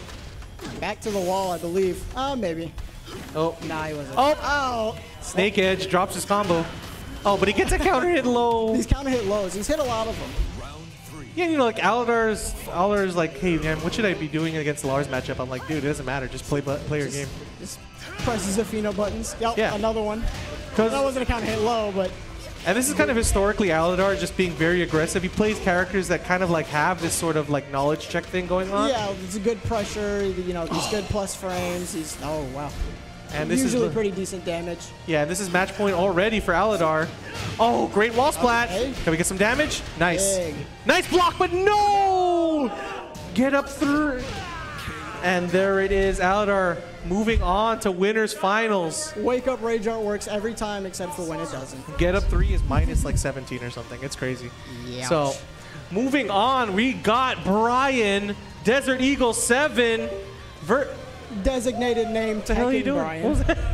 Back to the wall, I believe. Oh, maybe. Oh, Nah, he wasn't. Oh. Oh. Snake Edge drops his combo. Oh, but he gets a counter hit low. He's counter hit lows. He's hit a lot of them. Yeah, you know, like Aladar's, Aladar's like, hey man, what should I be doing against Lars matchup? I'm like, dude, it doesn't matter. Just play, play your game. Just presses the Fino buttons. Yep, Yeah. another one. That wasn't a counter hit low, but And this is kind of historically Aladar just being very aggressive. He plays characters that kind of like have this sort of like knowledge check thing going on. yeah, it's a good pressure. You know, he's good plus frames. He's oh wow. And this Usually is pretty decent damage. Yeah, this is match point already for Aladar. Oh, great wall splat. Okay. Can we get some damage? Nice. Big. Nice block, but no! Get up through. And there it is, Aladar moving on to winners finals. Wake up rage art works every time except for when it doesn't. Get up three is minus like 17 or something. It's crazy. Yeah. So, moving on, we got Brian, Desert Eagle 7. Ver- Designated name to hell doing? Brian. What was that?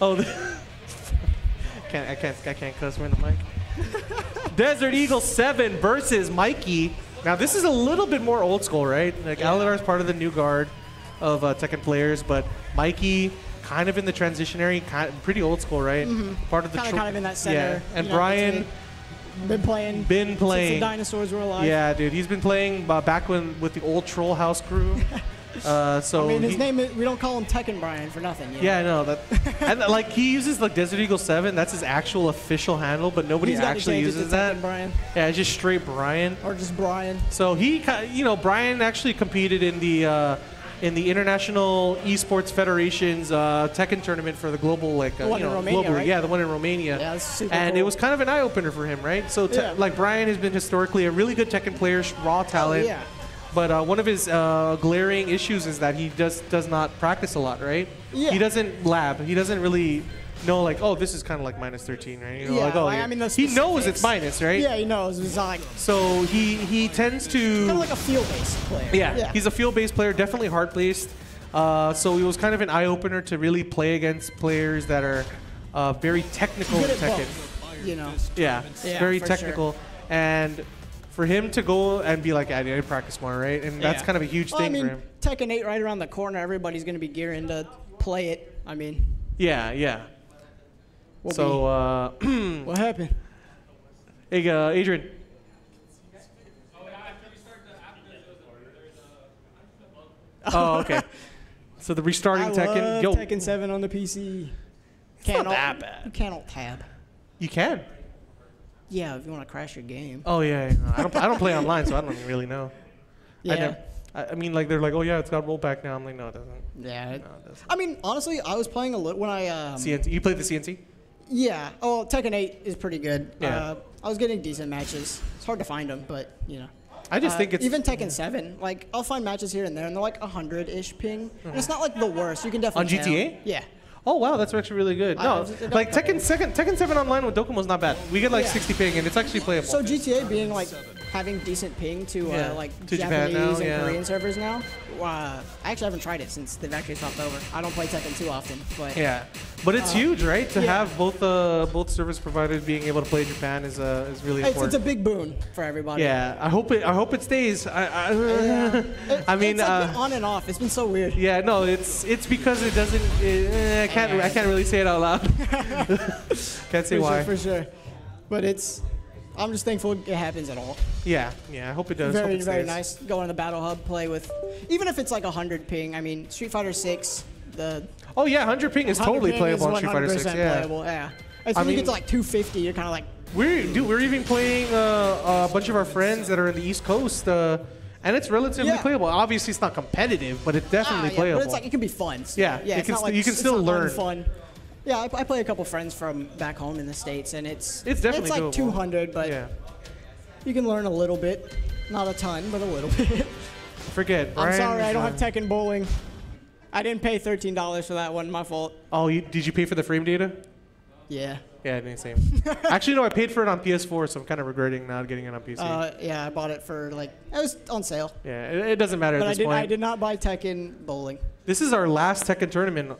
Oh, can't I can't I can't cuss. We're in the mic. Desert Eagle Seven versus Mikey. Now this is a little bit more old school, right? Like Aladar is part of the new guard of uh, Tekken players, but Mikey kind of in the transitionary, kind of pretty old school, right? Part of the Kind of, kind of in that center. Yeah, and you know, Brian been playing. been Since playing. the dinosaurs were alive. Yeah, dude, he's been playing uh, back when with the old Troll House crew. Uh, so I mean, his he- name is, we don't call him Tekken Brian for nothing. you know? Yeah, I know that. and like he uses like Desert Eagle Seven. That's his actual official handle, but nobody He's actually uses that. Brian. Yeah, it's just straight Brian. Or just Brian. So he, you know, Brian actually competed in the uh, in the International Esports Federation's uh, Tekken tournament for the global like uh, The one you in know, Romania, globally. right? Yeah, the one in Romania. Yeah, that's super and cool. it was kind of an eye opener for him, right? So Yeah. like Brian has been historically a really good Tekken player, raw talent. yeah. But uh, one of his uh, glaring issues is that he does does not practice a lot, right? Yeah. He doesn't lab. He doesn't really know like, oh, this is kind of like minus 13, right? You know, Yeah, like, oh, like, yeah. I mean, he knows it's minus, right? Yeah, he knows. It's like So he he tends to kind of like a field-based player. yeah, he's a field-based player, definitely hard-based. Uh, so it was kind of an eye-opener to really play against players that are uh, very technical good at Tekken. both. You know. Yeah, Yeah, very for sure. technical. And for him to go and be like, I need to practice more, right? And that's Yeah. kind of a huge Well, thing I mean, for him. Tekken 8 right around the corner. Everybody's going to be gearing to play it. I mean, Yeah, yeah. We'll so, uh, what happened? hey, uh, Adrian. Oh, okay. So the restarting I Tekken, love yo, Tekken 7 on the PC. Can't not that alt- bad. You can't alt tab. you can. Yeah, if you want to crash your game. Oh yeah, yeah. I don't. I don't play online, so I don't really know. I, Yeah. never, I, I mean, like they're like, oh yeah, it's got rollback now. I'm like, no, it doesn't. Yeah. it- No, it doesn't. I mean, honestly, I was playing a little when I. Um, CNT. You played the CNT? Yeah. Oh, Tekken 8 is pretty good. Yeah. Uh, I was getting decent matches. It's hard to find them, but you know. I just Uh, think it's even Tekken 7. Like I'll find matches here and there, and they're like hundred ish ping. And it's not like the worst. You can definitely. on GTA. Yeah. Oh wow, that's actually really good. No, I like Tekken second Tekken Seven online with Docomo's not bad. We get like Yeah. 60 ping, and it's actually playable. So GTA being like having decent ping to uh, Yeah, like to Japan Japanese now, and yeah. Korean servers now. Uh, I actually haven't tried it since they've actually swapped over. I don't play Tekken too often, but yeah, but it's Uh, huge, right? To yeah. have both uh, both service providers being able to play Japan is uh, is really it's, it's a big boon for everybody. yeah, I hope it. I hope it stays. I, I, It- I mean, it's like uh, on and off. It's been so weird. Yeah, no, it's it's because it doesn't. eh, I can't I can't really say it out loud. can't say for why. Sure, for sure. But it's. I'm just thankful it happens at all. Yeah, yeah. I hope it does. very, it very nice. going to the battle hub, play with, even if it's like 100 ping. I mean, Street Fighter 6, the Oh yeah, 100 ping is totally ping playable is on Street Fighter 6. Yeah. playable. Yeah. It's I when you get to like 250, you're kind of like, We're dude, we're even playing uh, a bunch of our friends that are in the East Coast, uh, and it's relatively Yeah. playable. Obviously, it's not competitive, but it's ah, definitely yeah, playable. but it's like it can be fun. So, Yeah, yeah. it can like you can it's still learn. Fun. Yeah, I, I play a couple friends from back home in the states, and it's It's definitely it's like doable. 200, but yeah. you can learn a little bit, not a ton, but a little bit. Forget. I'm sorry, I don't uh, have Tekken Bowling. I didn't pay $13 for that one. My fault. Oh, you, did you pay for the frame data? Yeah. Yeah, I same. Actually, no, I paid for it on PS4, so I'm kind of regretting not getting it on PC. Uh, yeah, I bought it for like it was on sale. yeah, it, it doesn't matter But at I this did point. I did not buy Tekken Bowling. This is our last Tekken tournament.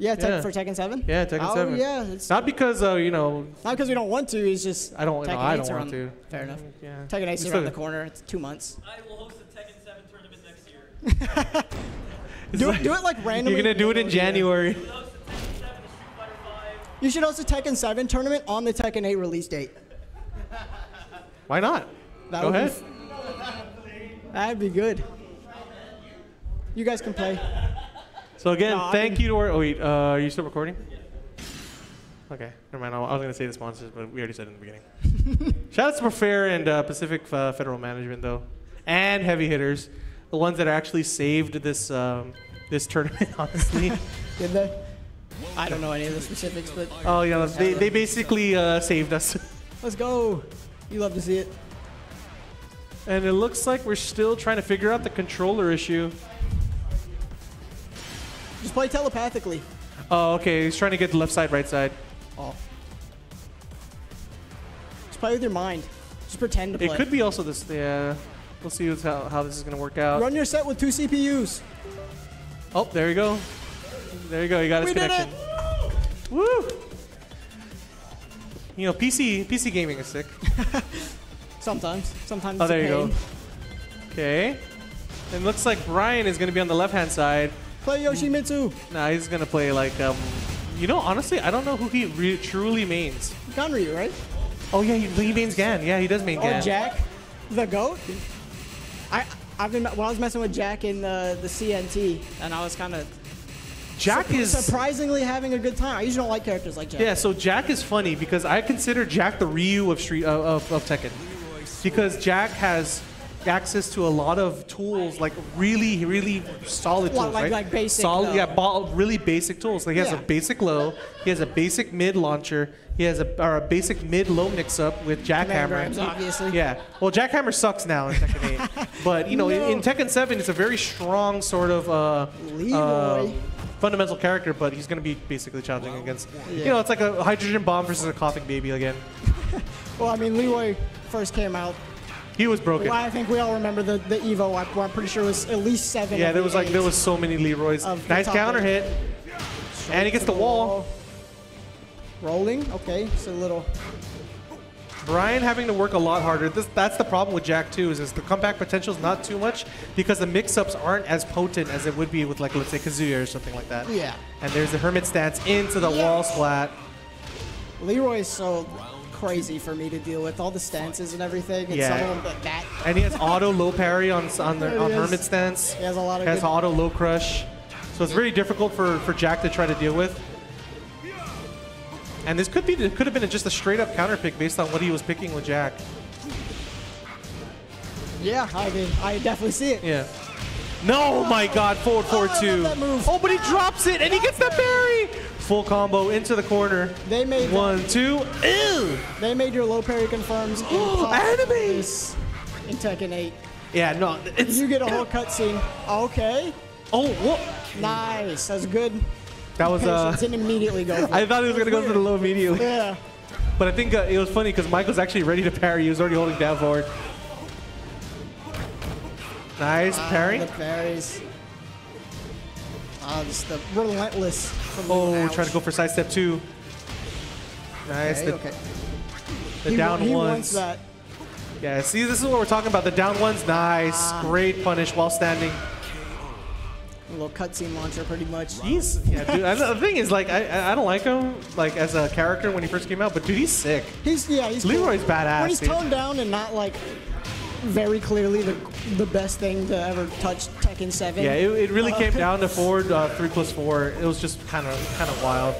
Yeah, Tek- Yeah. for Tekken 7? Yeah, Tekken oh, 7. yeah. It's Not because uh, you know. not because we don't want to, it's just I don't. Tekken No, I 8's don't around- want to. Fair enough. Yeah. Tekken 8's It's around the- the corner. It's two months. I will host the Tekken 7 tournament next year. It's Do, like- do it like randomly. You're gonna do it in January. We'll host the Tekken 7, the Street Fighter 5, You should host a Tekken 7 tournament on the Tekken 8 release date. Why not? That Go would be ahead. f- That'd be good. You guys can play. So again, No, thank mean- you to our. Oh wait, uh, are you still recording? Okay, never mind. I was gonna say the sponsors, but we already said it in the beginning. Shout out to Prefair and uh, Pacific uh, Federal Management though, and heavy hitters, the ones that actually saved this um, this tournament. Honestly. Did they? I don't know any of the specifics, but oh yeah, they they basically uh, saved us. let's go. You love to see it. And it looks like we're still trying to figure out the controller issue. Just play telepathically. Oh, okay. He's trying to get the left side, right side. Oh. Just play with your mind. Just pretend to play. It could be also this. Yeah. We'll see what's how, how this is gonna work out. Run your set with two CPUs. Oh, there you go. There you go. You got his We connection. Woo! You know, PC PC gaming is sick. Sometimes. Sometimes. Oh, it's a there you go. Okay. And looks like Brian is gonna be on the left hand side. Play Yoshimitsu. Nah, he's gonna play like um. You know, honestly, I don't know who he truly means. Ganryu, right? Oh yeah, he, he mains Gan. Yeah, he does main Or Gan. Jack, the goat. I I've been when I was messing with Jack in the the CNT, and I was kind of Jack is surprisingly having a good time. I usually don't like characters like Jack. Yeah, so Jack is funny because I consider Jack the Ryu of Street uh, of, of Tekken, because Jack has access to a lot of tools, like really, really solid Like- tools, like- right? like basic, solid, uh, yeah, ball, really basic tools. Like he has Yeah. a basic low, he has a basic mid launcher, he has a or a basic mid low mix up with Command Jackhammer. obviously. Yeah, well, Jackhammer sucks now in Tekken 8, but you know, in, in Tekken 7, it's a very strong sort of. Uh, Leroy. uh, fundamental character, but he's going to be basically challenging against. You know, it's like a hydrogen bomb versus a coughing baby again. Well, I mean, Leroy first came out. He was broken. Well, I think we all remember the, the Evo. I- I'm pretty sure it was at least seven. Yeah, there was like there was so many Leroys. Nice counter hit, and he gets the wall. Rolling. Okay, so a little. Brian having to work a lot harder. This, that's the problem with Jack too. Is, is the comeback potential is not too much because the mix-ups aren't as potent as it would be with like let's say Kazuya or something like that. Yeah. And there's the hermit stance into the wall splat. Leroy is so crazy for me to deal with. All the stances and everything. And Yeah. some of them, but that. And he has auto low parry on on the on hermit stance. He has a lot of has auto low crush. So it's very difficult for, for Jack to try to deal with. And this could be it could have been just a straight up counter pick based on what he was picking with Jack. Yeah, I mean, I definitely see it. Yeah. No, my God, forward forward oh, I that move. Oh, but he drops it and he gets the parry. Full combo into the corner. They made One, two. Ew. They made your low parry confirms this in Tekken 8. Yeah, no, You get a whole cutscene. Okay. Oh, what? Nice. That's good. That was uh. And immediately go. I thought he was gonna go for the low immediately. Yeah. But I think uh, it was funny because Michael's actually ready to parry. He was already holding down forward. Nice parry. The parries. Ah, just the relentless. Oh, trying to go for side step two. Nice. Okay, the okay. the He, down he ones. Yeah, see, this is what we're talking about. The down ones, nice. Ah. Great punish while standing. A little cutscene launcher, pretty much. He's, yeah, dude. I, the thing is, like, I- I, I don't like him, like, as a character when he first came out, but dude, he's sick. He's yeah. He's Leroy's cool. badass, When he's dude. toned down and not like very clearly the the best thing to ever touch Tekken 7. Yeah, it, it really Uh, came down to forward uh, three plus four. It was just kind of kind of wild.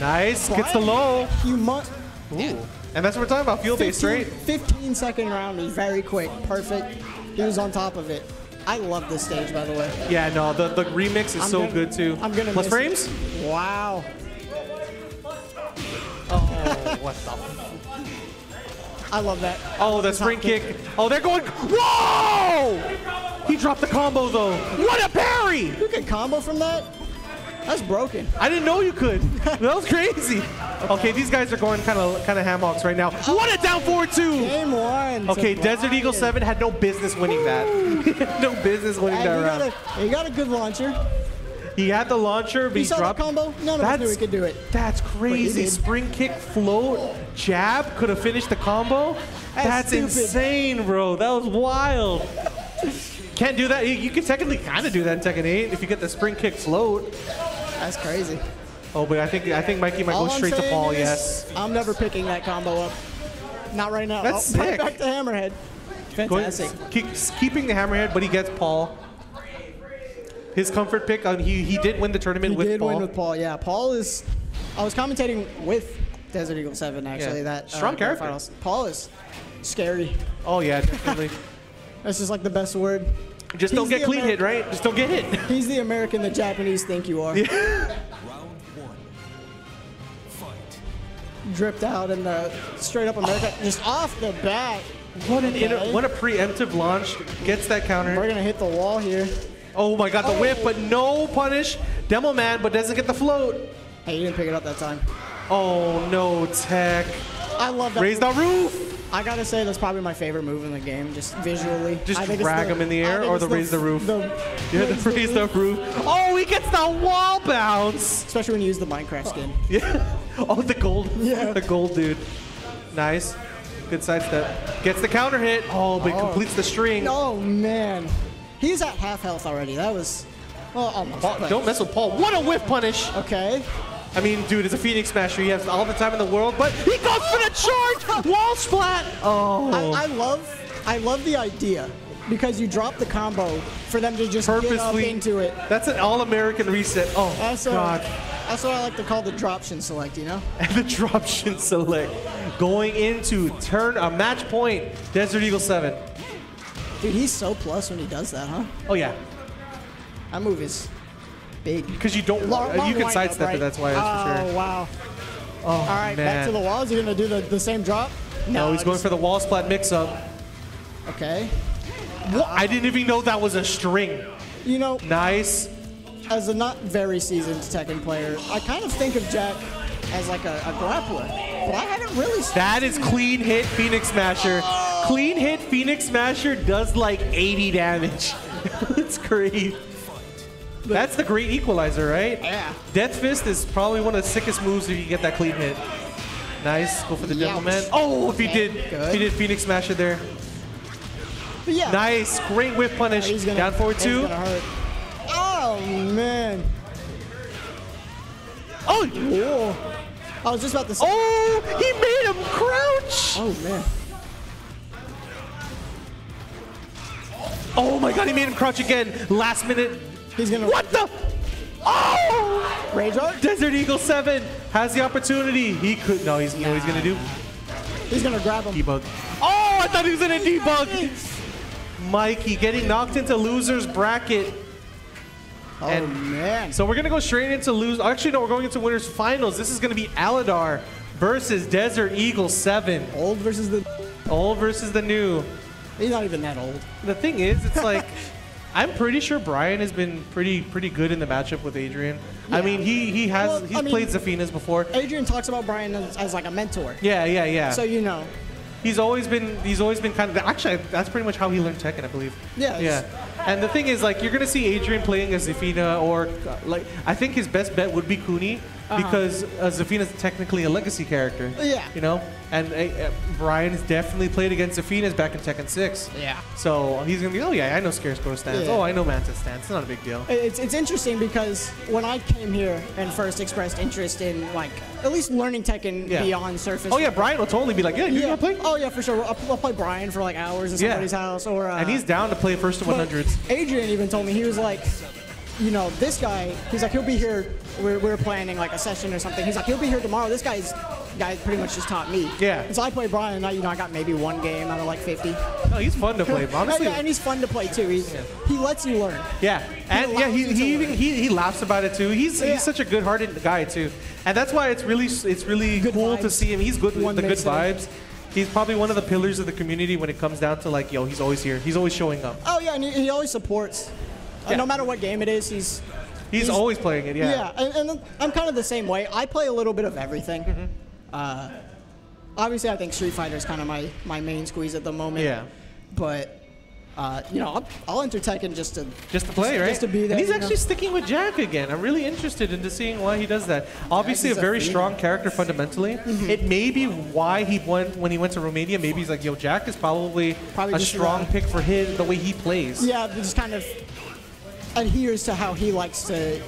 Nice, gets the low. You must. Ooh. And that's what we're talking about, field based, right? 15 second round was very quick, perfect. He was on top of it. I love this stage, by the way. Yeah, no, the, the remix is I'm so gonna- good too. I'm gonna plus miss frames. it. Wow. Oh, what the? I love that. Oh, the spring kick. Oh, they're going. Whoa! He dropped the combo though. What a parry! You can combo from that? That's broken. I didn't know you could. That was crazy. Okay, these guys are going kind of kind of hammocks right now. What a down forward two. Game one. Okay, Desert Eagle Seven had no business winning that. no business winning Hey, that you, round. got a, you got a good launcher. He had the launcher, but You he saw dropped. combo? None of us knew he could do it. That's crazy. Spring kick, float, jab could have finished the combo. That's, That's insane, bro. That was wild. Can't do that. You, you can technically kind of do that in Tekken 8 if you get the spring kick float. That's crazy. Oh, but I think I think Mikey might All go straight to Paul. Yes. I'm never picking that combo up. Not right now. That's oh, sick. back to Hammerhead. Going, Fantastic. keeps keeping the hammerhead, but he gets Paul. His comfort pick. Uh, he he did win the tournament He with did Paul. win with Paul. Yeah, Paul is. I was commentating with Desert Eagle Seven actually. Yeah. That uh, Strong grand character. Finals. Paul is scary. oh yeah, definitely. That's just like the best word. Just don't get clean hit, right? Just don't get hit. He's the American the Japanese think you are. Round one. Fight. Dripped out in the straight up America, just off the bat. What an Okay. what a preemptive launch. Gets that counter. We're gonna hit the wall here. Oh my god, the Oh. whip, but no punish. Demo man, but doesn't get the float. Hey, you didn't pick it up that time. Oh no, tech. I love that. Raise move. the roof. I gotta say that's probably my favorite move in the game, just visually. Just drag the- him in the air or it's the raise the roof? The, Yeah, the raise the roof. Oh, he gets the wall bounce. Especially when you use the Minecraft skin. Yeah. Oh, the gold. Yeah. The gold dude. Nice. Good sidestep. Gets the counter hit. Oh, but Oh. completes the string. Oh man, he's at half health already. That was, well, almost. Paul, don't mess with Paul. What a whiff punish. Okay. I mean, dude, it's a Phoenix Smasher. He has all the time in the world, but he goes for the charge. Wall splat. Oh. I, I love, I love the idea because you drop the combo for them to just get Purposely into it. That's an all-American reset. Oh, That's God. what, that's what I like to call the dropshin select. You know. And the dropshin select. Going into turn a match point. Desert Eagle 7. Dude, he's so plus when he does that, huh? Oh, yeah. That move is big. Because you don't Long- long you can sidestep right? it, that's why, that's for Oh sure. wow. Oh, All right, back to the wall. Is he gonna do the, the same drop? No, he's going for the wall splat mix-up. Okay. What? I didn't even know that was a string. You know, Nice. as a not very seasoned Tekken player, I kind of think of Jack as like a, a grappler, but I haven't really. That is clean hit Phoenix Smasher. Clean hit Phoenix Smasher does like 80 damage. it's great. That's the great equalizer, right? Yeah. Death Fist is probably one of the sickest moves if you get that clean hit. Nice. Go for the Devil Man. Oh, if he Okay, did, if he did Phoenix Smasher there. Yeah. Nice. Great whip punish. Oh, he's gonna, Down forward two. Oh man. Oh, Whoa. I was just about to say. oh, he made him crouch. Oh man. Oh my god, he made him crouch again. Last minute. He's gonna. What the? Oh! Rage art? Desert Eagle 7 has the opportunity. He could. No, he's, know he's going to do? He's gonna grab him. Debug. Oh, I thought he was going to debug. Mikey getting knocked into loser's bracket. Oh And- man. So we're going to go straight into lose. Actually, no, we're going into winners finals. This is going to be Aladar versus Desert Eagle 7. Old versus the. Old versus the new. He's not even that old. The thing is, it's like I'm pretty sure Brian has been pretty pretty good in the matchup with Adrian. I mean, he he has Well, he's I mean- played Zafinas before. Adrian talks about Brian as, as like a mentor. Yeah, yeah, yeah. So you know. He's always been he's always been kind of actually that's pretty much how he learned Tekken, I believe. Yeah, Yeah. And the thing is, like, you're gonna see Adrian playing as Zafina, or like I think his best bet would be Kuni because uh, Zafina's technically a legacy character. Yeah. You know, and uh, uh, Brian's definitely played against Zafina's back in Tekken 6. Yeah. So he's gonna be, oh yeah, I know Scarecrow stance. Yeah. Oh, I know Mantis stance. It's not a big deal. It's, it's interesting because when I came here and first expressed interest in like at least learning Tekken Yeah. beyond Surface. Oh yeah, Brian will totally be like, yeah, you Yeah. wanna play? Oh yeah, for sure. I'll, I'll play Brian for like hours in Yeah. somebody's house, or uh, and he's down to play first to but 100s. Adrian even told me he was like, you know, this guy. He's like, he'll be here. We're, we're planning like a session or something. He's like, he'll be here tomorrow. This guy's guy pretty much just taught me. Yeah. And so I play Brian, and I, you know, I got maybe one game out of like 50. No, he's fun to play. Honestly, yeah, and he's fun to play too. He, he lets you learn. Yeah, and yeah, he, he even he, he laughs about it too. He's Yeah. he's such a good-hearted guy too, and that's why it's really it's really Good cool to see him. He's good with the good makes it. vibes. He's probably one of the pillars of the community when it comes down to like, yo, he's always here. He's always showing up. Oh yeah, and he, he always supports. Yeah. no matter what game it is, he's He's, He's- always playing it. Yeah. yeah. and, and I'm kind of the same way. I play a little bit of everything. Mm-hmm. Uh, obviously, I think Street Fighter is kind of my my main squeeze at the moment. Yeah. But uh, you know, I'll, I'll enter Tekken just to Just to play, right? Just to be there. and he's actually know? sticking with Jack again. I'm really interested into seeing why he does that. Obviously, a a very fiend. strong character fundamentally. Mm-hmm. It may be why he went when he went to Romania. Maybe he's like, yo, Jack is probably, Probably a strong pick for his the way he plays. Yeah, just kind of adheres to how he likes to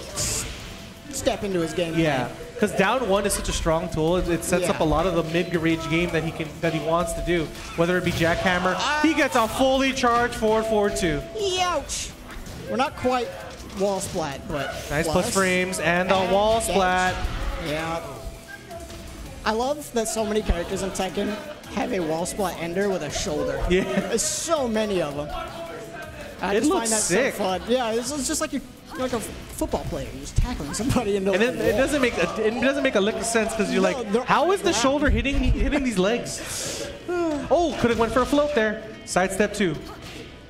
step into his game. Yeah. Because down one is such a strong tool. It, it sets Yeah. up a lot of the mid range game that he can that he wants to do. Whether it be jackhammer, he uh, gets a fully charged forward forward two. Ouch! We're not quite wall splat, but Nice plus frames and a wall damage. splat. Yeah. I love that so many characters in Tekken have a wall splat ender with a shoulder. Yeah. There's so many of them. I It just looks find that sick. so fun. Yeah, it's, it's just like you're you're like a football player. You're just tackling somebody into And the it, it doesn't make a, it doesn't make a lick of sense because you're No, like, how is the shoulder hitting hitting these legs? Oh, could have went for a float there. Side step two.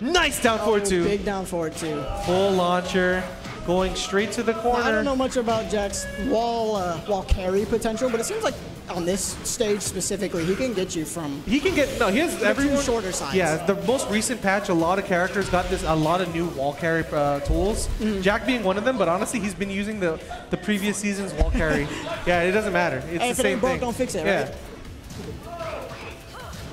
Nice down forward Oh, two. Big down forward two. Full launcher, going straight to the Now, corner. I don't know much about Jack's wall uh, wall carry potential, but it seems like on this stage specifically, he can get you from. He can get no. He has everyone shorter sides. Yeah, the most recent patch, a lot of characters got this. A lot of new wall carry uh, tools. Mm-hmm. Jack being one of them, but honestly, he's been using the the previous season's wall carry. yeah, it doesn't matter. It's Hey, the it same ain't broke, thing. don't fix it, yeah. right?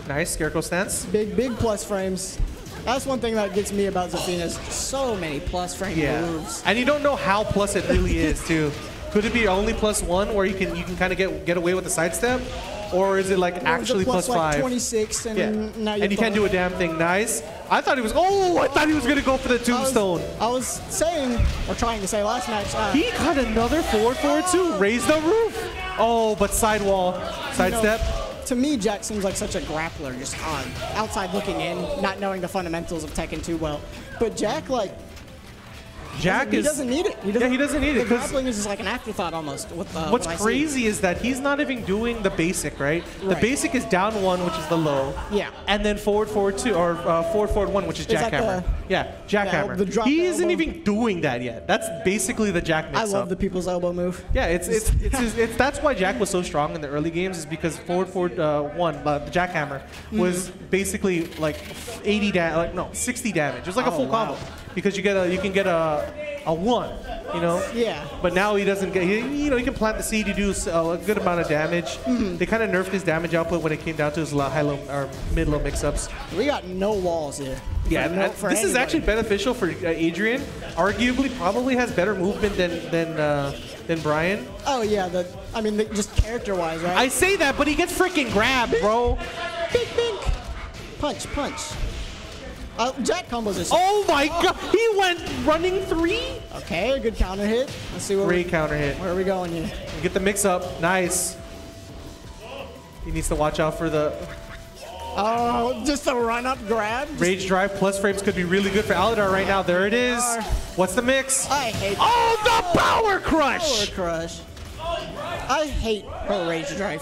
Nice scarecrow stance. Big, big plus frames. That's one thing that gets me about Zafina's so many plus frame Yeah, moves. and you don't know how plus it really is too. Could it be only plus one, where you can you can kind of get get away with the sidestep, or is it like Or it actually plus, plus like five? 26, and Yeah, now and you can't do a damn thing. Nice. I thought he was. Oh, I thought he was gonna go for the I was, tombstone. I was saying, or trying to say last match. Uh, He got another forward forward two. Raise the roof. Oh, but sidewall, you know, sidestep. To me, Jack seems like such a grappler, just on outside looking in, not knowing the fundamentals of Tekken too well. But Jack, like, Jack he is. doesn't need it. He Yeah, he doesn't need it, The grappling is just like an afterthought almost. With, uh, What's what I see. crazy is that he's not even doing the basic, right? The basic is down one, which is the low. Yeah. And then forward forward two, or uh, forward forward one, which is jackhammer. the- yeah, jackhammer. the drop he isn't even doing that yet. That's basically the jack mix I love up. the people's elbow move. Yeah, it's it's, it's, it's, it's that's why Jack was so strong in the early games is because forward forward uh, one uh, the jackhammer was basically like 80 damage, like no 60 damage. It was like a Oh, full wow. combo because you get a you can get a a one, you know. Yeah. But now he doesn't get he, you know he can plant the seed. You do a good amount of damage. Mm-hmm. They kind of nerfed his damage output when it came down to his low, high low or mid low mix ups. We got no walls here. Yeah, no- this is actually beneficial for uh, Adrian. Arguably, probably has better movement than than uh, than Brian. Oh yeah, the I mean the, just character-wise, right? I say that, but he gets freaking grabbed, bro. Bink, bink. Punch, punch. Uh, Jack combos are Oh my god, he went running three. Okay, a good counter hit. Let's see where, Three we, counter hit. where are we going here. Get the mix up. Nice. He needs to watch out for the Oh, just a run-up grab. Rage drive. Plus frames could be really good for Aladar right now. There it is. What's the mix? I hate Oh, the power Crush! Power crush. I hate her rage drive.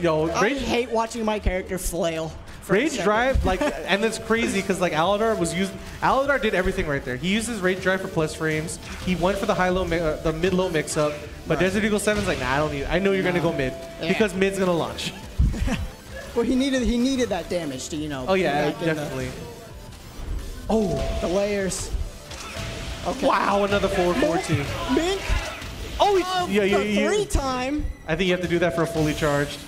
Yo, I hate watching my character flail. For a rage drive, like, and it's crazy because like Aladar was using. Aladar did everything right there. He uses rage drive for plus frames. He went for the high low, mi- uh, the mid low mix up. But Desert Eagle 7's like, nah, I don't need. it. I know you're gonna go mid Yeah. because mid's gonna launch. Well, he needed he needed that damage to you know. Oh yeah, get back in the- definitely. Oh, The, layers. Okay. wow, another forward forward two. Oh, he, Oh, yeah, yeah, the yeah. three time. I think you have to do that for a fully charged.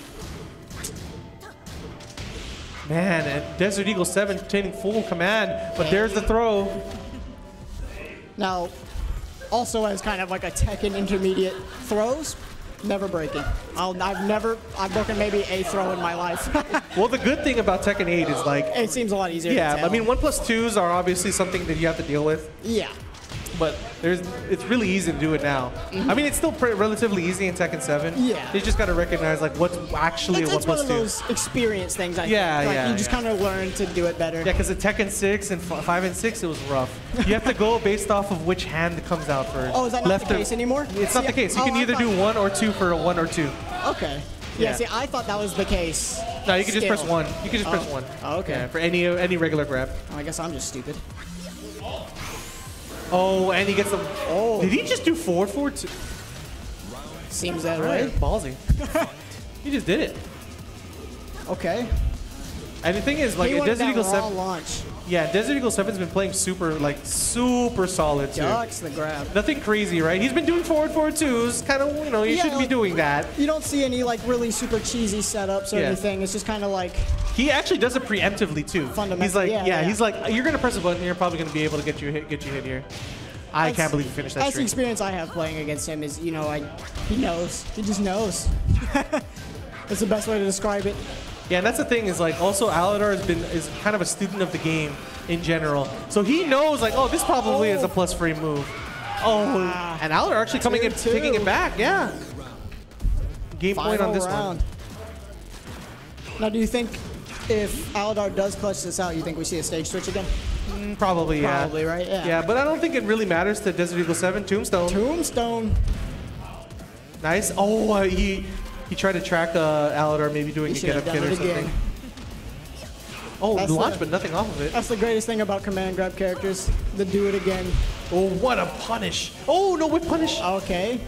Man, and Desert Eagle 7 obtaining full command, but there's the throw. Now, also as kind of like a Tekken intermediate throws, never breaking. I'll, I've never, I've broken maybe a throw in my life. Well, the good thing about Tekken 8 is like, it seems a lot easier. yeah, I mean, 1 plus 2s are obviously something that you have to deal with, yeah. But there's it's really easy to do it now. I mean, it's still pre- relatively easy in Tekken 7. Mm-hmm. Yeah. You just got to recognize like what's actually It's, 1 it's one of 2. those experience things. I Yeah, think. Like, yeah, You just yeah. kind of learn to do it better. Yeah, because at Tekken 6 and f- 5 and 6, it was rough. You have to go based off of which hand comes out first. Oh, is that not Left the or- case anymore? It's not the case. You oh, can I either do one or two for a one or two. Okay. Yeah, Yeah. see, I thought that was the case. No, you can just press one. You can just press Oh. one. Oh, okay. Yeah, for any any regular grab. Oh, I guess I'm just stupid. Oh, and he gets the. Oh. Did he just do forward forward two? Seems that Right, way. ballsy. he just did it. Okay. And the thing is, like, he in wanted Desert Eagle 7, launch. yeah, Desert Eagle 7's been playing super, like, super solid too. Ducks the grab. Nothing crazy, right? He's been doing forward forward twos. Kind of, you know, you Yeah, shouldn't like- be doing that. You don't see any like really super cheesy setups or Yeah. anything. It's just kind of like He actually does it preemptively too. Fundamental- He's like, yeah, yeah, yeah. he's like, you're gonna press a button, you're probably gonna be able to get you hit, get you hit here. I That's- can't believe he finished that That's the experience I have playing against him. Is you know, I he knows. He just knows. that's the best way to describe it. Yeah, and that's the thing is like also Aladar has been is kind of a student of the game in general. So he knows like, oh, this probably is a oh. plus free move. Oh, and Aladar actually coming in, Two, taking it back. Yeah. Game point on this round. Now, do you think if Aladar does clutch this out, you think we see a stage switch again? Mm, Probably, yeah. Probably, right? Yeah. Yeah, but I don't think it really matters to Desert Eagle 7. Tombstone. Tombstone. Nice. Oh, uh, he he tried to track uh, Aladar maybe doing He a get-up kid or something. again. Oh, That's launch, the- but nothing off of it. That's the greatest thing about command grab characters. The do it again. Oh, what a punish. Oh, no, whip punish. Okay.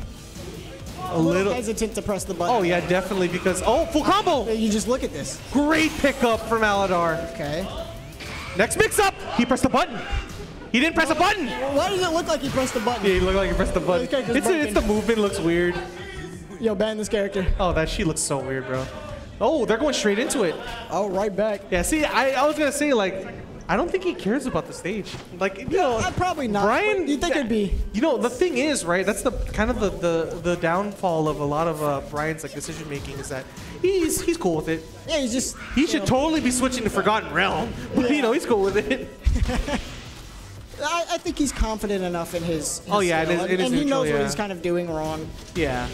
A little. hesitant to press the button. Oh, yeah, definitely because. Oh, full combo. You just look at this. Great pickup from Aladar. Okay. Next mix up. He pressed the button. He didn't press a button. Why does it look like he pressed the button? Yeah, he looked like he pressed the button. Character's It's, it's the movement looks weird. Yo, ban this character. Oh, that she looks so weird, bro. Oh, they're going straight into it. Oh, right back. Yeah, see, I, I was gonna say like, I don't think he cares about the stage. Like, you know, Uh, probably not. Brian, You think it'd be? You know, the thing is, right? That's the kind of the the, the downfall of a lot of uh, Brian's like decision making is that he's he's cool with it. Yeah, he's just. He should know, totally be switching to Forgotten Realm, but you know he's cool with it. I, I think he's confident enough in his. his Oh, yeah, skill, in his- and, and he knows yeah. what he's kind of doing wrong. Yeah.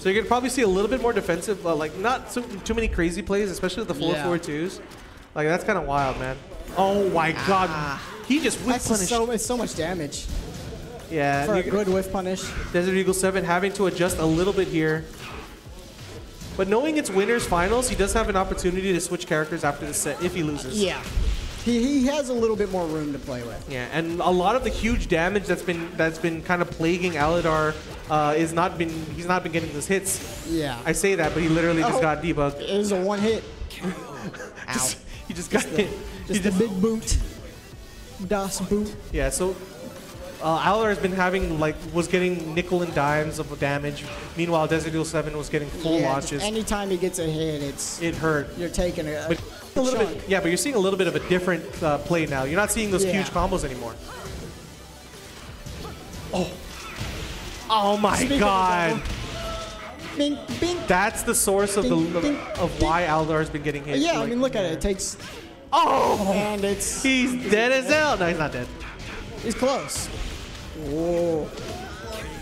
So you're gonna probably see a little bit more defensive, uh, like not so, too many crazy plays, especially with the four Yeah. four twos. Like that's kind of wild, man. Oh my God, he just That's punished. so it's so much damage yeah, for a good whiff punish. Desert Eagle 7 having to adjust a little bit here. But knowing it's winners finals, he does have an opportunity to switch characters after the set if he loses. Yeah, he, he has a little bit more room to play with. Yeah, and a lot of the huge damage that's been that's been kind of plaguing Aladar uh, is not been he's not been getting those hits. Yeah, I say that, but he literally just Oh. got debugged. it was a one hit. Ow. He just got Just, hit. The, just a big boot. Das boot. Yeah, so uh, Aladar has been having like was getting nickel and dimes of damage. Meanwhile, Desert Eagle 7 was getting full yeah, launches. anytime he gets a hit, it's It hurt. you're taking a, But a little chunk. bit, yeah, but you're seeing a little bit of a different uh, play now. You're not seeing those Yeah. huge combos anymore. Oh, oh my Speaking God! Bing, bing. That's the source of the Ding, ding, of why Aladar has been getting hit. Yeah, I mean, look at it. It takes. Oh, and it's he's dead as hell. No, he's not dead. he's close. Whoa.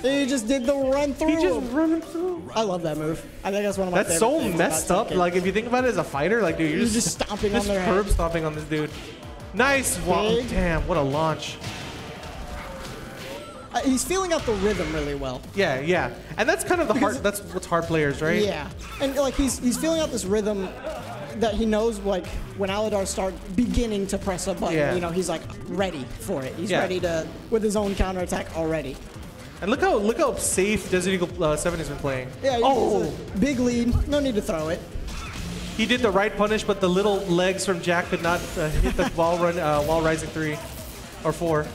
He just did the run through. He just running through. I love that move. I think that's one of my That's so messed up. Like if you think about it as a fighter, like dude, you're, You're just, just stomping just on their curb head. stomping on this dude. Nice. Wow. Damn, what a launch. Uh, he's feeling out the rhythm really well. Yeah, yeah. And that's kind of the hard. That's what's hard players, right? Yeah, and like he's he's feeling out this rhythm that he knows like when Aladar start beginning to press a button, Yeah. you know, he's like ready for it. He's Yeah. ready to with his own counterattack already. And look how look how safe Desert Eagle uh, Seven has been playing. Yeah, he Oh, a big lead. No need to throw it. he did the right punish, but the little legs from Jack could not uh, hit the wall run, uh, wall rising three or four.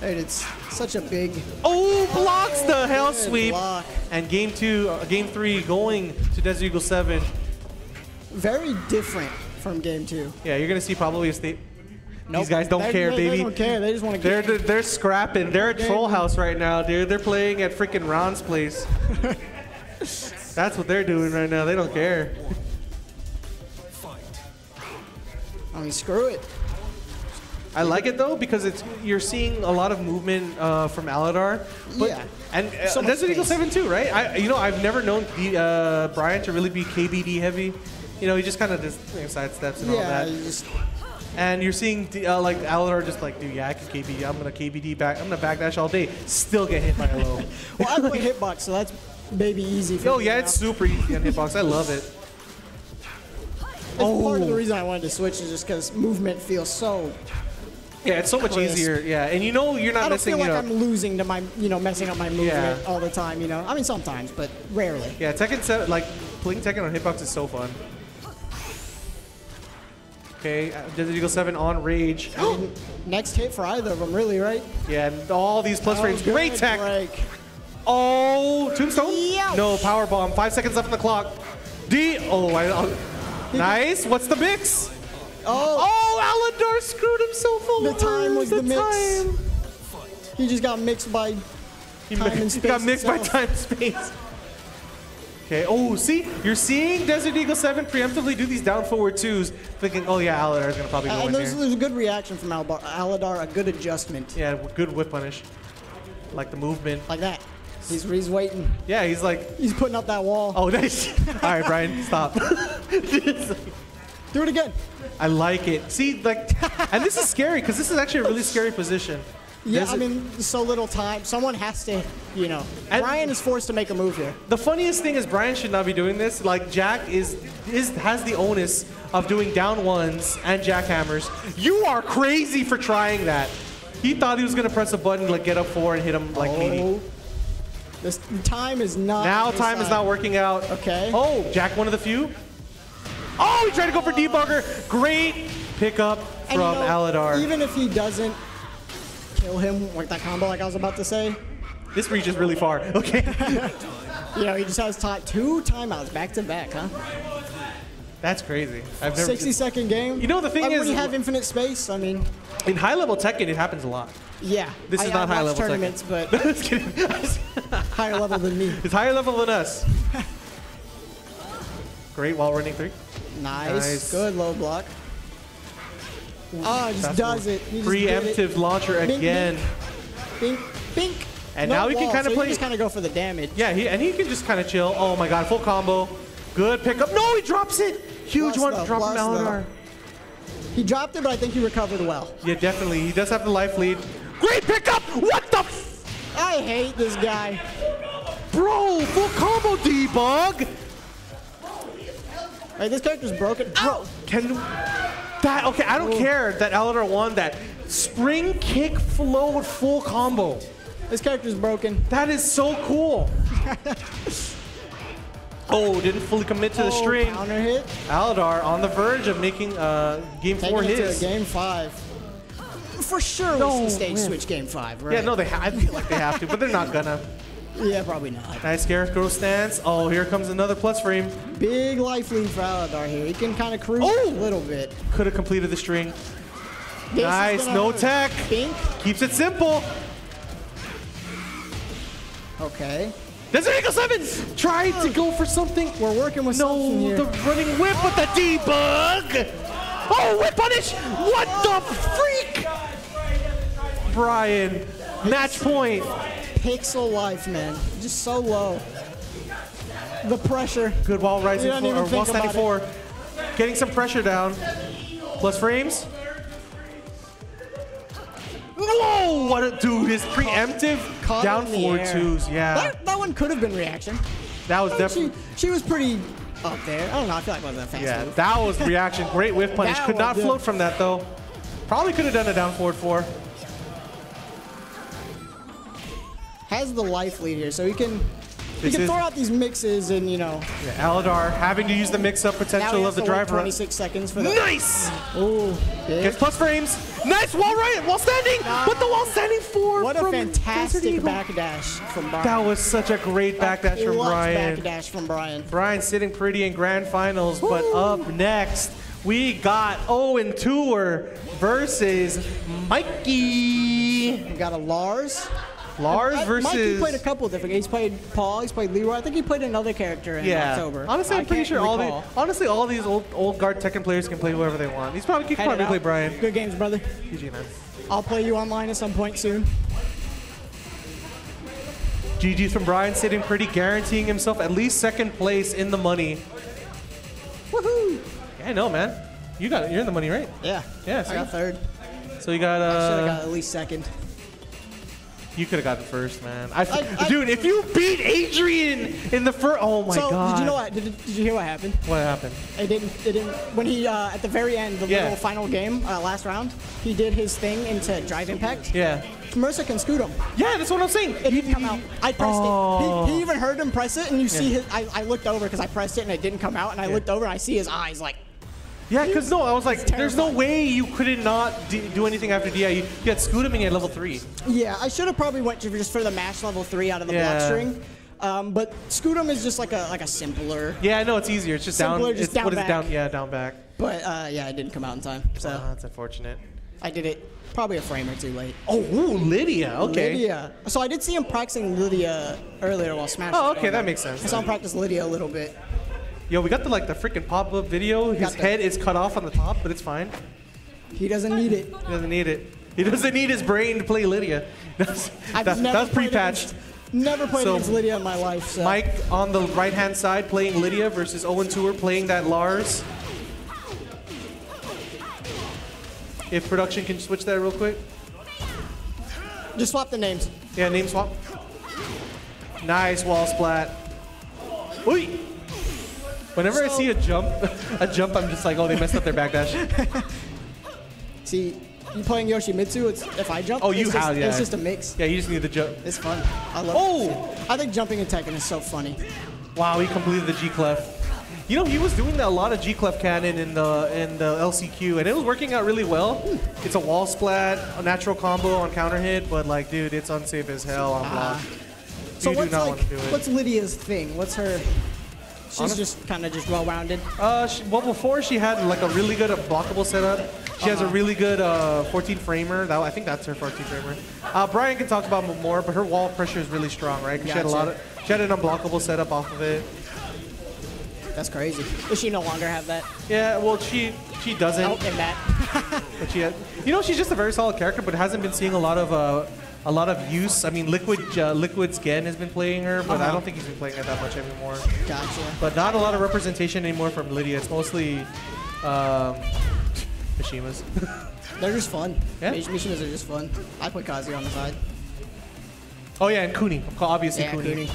Dude, it's such a big Oh, blocks the hell sweep. block. And game two, uh, game three, going to Desert Eagle Seven. Very different from game two. Yeah, you're gonna see probably a state. Nope. These guys don't They- care, they, baby. They don't care. They just want to They're, get. they're they're scrapping. They're at Troll House right now, dude. They're playing at freaking Ron's place. That's what they're doing right now. They don't care. I mean, screw it. I like it though because it's you're seeing a lot of movement uh, from Aladar. But, Yeah. And uh, So Desert Eagle. Seven too, right? I you know I've never known the, uh, Brian to really be KBD heavy. You know he just kind of just you know, sidesteps and all that. just And you're seeing the, uh, like Aladar just like, dude, yeah, I can KBD. I'm gonna KBD back. I'm gonna backdash all day. Still get hit by a low. well, I play hitbox, so that's baby easy. For me yeah, now. it's super easy on hitbox. I love it. It's part of the Oh. reason I wanted to switch is just because movement feels so. Yeah, it's so much Crisp. easier. Yeah, and you know you're not I don't messing feel like up. I'm losing to my, you know, messing up my movement Yeah. all the time. You know, I mean sometimes, but rarely. Yeah, Tekken 7, like playing Tekken on hitbox is so fun. Okay, uh, Desert Eagle 7 on Rage. I mean, next hit for either of them, really, right? Yeah, and all these plus Oh, frames. Great tech. break. Oh, Tombstone? Youch. No, power bomb. Five seconds left on the clock. D. Oh, I, I'll- nice. What's the mix? Oh, Oh, Aladar screwed himself over. The time was the mix. time. He just got mixed by He, time mi- and he got mixed by time and space. Okay. Oh, see, you're seeing Desert Eagle Seven preemptively do these down forward twos, thinking, oh yeah, Aladar's gonna probably go Uh, in and there's, here. there's a good reaction from Albar- Aladar, a good adjustment. Yeah, good whip punish. Like the movement. Like that. He's, he's waiting. Yeah, he's like, He's putting up that wall. oh, nice. All right, Brian, stop. Do it again. I like it. See, like, and this is scary because this is actually a really scary position. Yeah, I mean, so little time. Someone has to, you know. Brian is forced to make a move here. The funniest thing is Brian should not be doing this. Like Jack is is has the onus of doing down ones and jackhammers. You are crazy for trying that. He thought he was gonna press a button, like get up four and hit him like. Oh. This the time is not. Now time is not working out. Okay. Oh, Jack one of the few. Oh, he tried to go for debugger. Great pickup And, from you know, Aladar. Even if he doesn't kill him like that combo, like I was about to say, this reaches really far. Okay. you know, he just has time, two timeouts back to back, huh? That's crazy. I've never 60 second game. You know, the thing Like, is- when you have infinite space, I mean, in high level Tekken it happens a lot. yeah. This I, is not I high level Tekken. tournaments, but Just kidding. higher level than me. It's higher level than us. Great wall running three. Nice. Nice. Good low block. Oh, he just That's does it. He just did it. Preemptive launcher Bink, again. Bink, bink. And No now he can wall, kinda so play- You just kind of go for the damage. Yeah, he, and he can just kind of chill. Oh my god, full combo. Good pickup. No, he drops it. Huge Plus one though, drop from plus though. Aladar. He dropped it, but I think he recovered well. Yeah, definitely. He does have the life lead. Great pickup. What the f- I hate this guy. Bro, full combo debug. Hey, this character's broken. Ow! Can that okay, I don't care that Aladar won that. Spring kick flow full combo. This character's broken. That is so cool. oh, didn't fully commit to the Oh, string. Counter hit. Aladar on the verge of making uh, game Taking four his. game five. For sure, No, we stage man. switch game five, right? Yeah, no, they ha- I feel like they have to, but they're not gonna. Yeah, probably not. Nice Scarecrow stance. Oh, here comes another plus frame. Big life lead for Aladar here. He can kind of cruise Oh! a little bit. Could have completed the string. This nice, no tech. Keeps it simple. Okay. Desert Eagle 7 tried to go for something. We're working with something No, the running whip with the debug. Oh, whip punish. What the freak? Brian, match point. Pixel life, man. Just so low. The pressure. Good wall rising You don't for, or think wall standing four. Getting some pressure down. Plus frames. Whoa, what a dude. His preemptive Caught down forward air. twos. Yeah. That, that one could have been reaction. That was definitely. she was pretty up there. I don't know. I feel like it wasn't a fast Yeah, move. that was reaction. Great whiff punish. That Could not float from that though. Probably could have done a down forward four. Has the life lead here, so he can he This can throw out these mixes and you know. Yeah, Aladar having to use the mix-up potential of the driver. 26 seconds for the. Nice! Ooh, big. Gets plus frames. Nice wall right, wall standing. What the wall standing for? What a fantastic backdash from Brian. That was such a great backdash from Clutch Brian. Backdash from Brian. Brian sitting pretty in grand finals, but up next we got Owen Tour versus Mikey. We got a Lars. Lars I- versus. Mikey played a couple different. He's played Paul. He's played Leroy. I think he played another character in yeah. October. Honestly, I I'm pretty can't sure all the honestly all these old old guard Tekken players can play whoever they want. He's probably he can probably play. Brian. Good games, brother. GG man. I'll play you online at some point soon. GG's from Brian sitting pretty, guaranteeing himself at least second place in the money. Woohoo! Yeah, I know, man. You got it. You're in the money, right? Yeah. Yeah. I got third. So you got Uh, I Should have got at least second. You could have gotten first, man. I, I- I- dude, if you beat Adrian in the first, oh my so god. did you know what? Did, did you hear what happened? What happened? It didn't. It didn't. When he uh, at the very end, the Yeah. little final game, uh, last round, he did his thing into Drive Impact. Yeah. Mercer can Scutum. Yeah, that's what I'm saying. It didn't come out. I pressed Oh. it. He, he even heard him press it, and you see Yeah. his. I, I looked over because I pressed it and it didn't come out, and I Yeah. looked over and I see his eyes like. Yeah, because no, I was like, there's no way you couldn't not d- do anything after DI. You, you had Scootaming at level three. Yeah, I should have probably went to just for the mash level three out of the Yeah. block string. Um, but Scutum is just like a like a simpler. Yeah, I know it's easier. It's just down. Simpler, just it's, down what is back. down? Yeah, down back. But uh, yeah, it didn't come out in time. So Oh, that's unfortunate. I did it probably a frame or two late. Oh, ooh, Lidia. Okay. Lidia. So I did see him practicing Lidia earlier while Smash. Oh, okay, that makes sense I saw him practice Lidia a little bit. Yo, we got the like the freaking pop-up video. His head is cut off on the top, but it's fine. He doesn't need it. He doesn't need it. He doesn't need his brain to play Lidia. That's, that's pre-patched. Never played So, against Lidia in my life. So. Mike on the right-hand side playing Lidia versus Owen Tour playing that Lars. If production can switch that real quick. Just swap the names. Yeah, name swap. Nice wall splat. Oi! Whenever I see a jump, a jump, I'm just like, oh, they messed up their backdash. See, you playing Yoshimitsu, it's if I jump, Oh, you it's just, have, yeah. It's just a mix. Yeah, you just need the jump. It's fun. I love it. Oh! it. I think jumping and Tekken is so funny. Wow, he completed the G clef. You know, he was doing a lot of G clef cannon in the in the LCQ, and it was working out really well. It's a wall splat, a natural combo on counter hit, but like, dude, it's unsafe as hell on ah. block. So you do what's not like, want to do it. what's Lidia's thing? What's her? She's Honest- just kind of just well-rounded. Uh, she, well, before she had like a really good uh, blockable setup. She has a Uh-huh. really good uh, 14 framer. That, I think that's her 14 framer. Uh, Brian can talk about more, but her wall pressure is really strong, right? 'Cause She had a lot of. She had an unblockable setup off of it. That's crazy. Does she no longer have that? Yeah, well, she she doesn't. Oh, in that. But she had, you know, she's just a very solid character, but hasn't been seeing a lot of uh, a lot of use. I mean, Liquid uh, Liquid's Gen has been playing her, but I Uh-huh. don't think he's been playing it that much anymore. Gotcha. But not a lot of representation anymore from Lidia. It's mostly um, Mishimas. They're just fun. Yeah. Mish- Mishimas are just fun. I put Kazuya on the side. oh yeah, and Kuni, obviously Yeah, Kuni.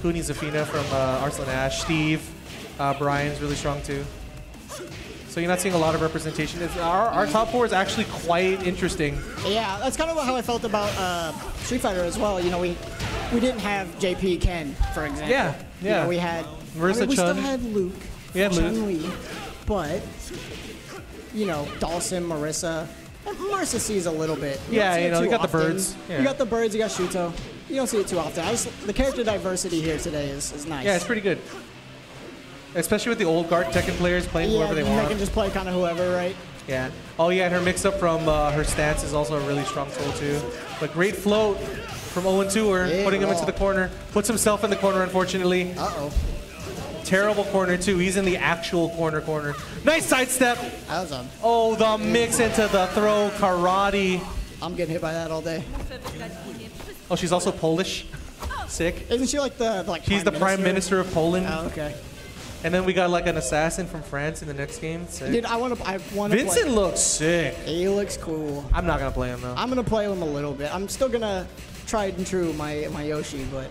Kuni Zafina from uh, Arslan Ash. Steve, uh, Brian's really strong too. So you're not seeing a lot of representation. It's, our, our top four is actually quite interesting. Yeah, that's kind of how I felt about uh, Street Fighter as well. You know, we we didn't have JP Ken, for example. Yeah, You yeah. know, we had Marisa I mean, we still had Luke. We had Luke. Chun Li, but you know, Dawson, Marisa. Marisa sees a little bit. You Yeah, you know, you got the birds. Yeah. You got the birds. You got Shuto. You don't see it too often. I just, the character diversity here today is, is nice. Yeah, it's pretty good. Especially with the old guard Tekken players playing Yeah, whoever they want. they can just play kind of whoever, right? Yeah. Oh yeah, and her mix-up from uh, her stance is also a really strong tool too. But great float from Owen Tour, Yeah, putting him into the corner. Puts himself in the corner, unfortunately. Uh oh. Terrible corner too. He's in the actual corner corner. Nice sidestep. That was a, Oh, the mix into the throw karate. I'm getting hit by that all day. Oh, she's also Polish. Sick. Isn't she like the like? She's the prime minister of Poland. Oh, okay. And then we got like an assassin from France in the next game. Sick. Dude, I want to. I want to. Vincent Play. looks sick. He looks cool. I'm not gonna play him though. I'm gonna play him a little bit. I'm still gonna try and true my my Yoshi, but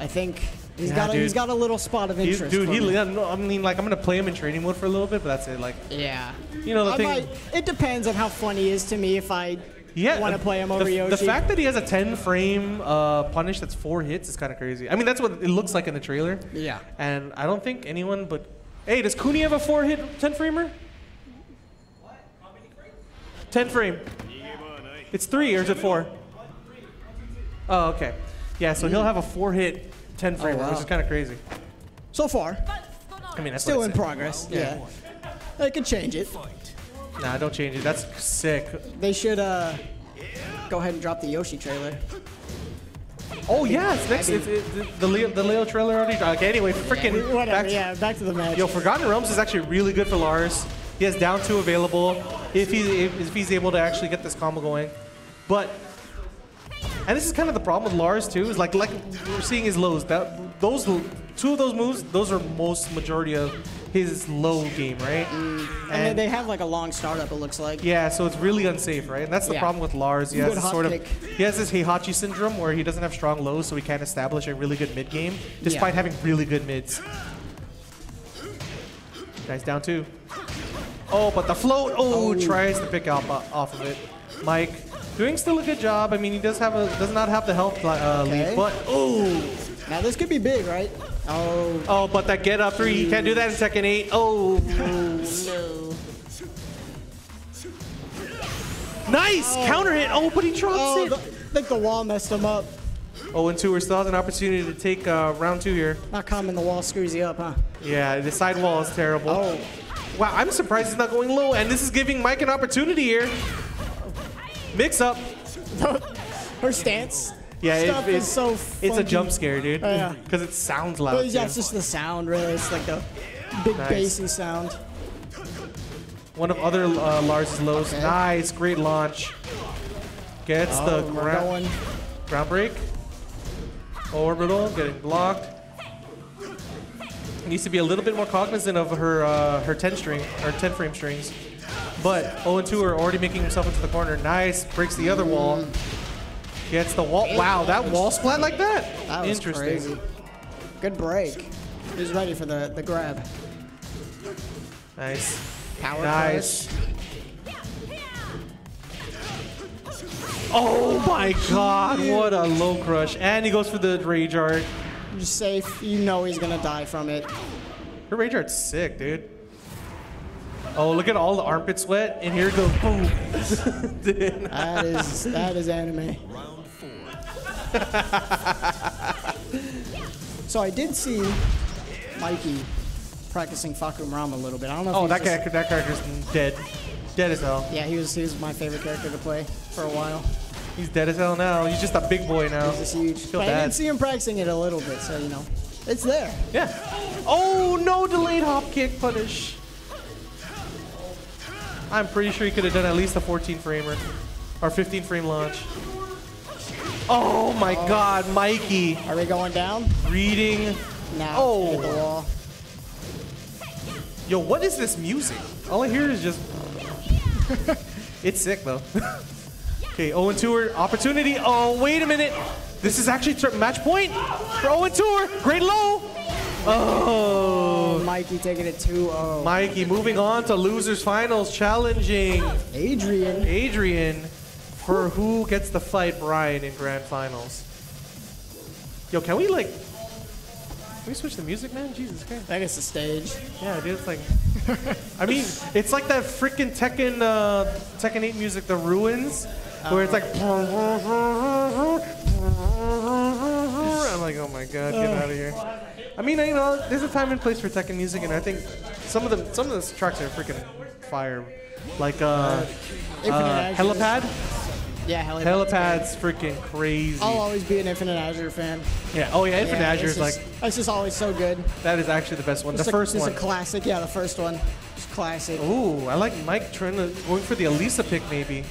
I think he's Yeah, got a, dude. he's got a little spot of He- interest. dude, he, me. yeah, no, I mean, like, I'm gonna play him in training mode for a little bit, but that's it. Like, yeah. you know, the I thing. might, it depends on how funny he is to me if I yeah, want to play him over the, Yoshi. the fact that he has a 10 frame uh, punish that's four hits is kind of crazy. I mean, that's what it looks like in the trailer. Yeah. And I don't think anyone but. Hey, does Kuni have a four hit 10 framer? 10 frame. It's three, or is it four? Oh, okay. Yeah, so he'll have a four hit 10 framer, Oh, wow. which is kind of crazy. so far, I mean, that's still in progress. Yeah. They could change it. Nah, don't change it. That's sick. They should uh, go ahead and drop the Yoshi trailer. Oh yeah, it's next. It's, it, the Leo, the Leo trailer already. Okay, anyway, freaking. Whatever. back- yeah, back to the match. Yo, Forgotten Realms is actually really good for Lars. He has down two available if he if, if he's able to actually get this combo going. But and this is kind of the problem with Lars too. Is like like we're seeing his lows. That those two of those moves, those are most majority of his low game, right? Mm. and they, they have like a long startup. It looks like. Yeah, so it's really unsafe, right? And that's the Yeah. problem with Lars. He has Good this hot sort kick. of he has this Heihachi syndrome where he doesn't have strong lows, so he can't establish a really good mid game, despite Yeah. having really good mids. Guys down two. Oh, but the float. Oh, oh. tries to pick out uh, off of it. Mike doing still a good job. I mean, he does have a does not have the health uh, uh Okay. lead, but oh, Now this could be big, right? Oh. oh, but that get up three, you can't do that in second eight. Oh, no. nice counter hit. Oh, but he drops Oh, it. the, I think the wall messed him up. Oh, and two, we still has an opportunity to take uh, round two here. Not common. The wall screws you up, huh? Yeah, the side wall is terrible. Oh. Wow, I'm surprised he's not going low, and this is giving Mike an opportunity here. Mix up. Her stance. Yeah, stuff it- is so. It's a jump scare, dude. Oh, yeah. Because it sounds loud. But yeah, too. it's just the sound, really. It's like the big Nice. bassy sound. One of other uh, Lars' lows. Okay. Nice, great launch. Gets Oh, the going. ground break. Orbital getting blocked. Needs to be a little bit more cognizant of her uh, her 10 string or 10 frame strings. But 0 2 are already making himself into the corner. Nice, breaks the other wall. Gets the wall. Wow, that wall splat like that. That was Interesting. crazy. Good break. He's ready for the, the grab. Nice. Power Nice. Oh my god, what a low crush. And he goes for the rage art. You're safe. You know he's gonna die from it. Her rage art's sick, dude. Oh, look at all the armpit sweat, and here goes. Boom. That is that is anime. so I did see Mikey practicing Fahkumram a little bit. I don't know. If Oh, that character, that character's dead. Dead as hell. Yeah, he was he was my favorite character to play for a while. He's dead as hell now. He's just a big boy now. He's just huge. Feel But I did see him practicing it a little bit, so you know, it's there. Yeah. Oh, no delayed hop kick punish. I'm pretty sure he could have done at least a 14 framer or 15 frame launch. Oh my oh. god, Mikey. Are we going down? Reading. Now Oh. the wall. Yo, what is this music? All I hear is just. it's sick though. okay, oh Owen Tour opportunity. Oh, wait a minute. This is actually match point for oh Owen Tour. Great low. Oh. Mikey taking it 2-0. Mikey moving on to losers finals, challenging Adrian. Adrian for who gets to fight Brian in grand finals. Yo, can we like? Can we switch the music, man? Jesus Christ. That is the stage. Yeah, dude, it's like. I mean, it's like that freaking Tekken, uh, Tekken 8 music, The Ruins, where it's like. I'm like, oh my god, get out of here. I mean, you know, there's a time and place for Tekken music, and I think some of the some of the tracks are freaking fire. Like uh, uh Helipad. Yeah, yeah. Helipad's freaking crazy. I'll always be an Infinite Azure fan. Yeah. Oh yeah, Infinite Yeah, Azure is like It's just always so good. that is actually the best one. It's the a, first it's one. a classic. Yeah, the first one. It's classic. Ooh, I like Mike trying to going for the Alisa pick maybe.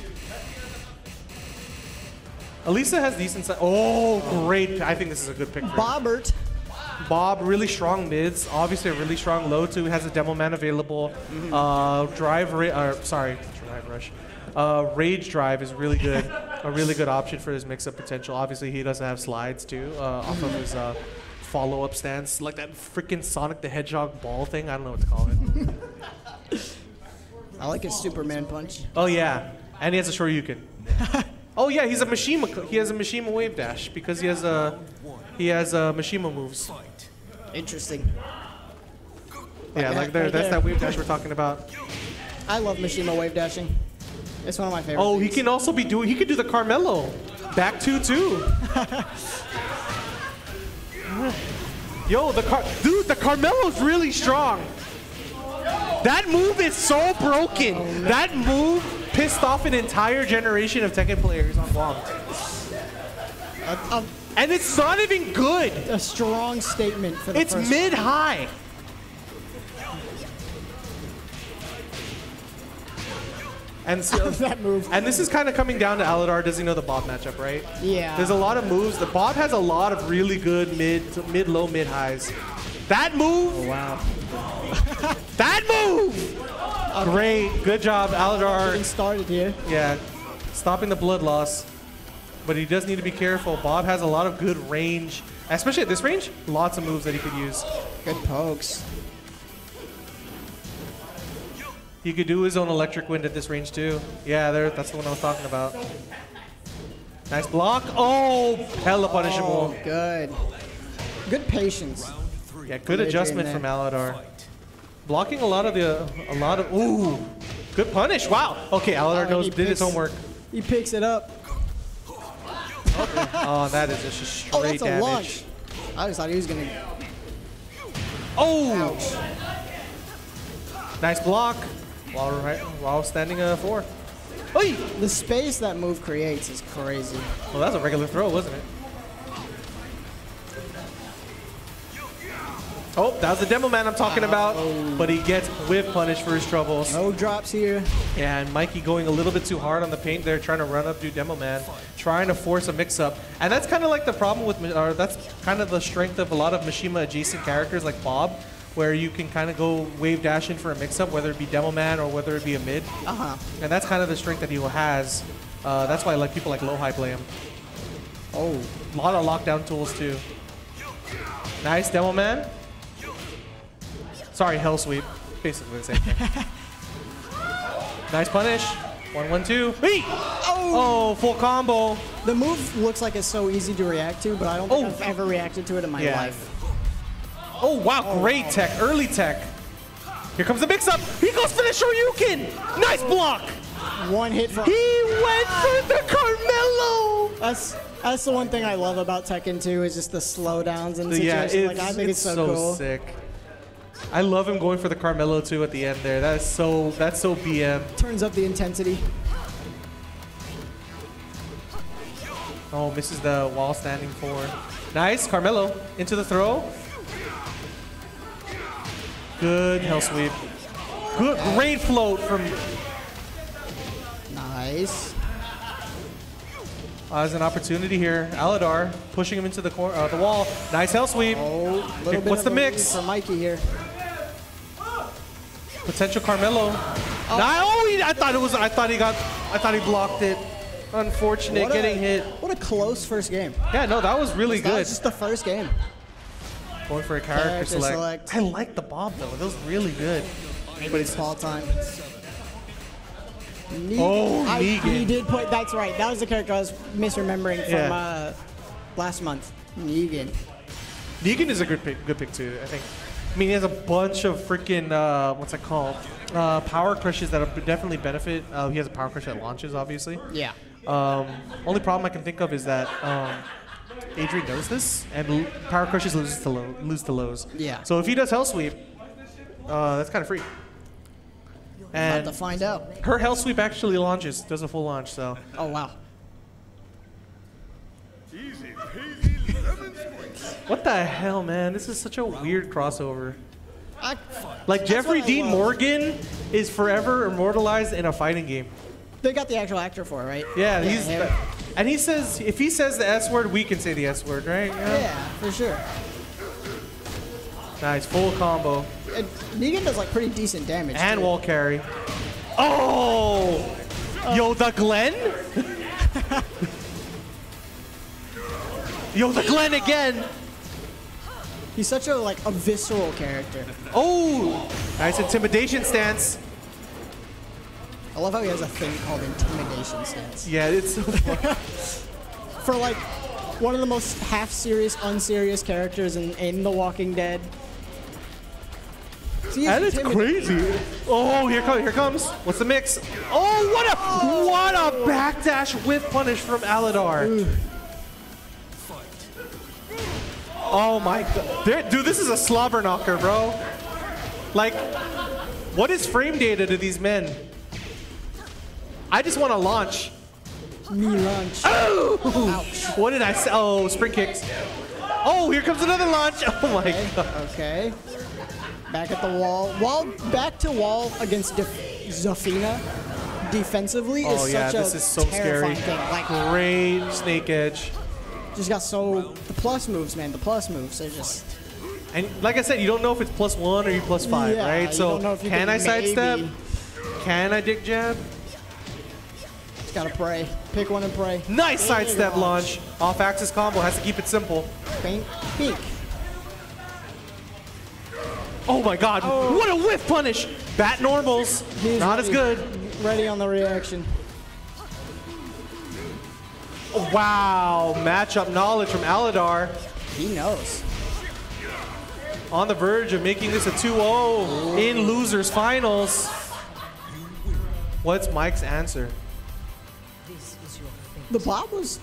Alisa has decent. Si- oh, great! I think this is a good pick. For. Bobbert. Bob, really strong mids. Obviously, a really strong low two. Has a demo man available. Uh, drive, ra- uh, sorry, drive rush. Uh, rage drive is really good. a really good option for his mix-up potential. Obviously, he doesn't have slides too uh, off of his uh, follow-up stance, like that freaking Sonic the Hedgehog ball thing. I don't know what to call it. I like his Superman punch. Oh yeah, and he has a Shoryuken. oh yeah, he's a Mishima. He has a Mishima wave dash because he has a he has a Mishima moves. Interesting. Yeah, like there, that's that wave dash we're talking about. I love Mishima wave dashing. It's one of my favorite. Oh, he can also be doing. He could do the Carmelo, back two too. Yo, the car, dude, the Carmelo's really strong. That move is so broken. That move pissed off an entire generation of Tekken players on Guam. And it's not even good. a strong statement for the It's first And so, that move. and this is kind of coming down to Aladar. Does he know the Bob matchup, right? Yeah. There's a lot of moves. The Bob has a lot of really good mid, mid, low, mid highs. That move. Oh, wow. That move. Great. Good job, Getting Aladar. started here. Yeah, stopping the blood loss. But he does need to be careful. Bob has a lot of good range, especially at this range. Lots of moves that he could use. Good pokes. He could do his own electric wind at this range too. Yeah, there. That's the one I was talking about. Nice block. Oh, hella punishable. Oh, good. Good patience. Yeah, good adjustment from Aladar. Blocking a lot of the, a lot of. Ooh, good punish. Wow. Okay, Aladar Oh, knows did his homework. He picks it up. Oh, that is just oh, straight Oh, that's a damage. launch. I just thought he was gonna. Oh, nice block. While right, while standing a four. The space that move creates is crazy. Well, that's a regular throw, wasn't it? Oh, that was the demo man I'm talking about, but he gets whip punished for his troubles. No drops here. Yeah, and Mikey going a little bit too hard on the paint there, trying to run up, do demo man, trying to force a mix-up. And that's kind of like the problem with, or that's kind of the strength of a lot of Mishima adjacent characters like Bob, where you can kind of go wave dash in for a mix-up, whether it be demo man or whether it be a mid. Uh-huh. And that's kind of the strength that he has. Uh, that's why I like people like High play him. Oh. A lot of lockdown tools too. Nice demo man. Sorry, hell sweep. Basically the same thing. nice punish. One, one, two. Hey! Oh, full combo. The move looks like it's so easy to react to, but I don't think Oh. I've ever reacted to it in my Yeah. life. Oh wow, great tech, early tech. Here comes the mix-up. He goes for the Shoryuken. Nice block. One hit from. He went for the Carmelo. That's that's the one thing I love about Tekken 2 is just the slowdowns and Yeah, situations. it's, like I think it's, so, so cool. sick. I love him going for the Carmelo too at the end there. That is so that's so BM. Turns up the intensity. Oh, misses the wall standing four. Nice, Carmelo into the throw. Good hell sweep. Good, great float from. Nice. Uh, there's an opportunity here. Aladar pushing him into the cor- uh, the wall. Nice hell sweep. Oh, little Here- bit What's the mix? for Mikey here? Potential Carmelo. Oh. oh he, I thought it was. I thought he got. I thought he blocked it. Unfortunate, What a- getting hit. What a close first game. Yeah, no, that was really That good. was just the first game. Going for a character, Character select. select. I like the bob though. That was really good. But it's fall time. Ne- Oh, I, Negan. He did put. That's right. That was the character I was misremembering from Yeah. uh, last month. Negan. Negan is a good pick, good pick too. I think. I mean, he has a bunch of freaking uh, what's it called? Uh, power crushes that'll definitely benefit. Uh, he has a power crush that launches, obviously. Yeah. Um, only problem I can think of is that um, Adrian knows this, and l- power crushes loses to low, lose to lows. Yeah. So if he does hell sweep, uh, that's kind of free. About And to find out. her hell sweep actually launches, does a full launch. So Oh wow. Easy. what the hell, man? This is such a weird crossover. I, Like Jeffrey what Dean. Morgan is forever immortalized in a fighting game. They got the actual actor for it, right? Yeah, he's him. and he says if he says the S word, we can say the S word, right? Yeah, for sure. Nice full combo And Negan does like pretty decent damage. and too. wall carry. Oh, yo the Glen. yo the Glen again. He's such a like a visceral character. Oh, nice intimidation stance. I love how he has a thing called intimidation stance. Yeah, it's so. For like one of the most half serious, unserious characters in, in The Walking Dead. That is crazy. Oh, here comes, here comes. What's the mix? Oh, what a oh. what a backdash whip punish from Aladar. Oh my god. Dude, this is a slobber knocker, bro. Like, what is frame data to these men? I just want to launch. Me lunch. Oh! Ouch. What did I say? Oh, spring kicks. Oh, here comes another launch. Oh my god. Okay. Back at the wall. Wall back to wall against Def- Zafina defensively is Oh yeah, such a is so scary. terrifying thing. Like Great snake edge. just got so the plus moves, man. The plus moves are just And like I said, you don't know if it's plus one or you plus five, Yeah, right? So don't know if you can can I sidestep? Can I dick jab? Gotta pray. Pick one and pray. Nice sidestep launch. Off axis combo has to keep it simple. Faint peek. Oh my god, oh. what a whiff punish! Bat normals, He's not as good. Ready on the reaction. Wow, matchup knowledge from Aladar. He knows. On the verge of making this a 2-0 in losers finals. What's Mike's answer? The Bob was.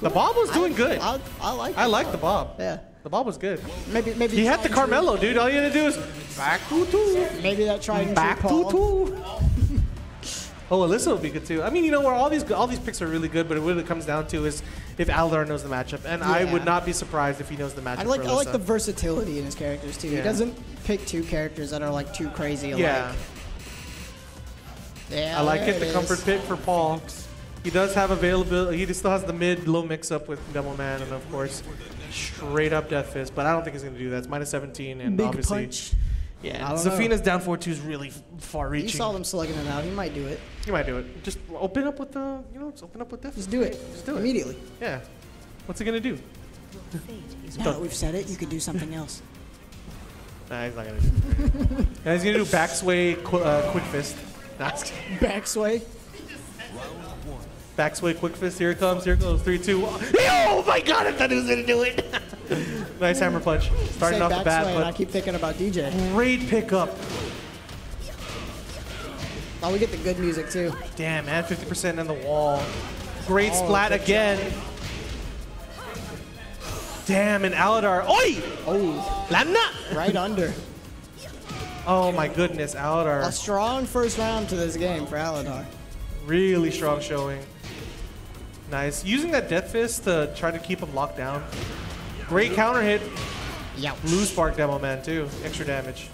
The Bob was doing I- good. I, I like. I like the Bob. Yeah. The Bob was good. Maybe maybe. He had the Carmelo, dude. All you had to do is back to two. true- Maybe that tried and Back true to two. Oh, Alisa would be good too. I mean, you know where all these all these picks are really good, but what it comes down to is if Aladar knows the matchup, and I would not be surprised if he knows the matchup. I like for I like the versatility in his characters too. Yeah. He doesn't pick two characters that are like too crazy. Alike. Yeah. Yeah. I like there it. The is. comfort pick for Paul. He does have availability. He still has the mid low mix up with Devil Man, and of course, straight up Death Fist. But I don't think he's going to do that. It's minus 17, and Big obviously, punch. yeah. I don't know. Zafina's down 4 2 is really far-reaching. You saw them slugging it out. He might do it. You might do it. Just open up with the, you know, just open up with Death Just do it. Just do it. Immediately. Yeah. What's he going to do? Now that we've said it, you could do something else. Nah, he's not going to do it. he's going to do back sway, qu- uh, quick fist. Nah, just kidding. Backsway. Back sway, quick fist. Here it comes. Here it goes. Three, two, one. Oh my god, I thought he was to do it. nice hammer punch. Starting off the bat, and I keep thinking about DJ. great pickup. Oh, we get the good music too. Damn, man. 50% on the wall. Great Oh, splat again. Damn, and Aladar. Oi! Oh, Lana! right under. Oh my goodness, Aladar. A strong first round to this game for Aladar. Really strong showing. Nice. Using that Death Fist to try to keep him locked down. Great counter hit. Yeah. Blue Spark Demo Man, too. Extra damage.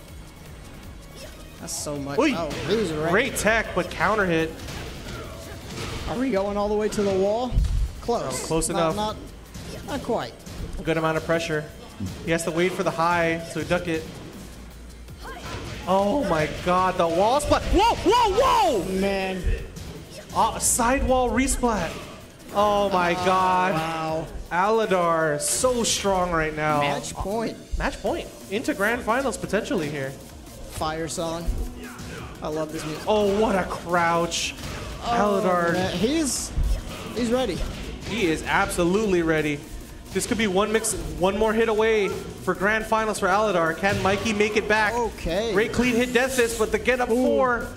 That's so much. Oi. Oh, loser right. Great tech, but counter hit. Are we going all the way to the wall? Close. Oh, close Not- enough. Not, not quite. Good amount of pressure. He has to wait for the high, so he duck it. Oh my god, the wall splat. Whoa, whoa, whoa! Man. Uh, sidewall resplat. Oh my god. Wow. Aladar, so strong right now. Match point. Match point. Into grand finals potentially here. Fire song. I love this music. Oh, what a crouch. Oh, Aladar, Man, he's he's ready. he is absolutely ready. This could be one mix, one more hit away for grand finals for Aladar. Can Mikey make it back? Okay. Great clean hit death fist, but the get up four.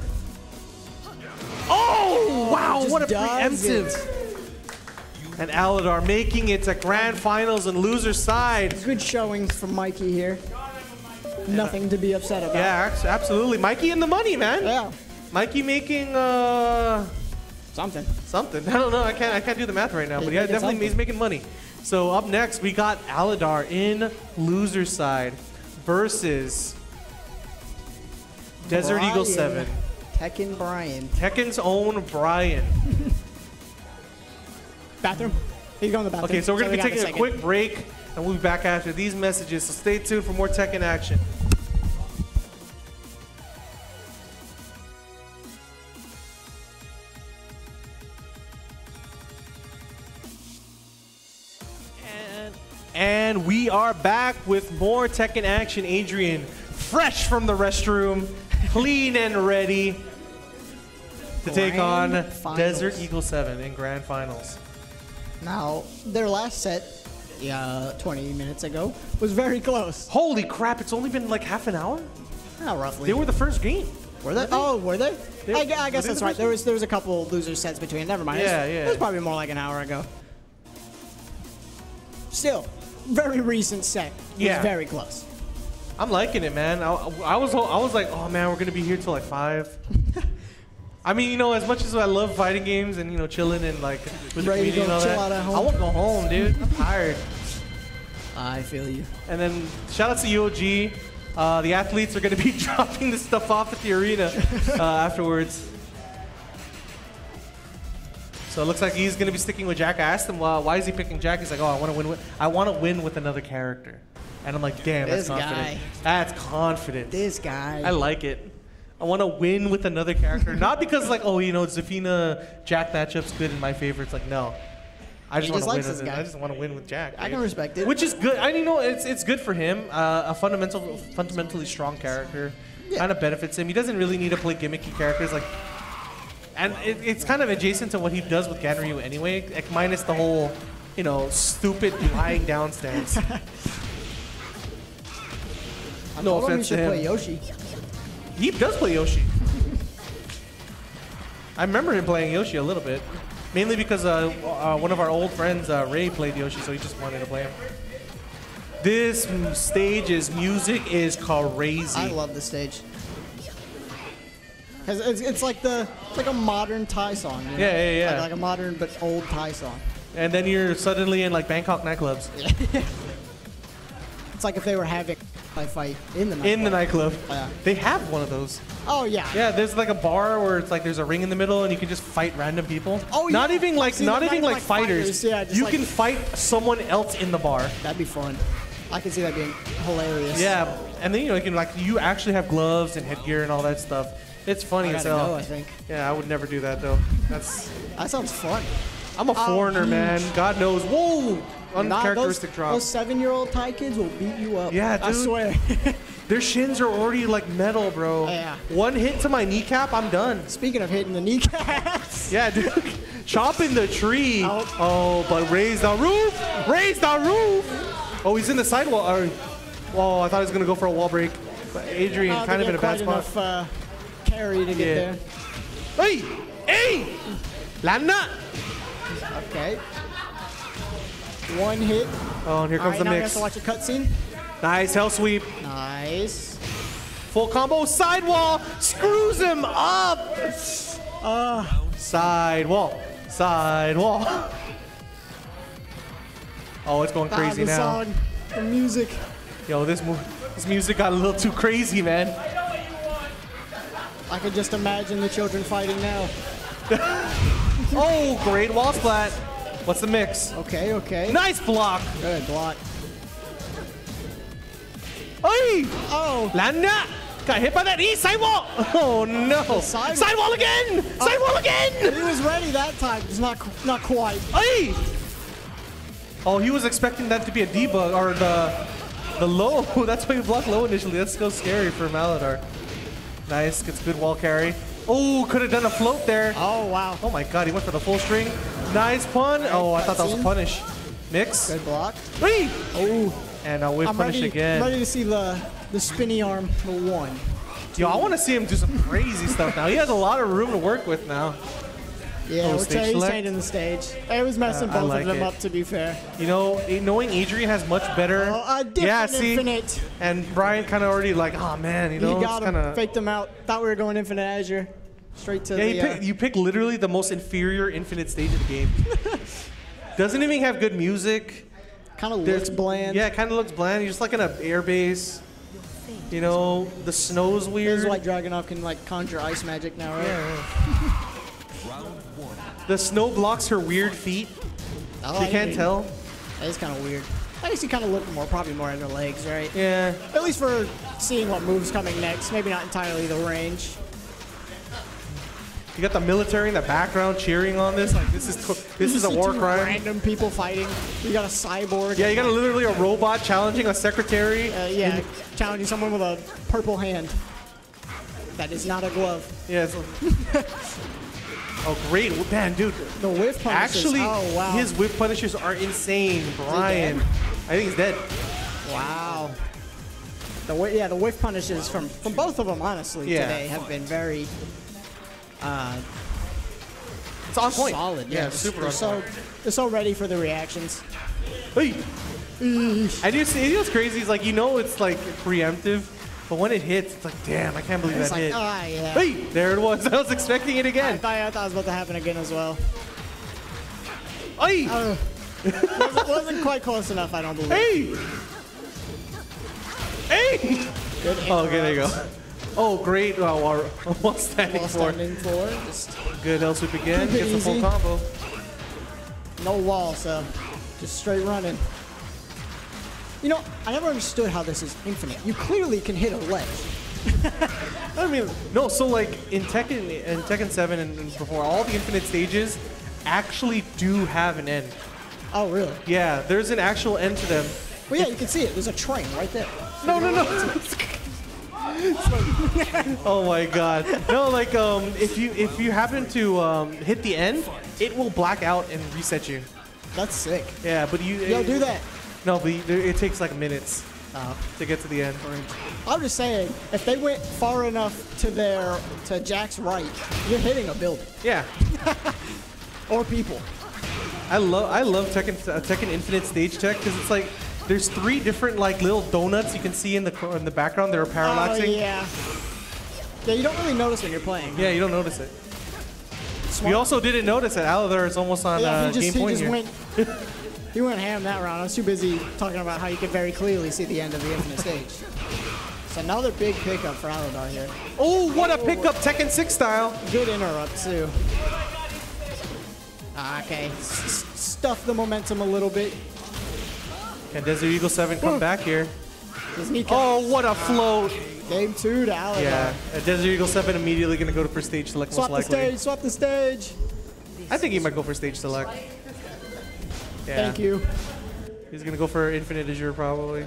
Oh, wow, what a preemptive. it. And Aladar making it to grand finals and loser side. Good showings from Mikey here. Nothing to be upset about. Yeah, absolutely. Mikey in the money, man. Yeah. Mikey making uh Something. something. I don't know. I can't I can't do the math right now, He's but yeah, definitely something. he's making money. So up next we got Aladar in loser side versus Desert Eagle Brian. 7. Tekken Brian. Tekken's own Brian. Bathroom? He's going to the bathroom. Okay, so we're gonna we be taking a second. quick break and we'll be back after these messages. So stay tuned for more Tekken action. And, we are back with more Tekken action. Adrian, fresh from the restroom, clean and ready to take on finals. Desert Eagle 7 in grand finals. Now, their last set, yeah, 20 minutes ago, was very close. Holy crap, it's only been like half an hour? Not roughly. They were the first game. Were they? Oh, were they? They- I, I guess they that's the right. There was there was a couple loser sets between. Never mind. It was- Yeah, yeah. It was probably more like an hour ago. Still, very recent set. It Yeah. very close. I'm liking it, man. I, I was I was like, oh man, we're gonna be here till like five. I mean, you know, as much as I love fighting games and you know, chilling and like with the Ready to community and all that, out at home? I want to go home, dude. I'm tired. I feel you. And then shout out to UOG. Uh, the athletes are gonna be dropping this stuff off at the arena uh, afterwards. So it looks like he's gonna be sticking with Jack. I asked him, well, why is he picking Jack? He's like, oh, I want to win. With, I want to win with another character. And I'm like, damn, that's This confident. guy. That's confident. This guy. I like it. I want to win with another character, not because like, oh, you know, Zafina Jack matchup's good in my favorites. Like, no, I just want to win. With this guy. I just want to win with Jack. I can respect it. Which is good. I you know it's it's good for him. Uh, a fundamental, fundamentally strong character, kind of benefits him. He doesn't really need to play gimmicky characters like. And it, it's kind of adjacent to what he does with Ganryu anyway, like minus the whole, you know, stupid lying down stance. I no told him he offense to should him. play Yoshi. He does play Yoshi. I remember him playing Yoshi a little bit, mainly because uh, uh, one of our old friends, uh, Ray, played Yoshi, so he just wanted to play him. This stage's music is called crazy. I love the stage. 'Cause it's, it's like the it's like a modern Thai song. you know? Yeah, yeah, yeah. Like, like a modern but old Thai song. And then you're suddenly in like Bangkok nightclubs. It's like if they were having a fight in the In the nightclub. Oh, yeah. They have one of those. Oh yeah. Yeah, there's like a bar where it's like there's a ring in the middle and you can just fight random people. Oh, yeah. Not even like not even like fighters. fighters, yeah, you like- can fight someone else in the bar. That'd be fun. I can see that being hilarious. Yeah, and then you know you can like you actually have gloves and headgear and all that stuff. It's funny I as hell. go, I think. Yeah, I would never do that though. That's That sounds fun. I'm a Oh, foreigner, huge. man. God knows. Whoa, Nah, uncharacteristic those, drop. Those seven-year-old Thai kids will beat you up. Yeah, dude. I swear. Their shins are already like metal, bro. Yeah. One hit to my kneecap, I'm done. Speaking of hitting the kneecaps. Yeah, dude. Chopping the tree. Oh, but raise the roof. Raise the roof. Oh, he's in the sidewall. Oh, I thought he was gonna go for a wall break. But Adrian I kind of in a bad spot. enough uh, carry to get Yeah. there. Hey, hey, Lana. Okay. One hit. Oh, and here comes right, the now mix. to watch a cutscene. Nice hell sweep. Nice. Full combo sidewall. Screws him up. Uh, Sidewall. Sidewall. Oh, it's going ah, crazy the now. song, the music. Yo, this this music got a little too crazy, man. I could just imagine the children fighting now. Oh, great wall splat. What's the mix? Okay, okay. Nice block. Good block. Hey! Oh! Lana! Got hit by that E sidewall! Oh no! Side- Sidewall again! Oh. Sidewall again! He was ready that time. It's not not quite. Hey! Oh, he was expecting that to be a debug or the the low. That's why he blocked low initially. That's so scary for Maladar. Nice, gets good wall carry. Oh, could have done a float there. Oh wow. Oh my god, he went for the full string. Nice pun. Oh, I thought that was a punish. Mix. Good block. Hey! Oh. And uh, a whip I'm punish ready, again. ready to see the the spinny arm, the one. Yo, I want to see him do some crazy stuff now. He has a lot of room to work with now. Yeah, Oh, we're stage he's changing the stage. I was messing Uh, both like of them it. up, to be fair. You know, knowing Adrian has much better. Oh, yeah, see, infinite. and Brian kind of already like, oh man, you know, you got him, kind of. faked him out. Thought we were going infinite Azure. Straight to Yeah, the. you uh, pick, you pick literally the most inferior infinite stage of the game. Doesn't even have good music. kind of looks bland. Yeah, it kind of looks bland. You're just like in an air base. You know, the snow's This weird. is why Dragunov can like conjure ice magic now, right? One. the snow blocks her weird feet. Oh, you I can't mean, tell. That is kind of weird. I guess you kind of look more, probably more at her legs, right? Yeah. At least for seeing what moves coming next. Maybe not entirely the range. You got the military in the background cheering on this. Like this is this is a war crime. Random people fighting. You got a cyborg. Yeah, you got a, literally a robot challenging a secretary. Uh, yeah, challenging someone with a purple hand. That is not a glove. Yeah. oh, great. Man, dude. The whiff punishes. Actually, oh wow. his whip punishers are insane, Brian. I think he's dead. wow. The yeah, the whiff punishes from from both of them, honestly, Yeah. today have been very uh, It's on point. solid. Yeah, they're- super They're so point. they're so ready for the reactions. Hey. I do see. You know what's crazy? Is like you know it's like preemptive, but when it hits, it's like, damn, I can't believe It's that like hit. ah yeah. Hey, there it was. I was expecting it I again. thought, I thought it was about to happen again as well. Hey, Uh, wasn't, wasn't quite close enough, I don't believe. hey, hey. Good Oh, okay, there you go. Oh, great. Uh, while, while standing While for standing for just good L sweep again. Gets the full combo. no wall, so just straight running. You know, I never understood how this is infinite. You clearly can hit a ledge. I mean, no. So like in Tekken, in Tekken 7 and, and before, all the infinite stages actually do have an end. Oh, really? Yeah, there's an actual end to them. Well, yeah, you can see it. There's a train right there. No, no, no. oh my god. No, like um, if you if you happen to um, hit the end, it will black out and reset you. That's sick. Yeah, but you. Yo, do that. No, but it takes like minutes Uh, to get to the end. I'm just saying, if they went far enough to their to Jack's right, you're hitting a building Yeah, or people. I love I love Tekken uh, Tekken Infinite stage tech because it's like there's three different like little donuts you can see in the in the background that are parallaxing. Oh parallaxing. yeah. Yeah, you don't really notice when you're playing. Yeah, you don't notice it. We also didn't notice that Aladar is almost on Yeah, uh, he just, game he point just here. went. he went ham that round. I was too busy talking about how you could very clearly see the end of the infinite stage. It's another big pickup for Aladar here. Oh, what a pickup Tekken 6 style. Good interrupt too. Ah, Okay, S- stuff the momentum a little bit. Can Desert Eagle 7 come back here? Oh, what a float. Game two to Aladar. Yeah, Desert Eagle 7 immediately going to go to for stage select Swap most the stage. Swap the stage. I think he might go for stage select. Yeah. Thank you. He's going to go for Infinite Azure probably.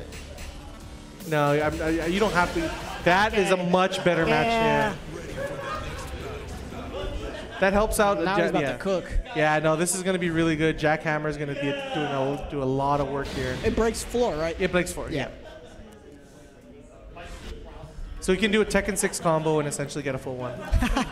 No, I'm, I, you don't have to. That is a much better match. Yeah. Yeah. That helps out. Now he's about yeah. to cook. Yeah, no, this is going to be really good. Jack Hammer is going to be doing a, do a lot of work here. It breaks floor, right? It breaks floor. Yeah. So he can do a Tekken 6 combo and essentially get a full one.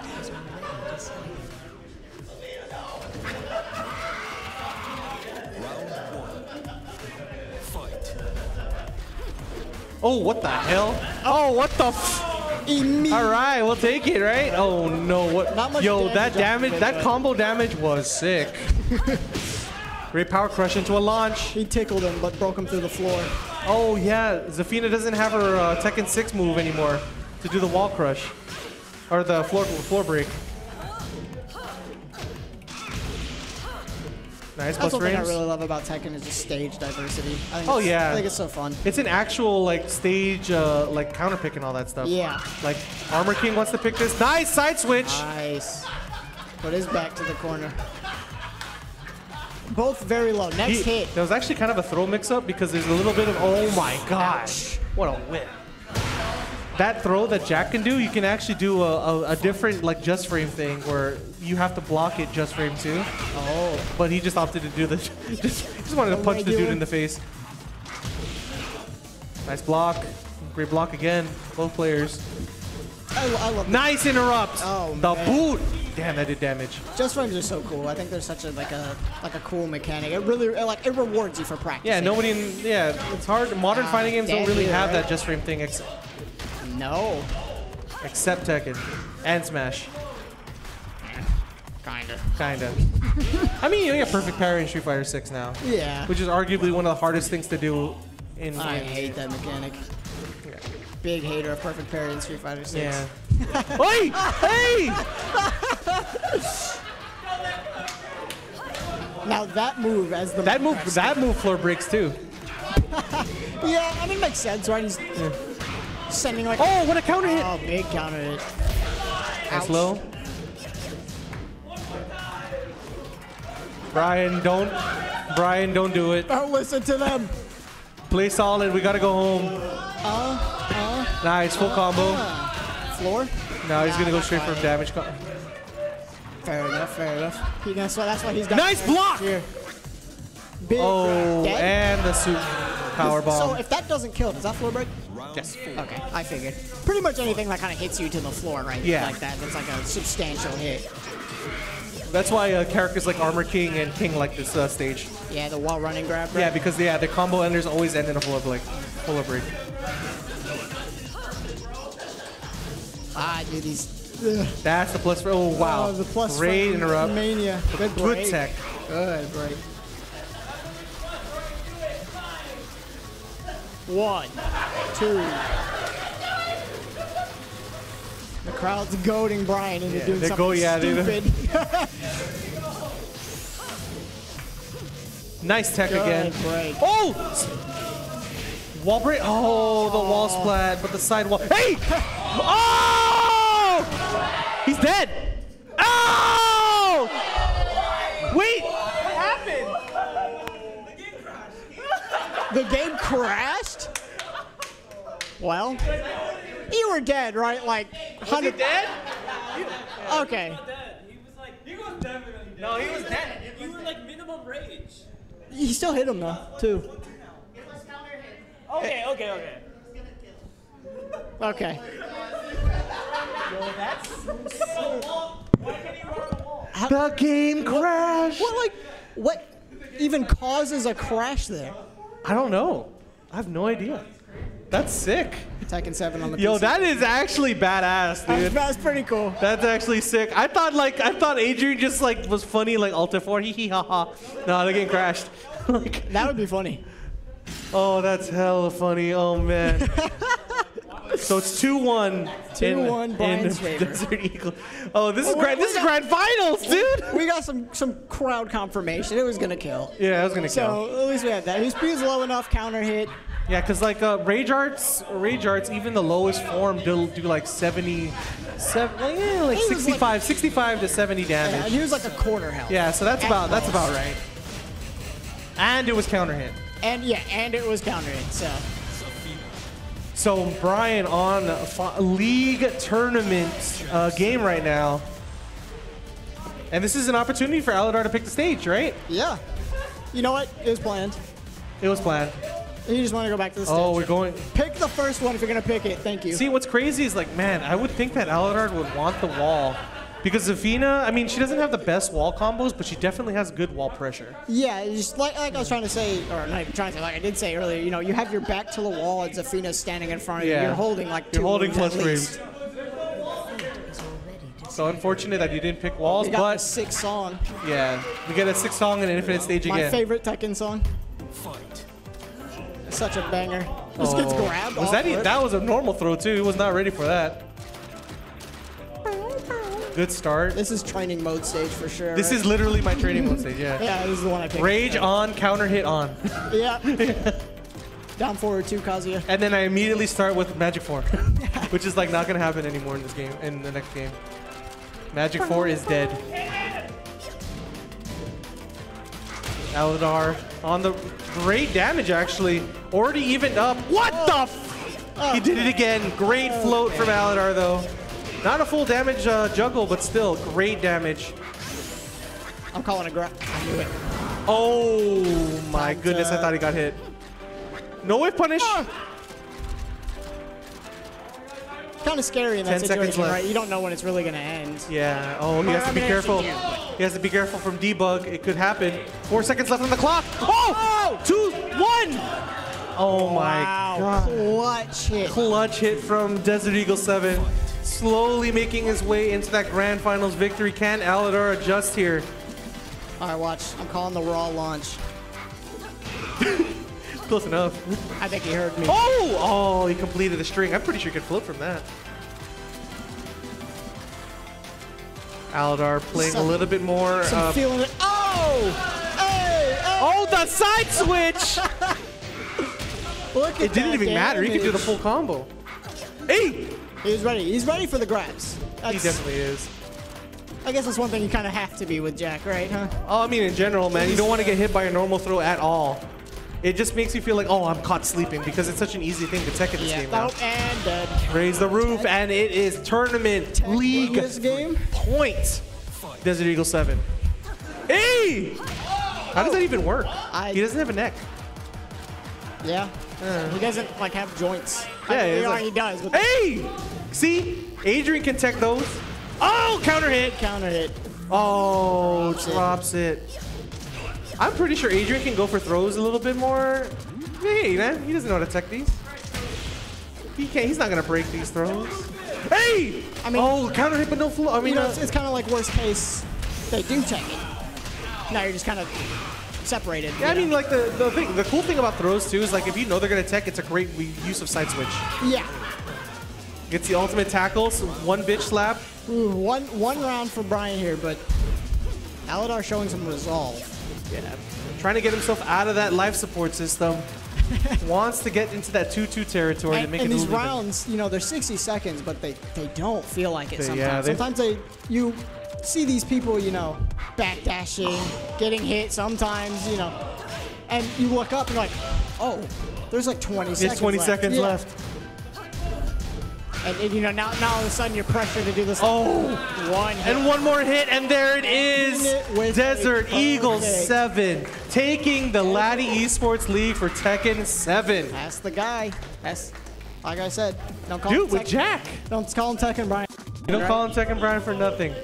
Oh, what the hell? Oh, what the f- All right, we'll take it, right? Oh no, what? Not much Yo, damage that off damage, that combo damage was sick. Great power crush into a launch. He tickled him, but broke him through the floor. Oh yeah, Zafina doesn't have her uh, Tekken 6 move anymore to do the wall crush or the floor floor break. Nice That's plus one thing I really love about Tekken is just stage diversity. I think Oh yeah, I think it's so fun. It's an actual like stage uh, like counter pick and all that stuff. Yeah. Like Armor King wants to pick this. Nice side switch. Nice. Put his back to the corner. Both very low. Next He- hit. There was actually kind of a throw mix up because there's a little bit of oh my gosh, what a whip. That throw that Jack can do, you can actually do a, a, a different like just frame thing where you have to block it just frame too. Oh. But he just opted to do the just just wanted to punch the dude in the face. Nice block. Great block again. Both players. I, I love Nice interrupt. Oh, the man. boot. Damn, that did damage. Just frames are so cool. I think they're such a like a like a cool mechanic. It really like it rewards you for practice. Yeah, nobody in yeah, it's hard. Modern Ah, fighting games don't really have right? that just frame thing ex- No. except Tekken and Smash. Kinda. Kinda. I mean, you get perfect parry in Street Fighter 6 now. Yeah. Which is arguably one of the hardest things to do in. I in- hate that mechanic. Big hater of perfect parry in Street Fighter 6. Yeah. Oi! Hey! Now that move as the That move, that move floor breaks too. Yeah, I mean, it makes sense, right? He's sending like. Oh, what a counter hit! Oh, big counter hit. That's low. Brian, don't. Brian, don't do it. Don't listen to them. Play solid. We gotta go home. Uh, uh, Nice, full combo. floor. Now he's gonna go straight for damage. Fair enough, fair enough. He, that's, why, that's why he's got. Nice block! Here. Big Oh, dead? and the suit power So if that doesn't kill, does that floor break? Yes. Okay, I figured. Pretty much anything that kind of hits you to the floor, right? Yeah. Like that. That's like a substantial hit. That's why uh, characters like Armor King and King like this uh, stage. Yeah, the wall running grab. Right? Yeah, because yeah, the combo enders always end in a full of like full of break. Ah, dude, these. Ugh. That's the plus. For, oh wow, Oh, the plus great interrupt. Mania. Good Good break. tech. Good break. One, two. The crowd's goading Brian into Yeah, doing something go- yeah, stupid. Nice tech Good again. break. Oh! Wall break. Oh, the wall splat, but the side wall. Hey! Oh! He's dead. Oh! Wait! What happened? The game crashed. Well, you were dead, right? Like, Was he dead? Okay. He was like, he was definitely dead. No, he was dead. You were like minimum rage. You still hit him though, too. Okay, okay, okay. Okay. The game crashed. What like what even causes a crash there? I don't know. I have no idea. That's sick. Tekken 7 on the Yo, PC. that is actually badass, That's, dude. that's pretty cool. That's actually sick. I thought like I thought Adrian just like was funny like Alt F4 hee hee ha ha. No, they're getting crashed. like, That would be funny. oh, that's hella funny. Oh man. so it's two one. 2-1 Brian's favor. Desert Eagle. Oh, this is Oh, grand. This is got- grand finals, dude. We got some some crowd confirmation. It was gonna kill. Yeah, I was gonna kill. So at least we had that. His speed's low enough. Counter hit. Yeah, because like uh, Rage Arts, Rage Arts, even the lowest form do, do like 70, seven, like, yeah, like He was 65, 65 to 70 Yeah, damage. he was like a quarter health. Yeah, so that's At about that's about right. And it was counter hit. And yeah, and it was counter hit. So So Brian on a league tournament uh, game right now, and this is an opportunity for Aladar to pick the stage, right? yeah, you know what? It was planned. It was planned. You just want to go back to the stage. Oh, we're going. Pick the first one if you're gonna pick it. Thank you. See, what's crazy is like, man, I would think that Aladar would want the wall. Because Zafina, I mean, she doesn't have the best wall combos, but she definitely has good wall pressure. Yeah, just like, like I was trying to say, or not even trying to say, like I did say earlier, you know, you have your back to the wall and Zafina's standing in front of you. Yeah. You're holding like two You're holding moves at plus least. So unfortunate that you didn't pick walls, We got but sixth song. yeah, we get a six song and an infinite stage My again. favorite Tekken song. Fight. Such a banger. Just gets Oh. grabbed. Was off that rip. that was a normal throw too? He was not ready for that. Good start. This is training mode stage for sure. This right? is literally my training mode stage. Yeah. Yeah, this is the one I picked. Rage on, counter hit on, Yeah. Down forward two, Kazuya. and then I immediately start with Magic Four, which is like not gonna happen anymore in this game. In the next game, Magic Four is dead. Aladar on the great damage actually, already evened up. What oh. the? F- oh. he did it again. Great oh. float from Aladar though. Not a full damage uh, juggle, but still great damage. I'm calling a grab. I knew it. Oh my Time goodness, I thought he got hit. No whiff punish. Kind of scary in that 10 situation, right? You don't know when it's really gonna end. Yeah. Oh, he has to be careful. He has to be careful from debug. It could happen. Four seconds left on the clock. Oh! Two, one. Oh my Wow, god. clutch hit. Clutch hit from Desert Eagle 7. Slowly making his way into that grand finals victory. Can Aladar adjust here? All right, watch. I'm calling the raw launch. Close enough. I think he heard me. Oh! Oh, he completed the string. I'm pretty sure he could float from that. Aladar playing a little bit more. Some uh, feeling it. Oh! Hey! hey. oh, the side switch! Look at it didn't even matter. He could do the full combo. Hey! He was ready. He's ready for the grabs. He definitely is. I guess that's one thing you kind of have to be with Jack, right? Huh? Oh, I mean, in general, man, you don't want to get hit by a normal throw at all. It just makes you feel like, oh, I'm caught sleeping because it's such an easy thing to tech in this Yeah. game now. Oh, and dead. Raise the roof, and it is tournament league This game. point. Desert Eagle 7. Hey! How does that even work? I- he doesn't have a neck. Yeah. he doesn't like have joints. Yeah, I, you know, like- he does. Hey! See? Adrian can tech those. Oh, counter hit. counter hit. Oh, Drops it. drops it. I'm pretty sure Adrian can go for throws a little bit more. Hey, man, he doesn't know how to tech these. He can't. He's not gonna break these throws. Hey! I mean- oh, counter hit, but no flow. I You mean, know, uh, it's, it's kind of like worst case, they do take it. Now you're just kind of separated. yeah, I you mean, like the the thing, the cool thing about throws too is like if you know they're gonna tech, it's a great use of side switch. yeah. Gets the ultimate tackles, one bitch slap. Ooh, one one round for Brian here, but Aladar showing some resolve. Yeah, trying to get himself out of that life support system. Wants to get into that 2-2 territory to And, make and it these even. rounds, you know, they're 60 seconds, but they, they don't feel like it They- sometimes. yeah, they- sometimes they you see these people, you know, backdashing, getting hit sometimes, you know, and you look up and you're like, oh, there's like 20 seconds It's 20 left. seconds Yeah. left. And, and, you know, now, now all of a sudden you're pressured to do this. Oh, one hit. And one more hit, and there it is. With Desert Eagle perfect- 7 taking the Latte Esports League for Tekken 7. That's the guy. That's, like I said, don't call Dude, him with Jack. Don't call him Tekken Brian. You don't call him Tekken Brian for nothing.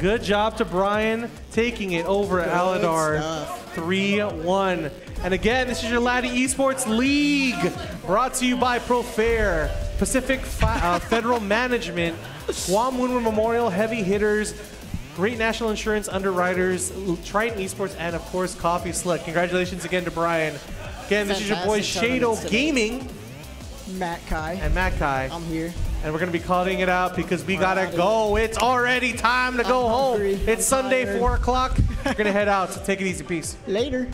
Good job to Brian taking it over Good Aladar 3-1. And again, this is your Latte Esports League, brought to you by Profair, Pacific Fi- uh, Federal Management, Guam Windward Memorial Heavy Hitters, Great National Insurance Underwriters, Triton Esports, and of course Coffee Slick. Congratulations again to Brian. Again, this is your boy Fantastic Shado. Gaming Matt Kai. and Matt Kai. I'm here. And we're going to be calling it out because we got to go. It's already time to go home. It's Sunday, tired. 4 o'clock. We're going to head out. So take it easy. Peace. Later.